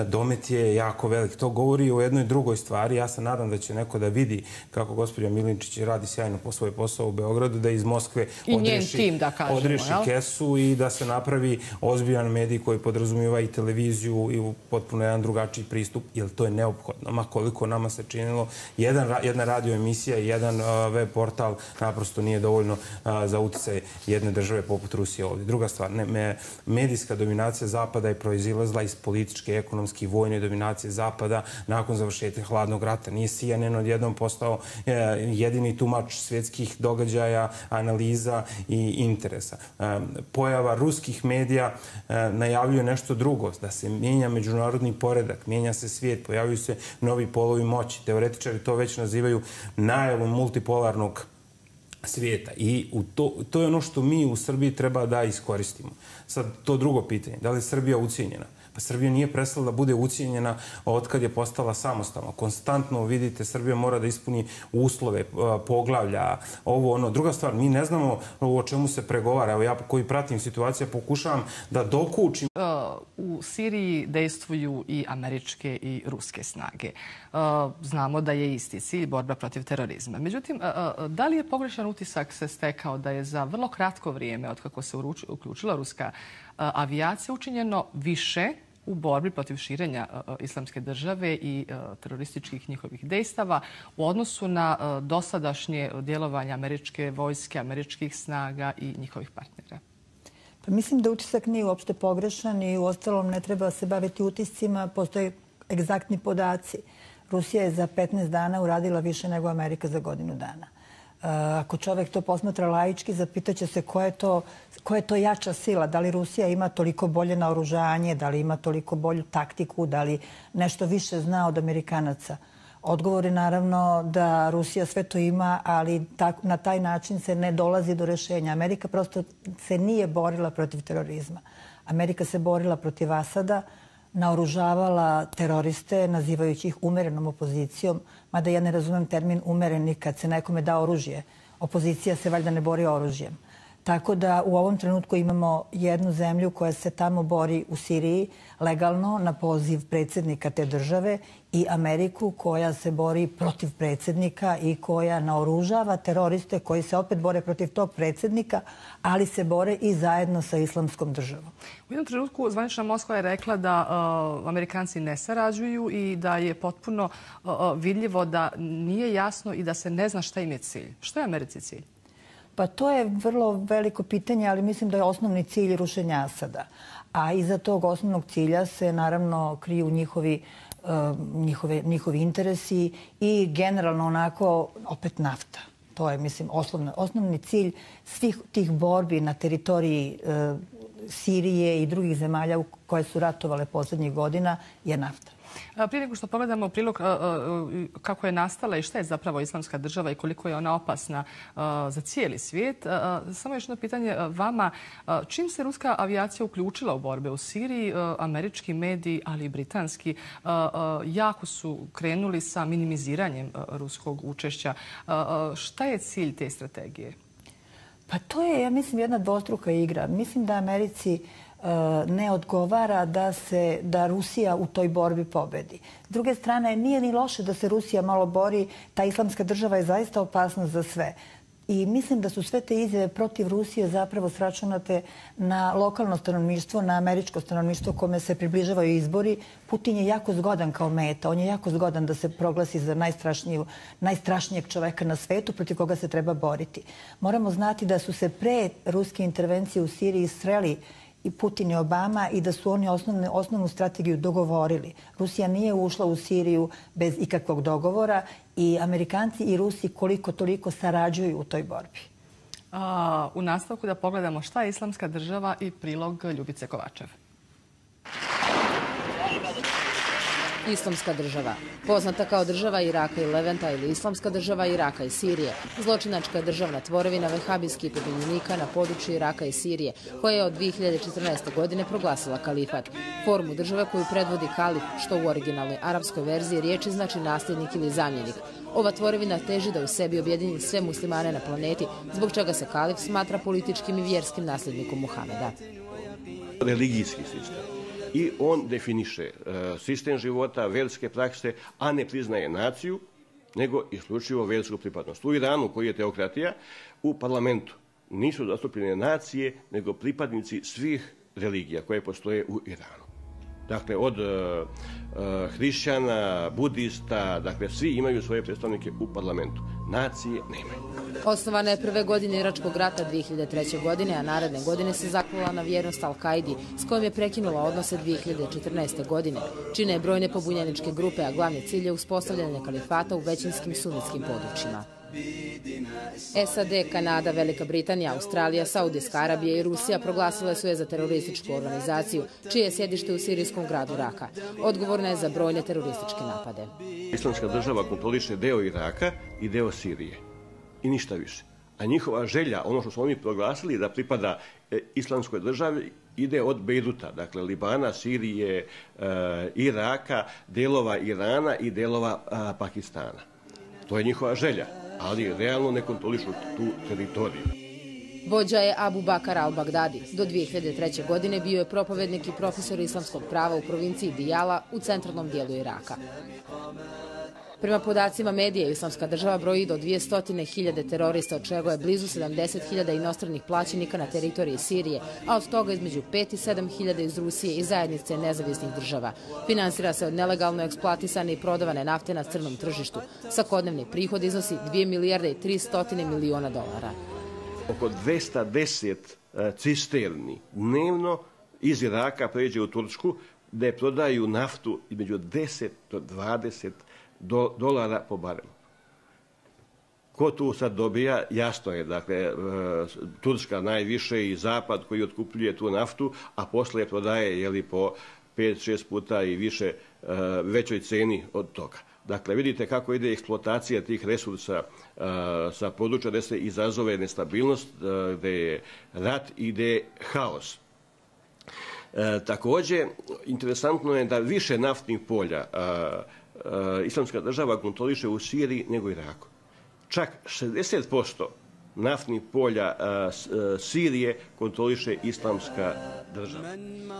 domet je jako velik. To govori o jednoj drugoj stvari. Ja se nadam da će neko da vidi kako gospođa Milinčić radi sjajno po svoj posao u Beogradu, da iz Moskve odreši, tim, da kažemo, odreši kesu i da se napravi ozbiljan medij koji podrazumijeva i televiziju i potpuno jedan drugačiji pristup, jer to je neophodno. Ma koliko nama se činilo, jedan, jedna radio emisija i jedan web portal naprosto nije dovoljno za utjecaj jedne države poput Rusije ovdje. Druga stvar, ne, me, medijska dominacija Zapada je proizilazla iz političke, ekonomske ekonomske i vojne dominacije Zapada nakon završetka hladnog rata. Nije CNN odjednom postao e, jedini tumač svjetskih događaja, analiza i interesa. E, pojava ruskih medija e, najavljuje nešto drugo, da se mijenja međunarodni poredak, mijenja se svijet, pojavljuju se novi polovi moći. Teoretičari to već nazivaju najavom multipolarnog svijeta. I u to, to je ono što mi u Srbiji treba da iskoristimo. Sad, to drugo pitanje, da li je Srbija ucijenjena? Pa Srbija nije prestala da bude ucijenjena od kad je postala samostalna. Konstantno, vidite, Srbija mora da ispuni uslove, e, poglavlja, ovo, ono. Druga stvar, mi ne znamo o čemu se pregovara. Evo ja koji pratim situacija, pokušavam da dokučim. E, u Siriji dejstvuju i američke i ruske snage. E, znamo da je isti cilj borba protiv terorizma. Međutim, da li je pogrešan utisak se stekao da je za vrlo kratko vrijeme od kako se uključila ruska avijacija učinjeno više u borbi protiv širenja e, e, islamske države i e, terorističkih njihovih dejstava u odnosu na dosadašnje djelovanje američke vojske, američkih snaga i njihovih partnera? Pa mislim da utisak nije uopšte pogrešan i u ostalom ne treba se baviti utiscima. Postoje egzaktni podaci. Rusija je za 15 dana uradila više nego Amerika za godinu dana. Eh, ako čovjek to posmatra lajički, zapitaće se koja je, to, koja je to jača sila. Da li Rusija ima toliko bolje naoružanje, da li ima toliko bolju taktiku, da li nešto više zna od Amerikanaca. Odgovor je naravno da Rusija sve to ima, ali na taj način se ne dolazi do rešenja. Amerika prosto se nije borila protiv terorizma. Amerika se borila protiv Asada, naoružavala teroriste, nazivajući ih umerenom opozicijom, mada ja ne razumem termin umereni kad se nekome da oružje. Opozicija se valjda ne bori oružjem. Tako da u ovom trenutku imamo jednu zemlju koja se tamo bori u Siriji legalno na poziv predsjednika te države i Ameriku koja se bori protiv predsjednika i koja naoružava teroriste koji se opet bore protiv tog predsjednika, ali se bore i zajedno sa islamskom državom. U jednom trenutku zvanična Moskva je rekla da uh, Amerikanci ne sarađuju i da je potpuno uh, uh vidljivo da nije jasno i da se ne zna šta im je cilj. Što je Americi cilj? Pa to je vrlo veliko pitanje, ali mislim da je osnovni cilj rušenja Asada. A iza tog osnovnog cilja se naravno kriju njihovi, eh, njihove, njihovi interesi i generalno onako opet nafta. To je, mislim, osnovni, osnovni cilj svih tih borbi na teritoriji e, Sirije i drugih zemalja koje su ratovale poslednjih godina je nafta. Prije nego što pogledamo prilog kako je nastala i šta je zapravo islamska država i koliko je ona opasna za cijeli svijet, samo još jedno pitanje vama. Čim se ruska avijacija uključila u borbe u Siriji, američki mediji, ali i britanski, jako su krenuli sa minimiziranjem ruskog učešća. Šta je cilj te strategije? Pa to je, ja mislim, jedna dvostruka igra. Mislim da Americi E, ne odgovara da se da Rusija u toj borbi pobedi. S druge strane, nije ni loše da se Rusija malo bori. Ta islamska država je zaista opasna za sve. I mislim da su sve te izjave protiv Rusije zapravo sračunate na lokalno stanovništvo, na američko stanovništvo kome se približavaju izbori. Putin je jako zgodan kao meta. On je jako zgodan da se proglasi za najstrašnijeg čoveka na svetu protiv koga se treba boriti. Moramo znati da su se pre ruske intervencije u Siriji sreli i Putin i Obama i da su oni osnovne, osnovnu strategiju dogovorili. Rusija nije ušla u Siriju bez ikakvog dogovora i Amerikanci i Rusi koliko toliko sarađuju u toj borbi. A, u nastavku da pogledamo šta je islamska država i prilog Ljubice Kovačev. Islamska država. Poznata kao država Iraka i Leventa ili Islamska država Iraka i Sirije. Zločinačka državna tvorevina vehabijskih pobunjenika na području Iraka i Sirije, koja je od 2014. godine proglasila kalifat. Formu države koju predvodi kalif, što u originalnoj arapskoj verziji riječi znači nasljednik ili zamjenik. Ova tvorevina teži da u sebi objedini sve muslimane na planeti, zbog čega se kalif smatra političkim i vjerskim nasljednikom Muhameda. Religijski sistem i on definiše e, sistem života, verske prakse, a ne priznaje naciju, nego isključivo versku pripadnost. U Iranu, koji je teokratija, u parlamentu nisu zastupljene nacije, nego pripadnici svih religija koje postoje u Iranu. Dakle, od uh, hrišćana, budista, dakle, svi imaju svoje predstavnike u parlamentu. Nacije nemaju. Osnovana je prve godine Iračkog rata 2003. godine, a naredne godine se zaklala na vjernost Al-Kaidi, s kojom je prekinula odnose 2014. godine. Čine je brojne pobunjeničke grupe, a glavni cilj je uspostavljanje kalifata u većinskim sunnitskim područjima. SAD, Kanada, Velika Britanija, Australija, Saudijska Arabija i Rusija proglasile su je za terorističku organizaciju, čije je sjedište u sirijskom gradu Raka. Odgovorna je za brojne terorističke napade. Islamska država kontroliše deo Iraka i deo Sirije. I ništa više. a njihova želja, ono što smo oni proglasili da pripada e, islamskoj državi, ide od Bejruta, dakle Libana, Sirije, e, Iraka, delova Irana i delova Pakistana. To je njihova želja, ali realno ne kontrolišu tu teritoriju. Vođa je Abu Bakar al-Baghdadi. Do 2003. godine bio je propovednik i profesor islamskog prava u provinciji Dijala u centralnom dijelu Iraka. Prema podacima medija, Islamska država broji do 200.000 terorista, od čega je blizu 70.000 inostranih plaćenika na teritoriji Sirije, a od toga između 5 i 7.000 iz Rusije i zajednice nezavisnih država. Finansira se od nelegalno eksploatisane i prodavane nafte na crnom tržištu. Sakodnevni prihod iznosi 2 milijarde i 300 miliona dolara. Oko 210 e, cisterni dnevno iz Iraka pređe u Turčku, gde prodaju naftu između 10 do 20 do, dolara po barelu. Ko tu sad dobija, jasno je, dakle, e, Turska najviše i Zapad koji otkupljuje tu naftu, a posle je prodaje jeli, po 5-6 puta i više e, većoj ceni od toga. Dakle, vidite kako ide eksploatacija tih resursa uh, sa područja gde se izazove nestabilnost, uh, gde je rat i gde je haos. Uh, takođe, interesantno je da više naftnih polja uh, Eh, islamska država kontroliše u Siriji nego Iraku. Čak 60% naftnih polja eh, eh, Sirije kontroliše islamska država.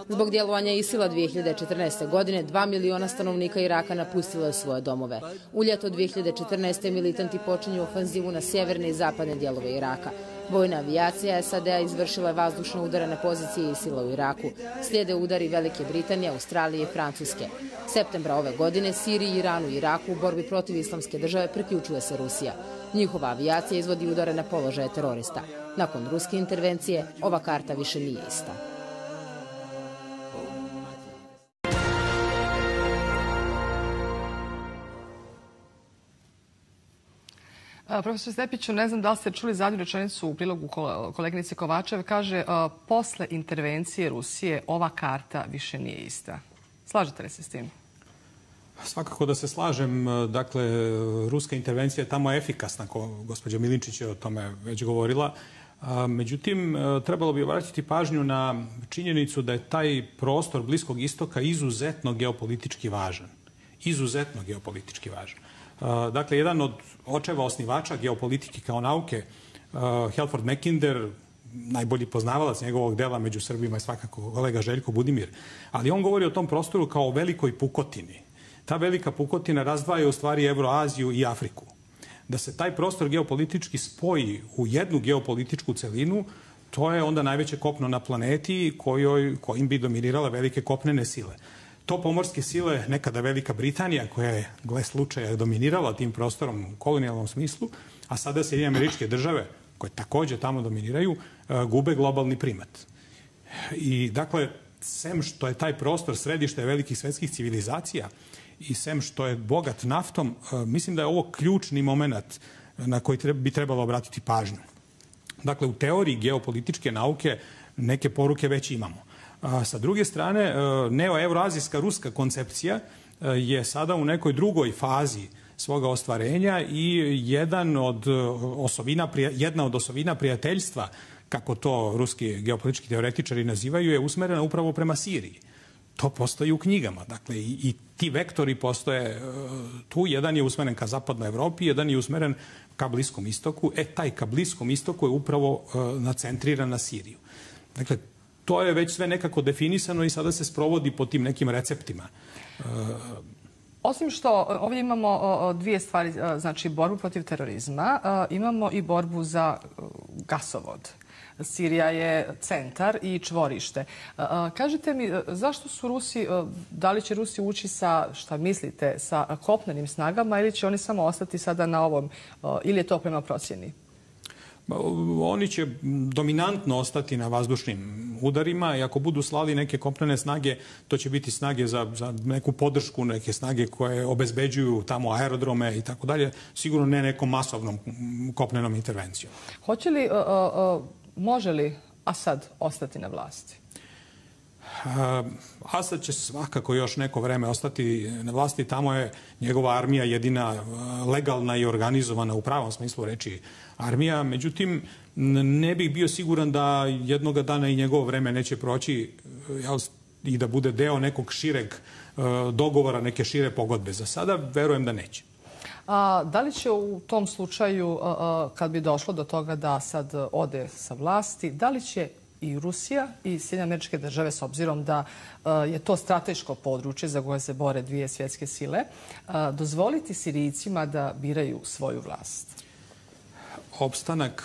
Zbog djelovanja Isila 2014. godine, 2 miliona stanovnika Iraka napustilo je svoje domove. U ljeto 2014. militanti počinju ofanzivu na sjeverne i zapadne dijelove Iraka. Vojna avijacija SAD-a izvršila je vazdušne udare na pozicije Isila u Iraku. Slijede udari Velike Britanije, Australije i Francuske. Septembra ove godine Siriji, Iranu i Iraku u borbi protiv islamske države priključuje se Rusija. Njihova avijacija izvodi udare na položaje terorista. Nakon ruske intervencije, ova karta više nije ista. Profesor Stepiću, ne znam da li ste čuli zadnju rečenicu u prilogu koleginice Kovačeve. Kaže, posle intervencije Rusije ova karta više nije ista. Slažete li se s tim? Svakako da se slažem. Dakle, ruska intervencija je tamo efikasna, ko gospođa Milinčić je o tome već govorila. Međutim, e, trebalo bi obratiti pažnju na činjenicu da je taj prostor Bliskog istoka izuzetno geopolitički važan. Izuzetno geopolitički važan. Dakle, jedan od očeva osnivača geopolitike kao nauke, Helford Mackinder, najbolji poznavalac njegovog dela među Srbima je svakako kolega Željko Budimir, ali on govori o tom prostoru kao o velikoj pukotini. Ta velika pukotina razdvaja u stvari Euroaziju i Afriku. Da se taj prostor geopolitički spoji u jednu geopolitičku celinu, to je onda najveće kopno na planeti kojoj, kojim bi dominirala velike kopnene sile to pomorske sile, nekada Velika Britanija, koja je, gle slučaja, dominirala tim prostorom u kolonijalnom smislu, a sada se i američke države, koje takođe tamo dominiraju, e, gube globalni primat. I, dakle, sem što je taj prostor središte velikih svetskih civilizacija i sem što je bogat naftom, e, mislim da je ovo ključni moment na koji bi trebalo obratiti pažnju. Dakle, u teoriji geopolitičke nauke neke poruke već imamo. A sa druge strane, e, neoevroazijska ruska koncepcija e, je sada u nekoj drugoj fazi svoga ostvarenja i jedan od e, osovina, jedna od osovina prijateljstva, kako to ruski geopolitički teoretičari nazivaju, je usmerena upravo prema Siriji. To postoji u knjigama. Dakle, i, i ti vektori postoje e, tu. Jedan je usmeren ka zapadnoj Evropi, jedan je usmeren ka Bliskom istoku. E, taj ka Bliskom istoku je upravo nacentriran na Siriju. Dakle, to je već sve nekako definisano i sada se sprovodi po tim nekim receptima. Osim što e, ovdje imamo dvije stvari, e, znači borbu protiv terorizma, e, imamo i borbu za gasovod. Sirija je centar i čvorište. Kažite mi, zašto su Rusi, da li će Rusi ući sa, šta mislite, sa kopnenim snagama ili će oni samo ostati sada na ovom, ili je to prema procjeni? Oni će dominantno ostati na vazdušnim udarima i ako budu slali neke kopnene snage, to će biti snage za, za neku podršku, neke snage koje obezbeđuju tamo aerodrome i tako dalje, sigurno ne nekom masovnom kopnenom intervencijom. Hoće li, uh, uh, može li Asad ostati na vlasti? Asad će svakako još neko vreme ostati na vlasti. Tamo je njegova armija jedina legalna i organizovana u pravom smislu reči armija. Međutim, ne bih bio siguran da jednoga dana i njegovo vreme neće proći eh, i da bude deo nekog šireg eh, dogovora, neke šire pogodbe. Za sada verujem da neće. A, da li će u tom slučaju, eh, kad bi došlo do toga da sad ode sa vlasti, da li će i Rusija i Sjedinje američke države, s obzirom da je to strateško područje za koje se bore dvije svjetske sile, dozvoliti Sirijicima da biraju svoju vlast? Opstanak